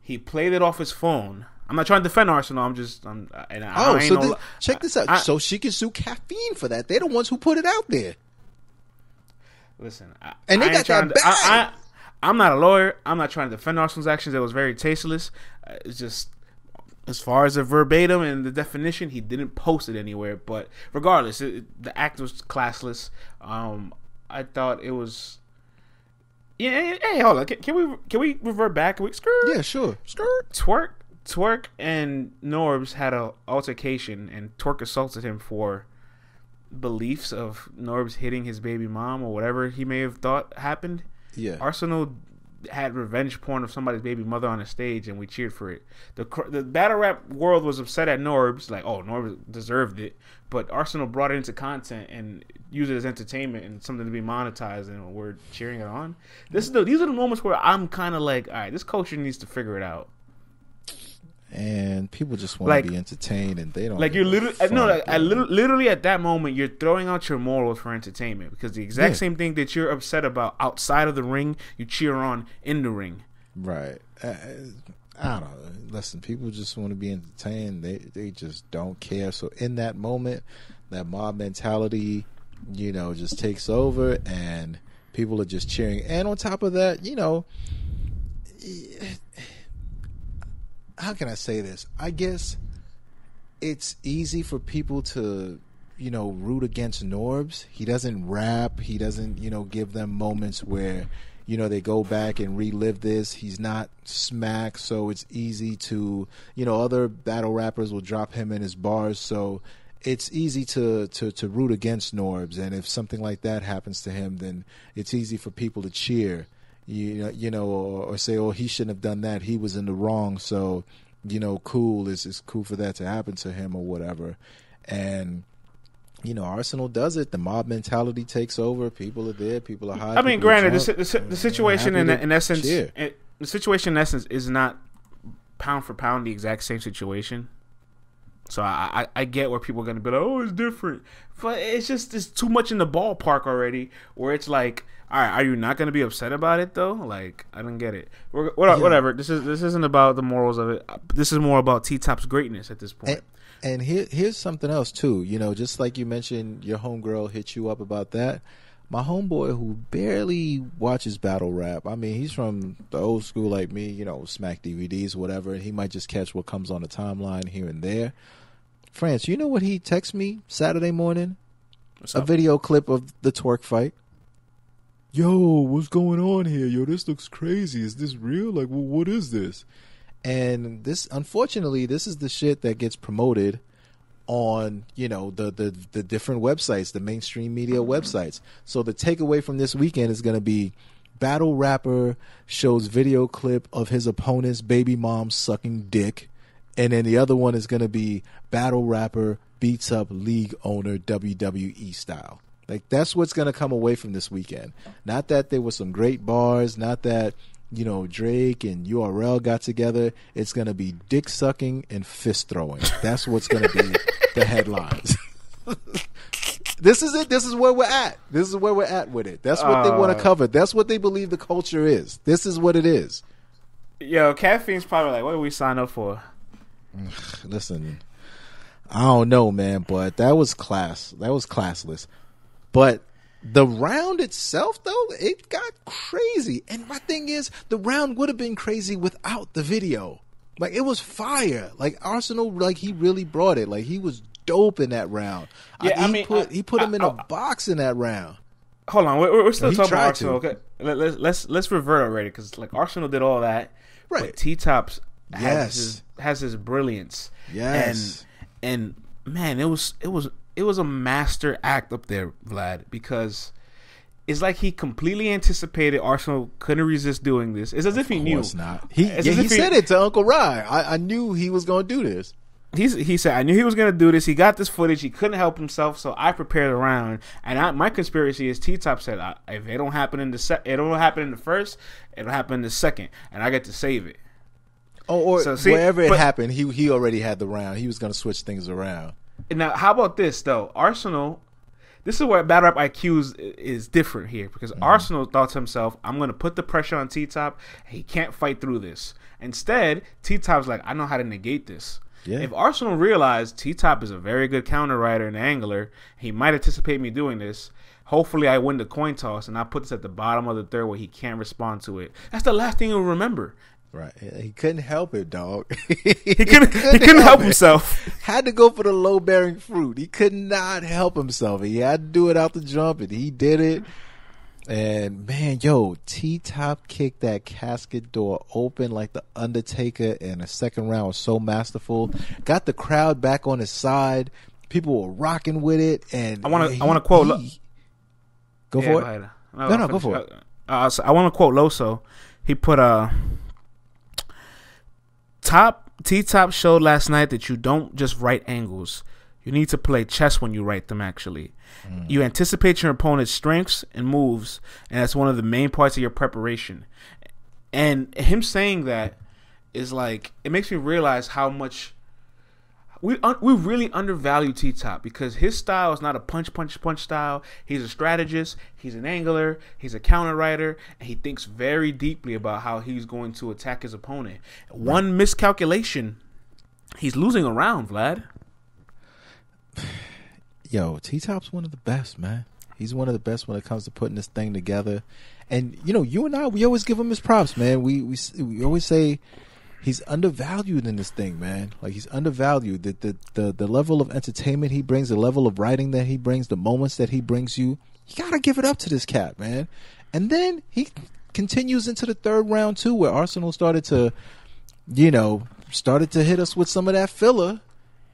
S1: he played it off his phone. I'm not trying to defend Arsonal. I'm just. I'm, and I,
S2: Oh,
S1: I
S2: so
S1: no-
S2: this, check this out.
S1: I-
S2: so she can sue caffeine for that. They're the ones who put it out there.
S1: Listen, I,
S2: And they got that
S1: to-
S2: bag.
S1: I'm not a lawyer. I'm not trying to defend Arsonal's actions. It was very tasteless. Uh, It's just as far as the verbatim and the definition, he didn't post it anywhere. But regardless, it, the act was classless. Um, I thought it was. Yeah, hey, hold on. Can, can we can we revert back? Can we skirt?
S2: Yeah, sure. Skirt.
S1: Twork, Twork, and Norbs had a altercation, and Twork assaulted him for beliefs of Norbs hitting his baby mom or whatever he may have thought happened.
S2: Yeah.
S1: Arsonal had revenge porn of somebody's baby mother on a stage, and we cheered for it. The the battle rap world was upset at Norbs, like, oh, Norbs deserved it, but Arsonal brought it into content and used it as entertainment and something to be monetized, and we're cheering it on. This is the these are the moments where I'm kind of like, all right, this culture needs to figure it out.
S2: And people just want
S1: Like-
S2: to be entertained, and they don't.
S1: Like you're literally no, like, I literally, at that moment you're throwing out your morals for entertainment because the exact
S2: Yeah.
S1: same thing that you're upset about outside of the ring, you cheer on in the ring.
S2: Right. Uh, I don't know. Listen, people just want to be entertained. They they just don't care. So in that moment, that mob mentality, you know, just takes over, and people are just cheering. And on top of that, you know, how can I say this? I guess it's easy for people to you know root against Norbs. He doesn't rap. He doesn't you know give them moments where you know they go back and relive this. He's not smack, so it's easy to you know other battle rappers will drop him in his bars. So it's easy to to to root against Norbs, and if something like that happens to him, then it's easy for people to cheer. You know, you know, or, or say, "Oh, he shouldn't have done that. He was in the wrong." So, you know, cool is it's cool for that to happen to him or whatever. And you know, Arsonal does it. The mob mentality takes over. People are there. People are high.
S1: I mean, granted, the, the, the situation in in essence, it, the situation in essence is not pound for pound the exact same situation. So I, I I get where people are gonna be like, oh, it's different, but it's just it's too much in the ballpark already. Where it's like, all right, are you not gonna be upset about it though? Like, I don't get it. We're, what-
S2: Yeah.
S1: Whatever. This is this isn't about the morals of it. This is more about T Top's greatness at this point.
S2: And, and here, here's something else too. You know, just like you mentioned, your homegirl hit you up about that. My homeboy, who barely watches battle rap, I mean, he's from the old school like me. You know, smack DVDs, whatever. He might just catch what comes on the timeline here and there. France, you know what he texted me Saturday morning? A video clip of the twork fight. Yo, what's going on here? Yo, this looks crazy. Is this real? Like, well, what is this? And this, unfortunately, this is the shit that gets promoted on you know the the the different websites, the mainstream media websites. So the takeaway from this weekend is going to be battle rapper shows video clip of his opponent's baby mom sucking dick, and then the other one is going to be battle rapper beats up league owner WWE style. Like that's what's going to come away from this weekend. Not that there were some great bars, not that you know Drake and URL got together. It's going to be dick sucking and fist throwing. That's what's going to be the headlines. this is it. This is where we're at. This is where we're at with it. That's what they want
S1: Uh.
S2: to cover. That's what they believe the culture is. This is what it is.
S1: Yo, caffeine's probably like, what did we sign up for?
S2: Listen, I don't know, man, but that was class. That was classless. But the round itself, though, it got crazy. And my thing is, the round would have been crazy without the video. Like it was fire. Like Arsonal, like he really brought it. Like he was dope in that round.
S1: Yeah, I
S2: he
S1: mean,
S2: put
S1: I-
S2: he put him in
S1: I-
S2: a box in that round.
S1: Hold on, we're, we're still
S2: He
S1: talking about Arsonal.
S2: to.
S1: Okay, Let, let's let's let's revert already because like Arsonal did all that,
S2: Right.
S1: T Tops has
S2: Yes.
S1: his has his brilliance.
S2: Yes.
S1: and and man, it was it was it was a master act up there, Vlad, because it's like he completely anticipated Arsonal couldn't resist doing this. It's as if he knew.
S2: not. He
S1: It's
S2: yeah, he said it to Uncle Rye. I, I knew he was going to do this.
S1: He's, he said, I knew he was going to do this. He got this footage. He couldn't help himself, so I prepared a round. And I, my conspiracy is T Top said, if it don't happen in the se- it don't happen in the first, it'll happen in the second, and I get to save it.
S2: Oh, or
S1: So, see,
S2: wherever it
S1: but-
S2: happened, he he already had the round. He was going to switch things around.
S1: Now, how about this though? Arsonal. This is where battle rap IQs is different here because mm-hmm. Arsonal thought to himself, "I'm going to put the pressure on T Top. He can't fight through this." Instead, T Top's like, "I know how to negate this."
S2: Yeah.
S1: If Arsonal realized T Top is a very good counter writer and angler, he might anticipate me doing this. Hopefully, I win the coin toss and I put this at the bottom of the third where he can't respond to it. That's the last thing he'll remember.
S2: Right. He couldn't help it, dog.
S1: he couldn't. He couldn't help himself.
S2: Had to go for the low bearing fruit. He could not help himself. He had to do it out the jump, and he did it. And man, yo, T Top kicked that casket door open like the Undertaker and the second round was so masterful. Got the crowd back on his side. People were rocking with it, and
S1: I wanna- I wanna quote-
S2: he- go
S1: Yeah,
S2: for
S1: go
S2: it.
S1: ahead.
S2: No, no,
S1: I'll
S2: go for it.
S1: Uh, so I want to quote Loso. He put uh, top T Top showed last night that you don't just write angles. You need to play chess when you write them. Actually,
S2: Mm.
S1: you anticipate your opponent's strengths and moves, and that's one of the main parts of your preparation. And him saying that is like it makes me realize how much we un- we really undervalue T Top because his style is not a punch punch punch style. He's a strategist. He's an angler. He's a counter writer, and he thinks very deeply about how he's going to attack his opponent. One miscalculation, he's losing a round, Vlad.
S2: Yo, T Top's one of the best, man. He's one of the best when it comes to putting this thing together. And you know, you and I, we always give him his props, man. We we we always say he's undervalued in this thing, man. Like he's undervalued. The the the, the level of entertainment he brings, the level of writing that he brings, the moments that he brings you, you gotta give it up to this cat, man. And then he continues into the third round too, where Arsonal started to, you know, started to hit us with some of that filler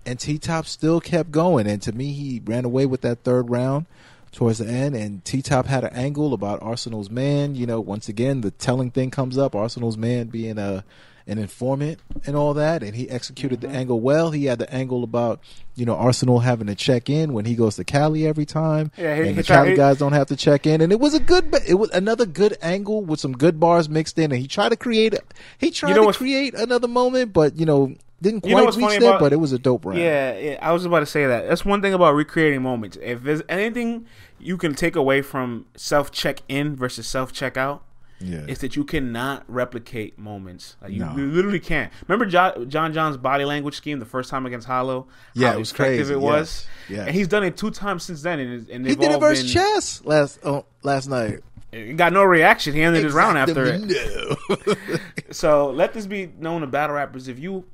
S2: and T Top still kept going. And to me, he ran away with that third round towards the end. And T Top had an angle about Arsonal's man. You know, once again, the telling thing comes up: Arsonal's man being a an informant and all that. And he executed the mm-hmm. angle well. He had the angle about you know Arsonal having to check in when he goes to Cali every time,
S1: Yeah, he-
S2: and
S1: he
S2: the Cali guys don't have to check in. And it was a good, it was another good angle with some good bars mixed in. And he tried to create, he tried you
S1: know
S2: to create another moment, but you know. Didn't quite
S1: You know
S2: reach there,
S1: about-
S2: but it was a dope round.
S1: Yeah, yeah, I was about to say that. That's one thing about recreating moments. If there's anything you can take away from self check in versus self check out,
S2: Yeah.
S1: is that you cannot replicate moments. Like you,
S2: No.
S1: you literally can't. Remember jo- John John's body language scheme the first time against Hollow?
S2: Yeah,
S1: How
S2: it was crazy.
S1: It was.
S2: Yes, yes.
S1: And he's done it two times since then, and, and
S2: He did it versus
S1: been.
S2: chess last uh, last night.
S1: He got no reaction. He ended his round after it.
S2: No.
S1: So let this be known to battle rappers. If you,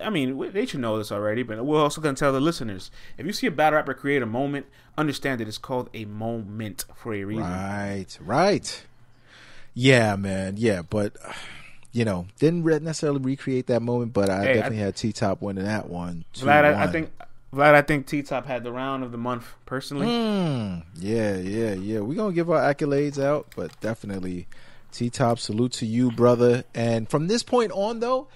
S1: I mean, they should know this already, but we're also going to tell the listeners. If you see a battle rapper create a moment, understand that it's called a moment for a reason.
S2: right, right. Yeah, man. Yeah, but you know, didn't re- necessarily recreate that moment, but I
S1: Hey, I-
S2: definitely had T Top winning that one.
S1: Vlad, I, I think, Vlad, I think T Top had the round of the month personally.
S2: Mm, yeah, yeah, yeah. We're gonna give our accolades out, but definitely T Top, salute to you, brother. And from this point on though,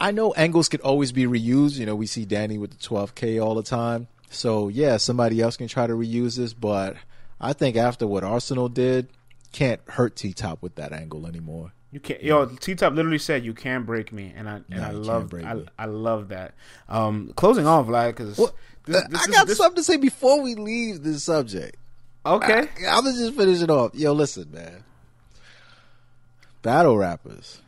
S2: I know angles could always be reused. You know, we see Danny with the twelve K all the time. So yeah, somebody else can try to reuse this, but I think after what Arsonal did, can't hurt T Top with that angle anymore.
S1: You can't, yo. T Top literally said, "You can't break me," and I and
S2: No,
S1: I love, I. I love that. Um, closing off, Vlad, because
S2: Well, I got something to say before we leave this subject.
S1: Okay,
S2: I, I'm gonna just finish it off. Yo, listen, man. Battle rappers.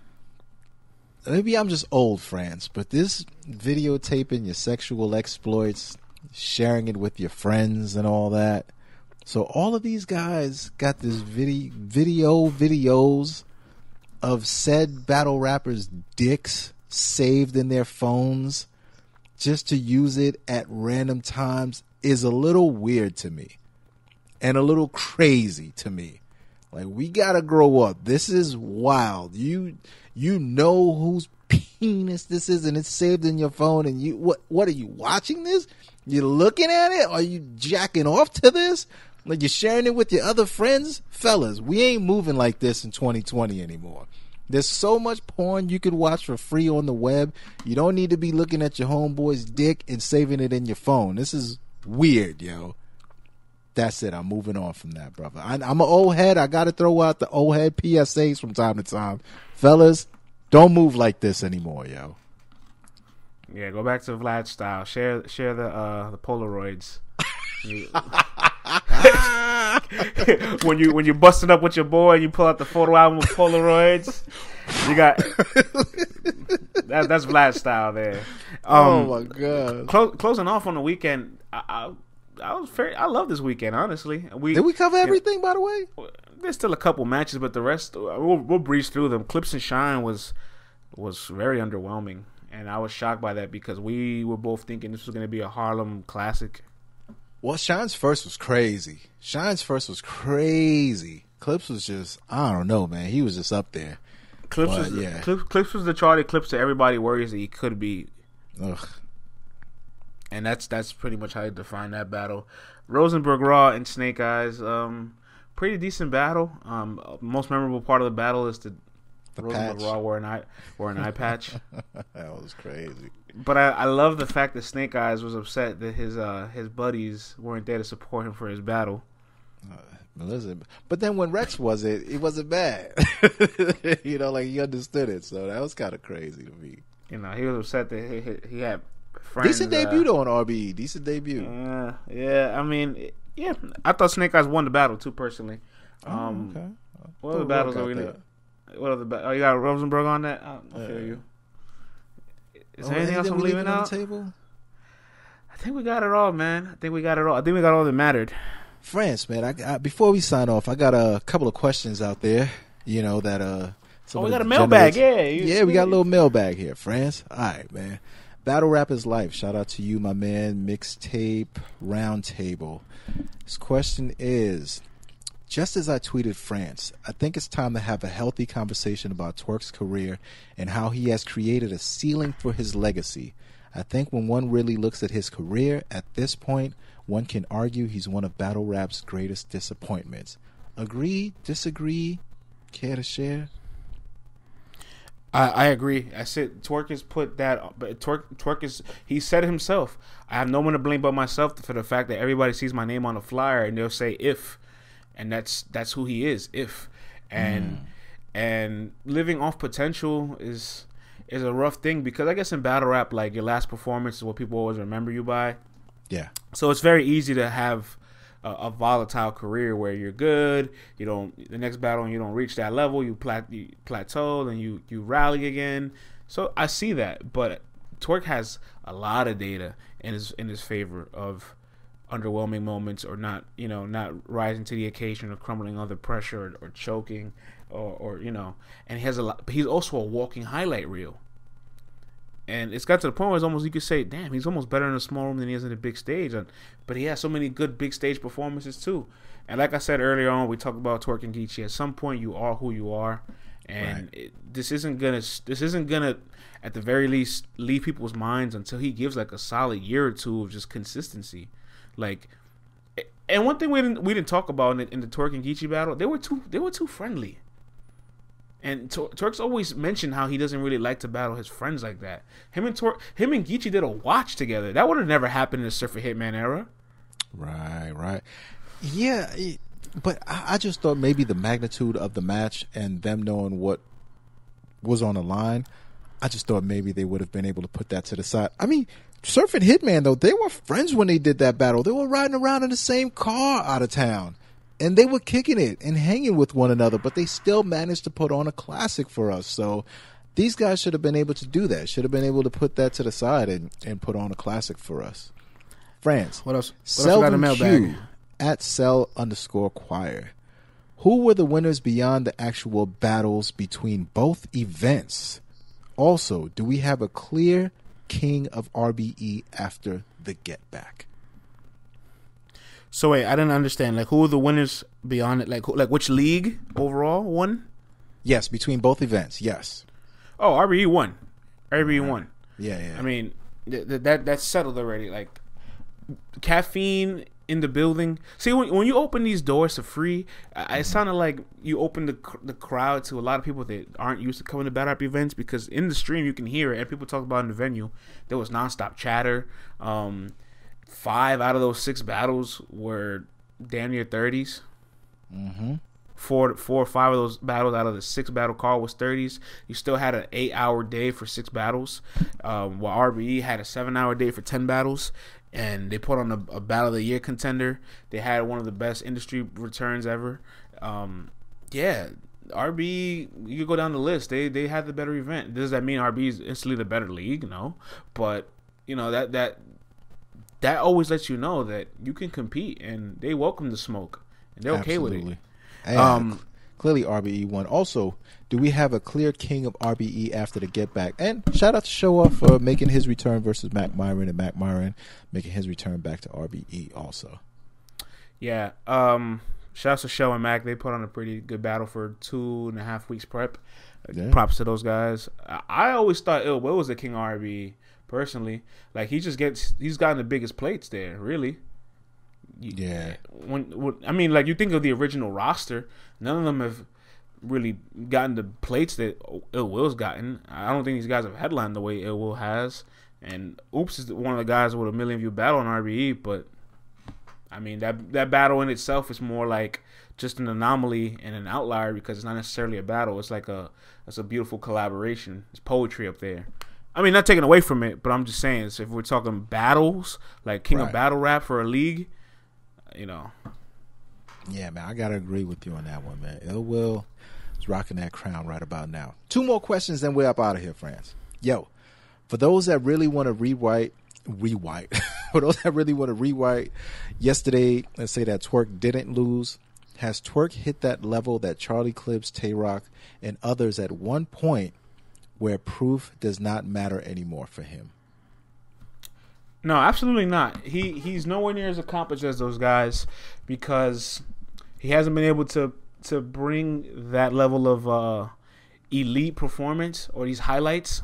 S2: Maybe I'm just old, France, but this videotaping your sexual exploits, sharing it with your friends and all that. So all of these guys got this video, video videos of said battle rappers' dicks saved in their phones just to use it at random times is a little weird to me and a little crazy to me. Like we gotta grow up. This is wild. You you know whose penis this is, and it's saved in your phone. And you what what are you watching this? You looking at it? Are you jacking off to this? Like you're sharing it with your other friends, fellas. We ain't moving like this in 2020 anymore. There's so much porn you could watch for free on the web. You don't need to be looking at your homeboy's dick and saving it in your phone. This is weird, yo that's it. I'm moving on from that, brother. I, I'm an old head. I got to throw out the old head PSAs from time to time, fellas. Don't move like this anymore, yo.
S1: yeah. Go back to Vlad style. Share share the uh the Polaroids. You- when you when you're busting up with your boy, and you pull out the photo album of Polaroids. You got that, that's Vlad style there. Um,
S2: oh my god!
S1: clo- closing off on the weekend, I, I, I was very, I love this weekend. Honestly, we
S2: Did we cover everything, by the way?
S1: there's still a couple matches, but the rest we'll, we'll breeze through them. Clips and Shine was was very underwhelming, and I was shocked by that because we were both thinking this was going to be a Harlem classic.
S2: Well, Shine's first was crazy. Shine's first was crazy. Clips was just I don't know, man. He was just up there.
S1: Clips
S2: But,
S1: was
S2: yeah.
S1: Clips, Clips was the Charlie Clips that everybody worries that he could be,
S2: Ugh.
S1: and that's that's pretty much how you define that battle. Rosenberg Raw and Snake Eyes, um, pretty decent battle. Um, most memorable part of the battle is the,
S2: The
S1: Rosenberg
S2: patch.
S1: Raw wore an eye wore an eye patch.
S2: That was crazy.
S1: But I, I love the fact that Snake Eyes was upset that his uh his buddies weren't there to support him for his battle.
S2: Listen, but then when Rex was it, it wasn't bad. you know, like he understood it, so that was kind of crazy to me.
S1: You know, he was upset that he, he, had friends.
S2: Decent
S1: uh,
S2: debut on RBE. Decent debut.
S1: Yeah, yeah. I mean, yeah. I thought Snake Eyes won the battle too, personally. Um,
S2: okay.
S1: What other battles are we? Gonna, what other? Ba- oh, you got Rosenberg on that. Oh, I feel
S2: Yeah.
S1: you. Is
S2: Oh,
S1: there anything else I'm leaving
S2: on
S1: out?
S2: the table?
S1: I think we got it all, man. I think we got it all. I think we got all that mattered.
S2: France, man. I, I, before we sign off, I got a couple of questions out there. You know that uh.
S1: Oh, we got a mailbag. Yeah,
S2: yeah, we got a little mailbag here, France. All right, man. Battle rap is life. Shout out to you, my man. Mixtape roundtable. This question is. Just as I tweeted France, I think it's time to have a healthy conversation about Twork's career and how he has created a ceiling for his legacy. I think when one really looks at his career at this point, one can argue he's one of battle rap's greatest disappointments. Agree? Disagree? Care to share?
S1: I, I agree. I said Twork has put that, but Twork Twork is he said himself. I have no one to blame but myself for the fact that everybody sees my name on a flyer and they'll say if, and that's that's who he is. If, and hmm. and living off potential is is a rough thing because I guess in battle rap, like your last performance is what people always remember you by.
S2: Yeah.
S1: So it's very easy to have a, a volatile career where you're good, you don't the next battle and you don't reach that level, you, plat, you plateau, and you you rally again. So I see that, but Twork has a lot of data in his in his favor of underwhelming moments or not, you know, not rising to the occasion or crumbling under pressure or, or choking or, or you know, and he has a lot. But he's also a walking highlight reel. And it's got to the point where it's almost you could say, "Damn, he's almost better in a small room than he is in a big stage." And but he has so many good big stage performances too. And like I said earlier on, we talked about Twork and Geechee. At some point, you are who you are, and
S2: Right.
S1: it, this isn't gonna this isn't gonna at the very least leave people's minds until he gives like a solid year or two of just consistency. Like, and one thing we didn't we didn't talk about in the, in the and Geechee battle, they were too they were too friendly. And Twork's always mentioned how he doesn't really like to battle his friends like that. Him and Twork, him and Geechee did a watch together. That would have never happened in the Surfer Hitman era.
S2: Right, right. Yeah, but I just thought maybe the magnitude of the match and them knowing what was on the line, I just thought maybe they would have been able to put that to the side. I mean, Surf and Hitman though, they were friends when they did that battle. They were riding around in the same car out of town. And they were kicking it and hanging with one another, but they still managed to put on a classic for us. So these guys should have been able to do that. Should have been able to put that to the side and, and put on a classic for us. France.
S1: What else? What else the mailbag?
S2: Q at cell underscore choir. Who were the winners beyond the actual battles between both events? Also, do we have a clear king of RBE after the get back?
S1: So wait, I didn't understand. Like, who are the winners beyond it? Like, who, like which league overall won?
S2: Yes, between both events. Yes.
S1: Oh, RBE won. RBE won.
S2: Yeah, yeah.
S1: I mean, th- th- that that's settled already. Like, caffeine in the building. See, when, when you open these doors to free, I- it sounded like you opened the the crowd to a lot of people that aren't used to coming to battle rap events because in the stream you can hear it and people talk about in the venue. There was nonstop chatter. Um, five out of those six battles were damn near 30s.
S2: mm-hmm.
S1: four four or five of those battles out of the six battle call was 30s. You still had an eight hour day for six battles, um, while RBE had a seven hour day for 10 battles. And they put on a, a battle of the year contender. They had one of the best industry returns ever. Um, yeah, RB, you go down the list. They they had the better event. Does that mean RB is instantly the better league? No, but you know that that that always lets you know that you can compete, and they welcome the smoke, and they're okay with it. Um,
S2: clearly RBE won. Also, do we have a clear king of RBE after the get back? And shout out to Show Off for making his return versus Mac Myron and Mac Myron making his return back to RBE also.
S1: Yeah. Um. Shouts to Show and Mac. They put on a pretty good battle for two and a half weeks prep.
S2: Yeah.
S1: Props to those guys. I, always thought Ill Will was the king of RB personally. Like he just gets he's gotten the biggest plates there. Really. You-
S2: Yeah.
S1: When, when I mean, like you think of the original roster, none of them have really gotten the plates that Ill Will's gotten. I don't think these guys have headlined the way Ill Will has. And Oops is one of the guys with a million view battle on RBE, but I mean that that battle in itself is more like just an anomaly and an outlier because it's not necessarily a battle. It's like a it's a beautiful collaboration. It's poetry up there. I mean, not taking away from it, but I'm just saying so if we're talking battles, like King
S2: Right.
S1: of Battle Rap for a league, you know,
S2: Yeah, man, I gotta agree with you on that one, man. Ill Will is rocking that crown right about now. Two more questions, then we're up out of here, friends. Yo, for those that really want to rewrite, rewrite. for those that really want to rewrite yesterday and say that Twork didn't lose, has Twork hit that level that Charlie Clips, Tay Roc, and others at one point where proof does not matter anymore for him?
S1: No, absolutely not. He he's nowhere near as accomplished as those guys because he hasn't been able to to bring that level of uh, elite performance or these highlights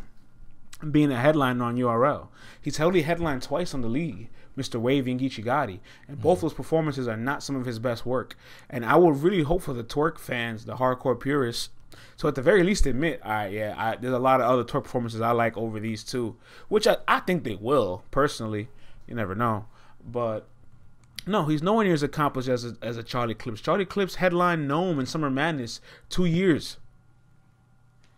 S1: being a headline on URL. He's held a headline twice on the league, Mr. Wavy and Geechee Gotti, and both those performances are not some of his best work. And I would really hope for the Twork fans, the hardcore purists, so at the very least admit, all right, yeah, I, there's a lot of other tour performances I like over these two, which I, I think they will personally. You never know, but no, he's nowhere near as accomplished as a, as a Charlie Clips. Charlie Clips headline NOME and Summer Madness two years.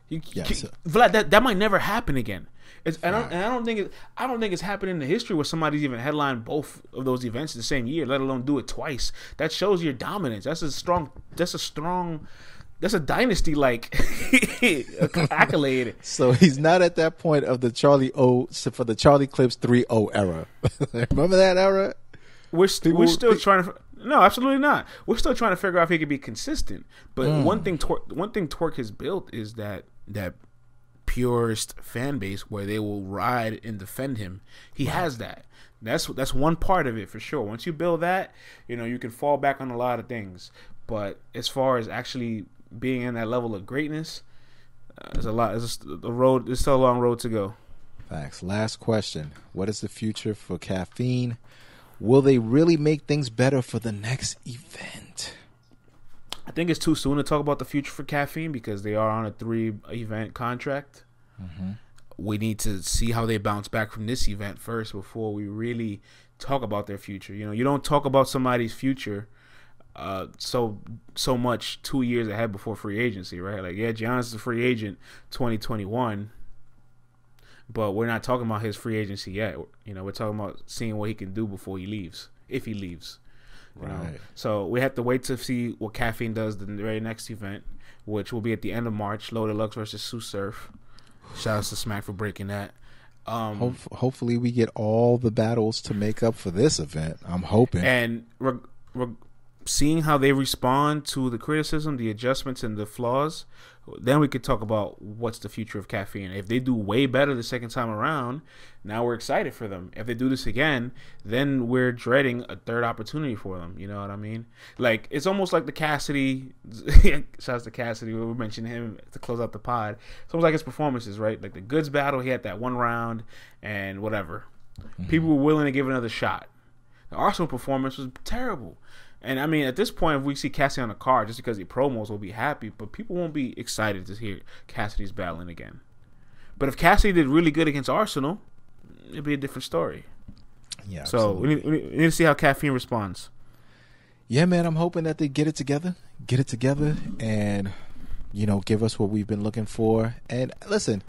S1: You, you-
S2: so-
S1: Vlad, that that might never happen again. It's, and, I, and I don't think it. I don't think it's happened in the history where somebody's even headlined both of those events the same year, let alone do it twice. That shows your dominance. That's a strong. That's a strong. That's a dynasty like accolade.
S2: So he's not at that point of the Charlie O for the Charlie Clips 3-0 era. Remember that era?
S1: We're st-
S2: People-
S1: we're still trying to. No, absolutely not. We're still trying to figure out if he can be consistent. But
S2: Hmm.
S1: one thing, Twork, one thing Twork has built is that that purist fan base where they will ride and defend him. He has that. That's that's one part of it for sure. Once you build that, you know you can fall back on a lot of things. But as far as actually being in that level of greatness, uh, there's a lot. It's a, the road. It's still a long road to go.
S2: Facts. Last question. What is the future for caffeine? Will they really make things better for the next event?
S1: I think it's too soon to talk about the future for caffeine because they are on a three event contract. We need to see how they bounce back from this event first before we really talk about their future. You know, you don't talk about somebody's future uh, so so much two years ahead before free agency, right? Like, yeah, Giannis is a free agent 2021, but we're not talking about his free agency yet. You know, we're talking about seeing what he can do before he leaves, if he leaves. You know?
S2: Right.
S1: So we have to wait to see what caffeine does the very next event, which will be at the end of March. Loaded Lux versus Sue Surf. Shout out to Smack for breaking that. Um,
S2: Hope, hopefully, we get all the battles to make up for this event. I'm hoping.
S1: and re- re- seeing how they respond to the criticism, the adjustments, and the flaws, then we could talk about what's the future of caffeine. If they do way better the second time around, now we're excited for them. If they do this again, then we're dreading a third opportunity for them. You know what I mean? Like it's almost like the Cassidy. shouts to Cassidy. We mentioned him to close out the pod. It's almost like his performances, right? Like the Goodz battle, he had that one round and whatever. Mm-hmm. People were willing to give another shot. The Arsonal performance was terrible. And I mean, at this point, if we see Cassidy on the card, just because he promos, we'll be happy. But people won't be excited to hear Cassidy's battling again. But if Cassidy did really good against Arsonal, it'd be a different story.
S2: yeah.
S1: So we need we need to see how Caffeine responds.
S2: yeah, man. I'm hoping that they get it together, get it together, and you know, give us what we've been looking for. And listen,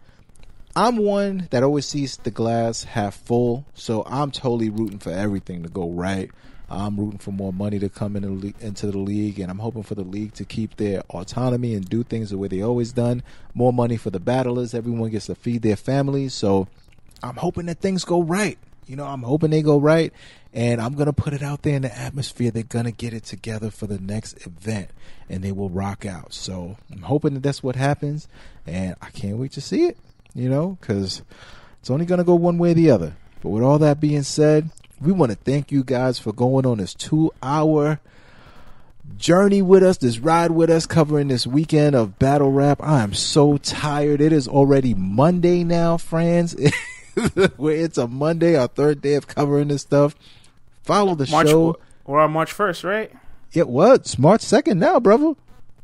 S2: I'm one that always sees the glass half full, so I'm totally rooting for everything to go right. I'm rooting for more money to come the into the league, and I'm hoping for the league to keep their autonomy and do things the way they always done. More money for the battlers. Everyone gets to feed their families, so I'm hoping that things go right. You know, I'm hoping they go right, and I'm gonna put it out there in the atmosphere. They're gonna get it together for the next event, and they will rock out. So I'm hoping that that's what happens, and I can't wait to see it. You know, because it's only gonna go one way or the other. But with all that being said, we want to thank you guys for going on this two hour journey with us, this ride with us, covering this weekend of battle rap. I am so tired. It is already Monday now, friends. Where it's a Monday, our third day of covering this stuff. Follow the
S1: March,
S2: show.
S1: We're on March 1st, right?
S2: It was March 2nd now, brother.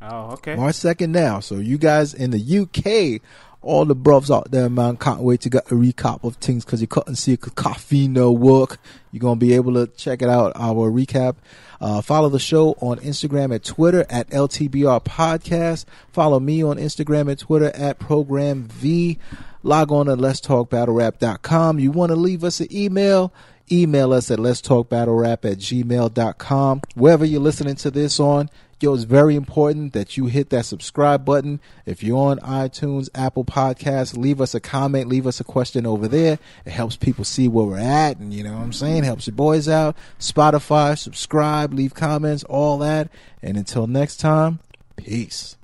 S1: Oh, okay.
S2: March 2nd now. So you guys in the UK, all the brovs out there, man, can't wait to get a recap of things because you couldn't see coffee no work. You're to be able to check it out, our recap. Uh, follow the show on Instagram and Twitter at LTBR Podcast. Follow me on Instagram and Twitter at Program V. Log on to Let's Talk Battle Rap.com. You want to leave us an email? Email us at Let's Talk Battle Rap at gmail.com. Wherever you're listening to this on, yo, it's very important that you hit that subscribe button. If you're on iTunes, Apple Podcasts, leave us a comment, leave us a question over there. It helps people see where we're at, and you know what I'm saying? Helps your boys out. Spotify, subscribe, leave comments, all that. And until next time, peace.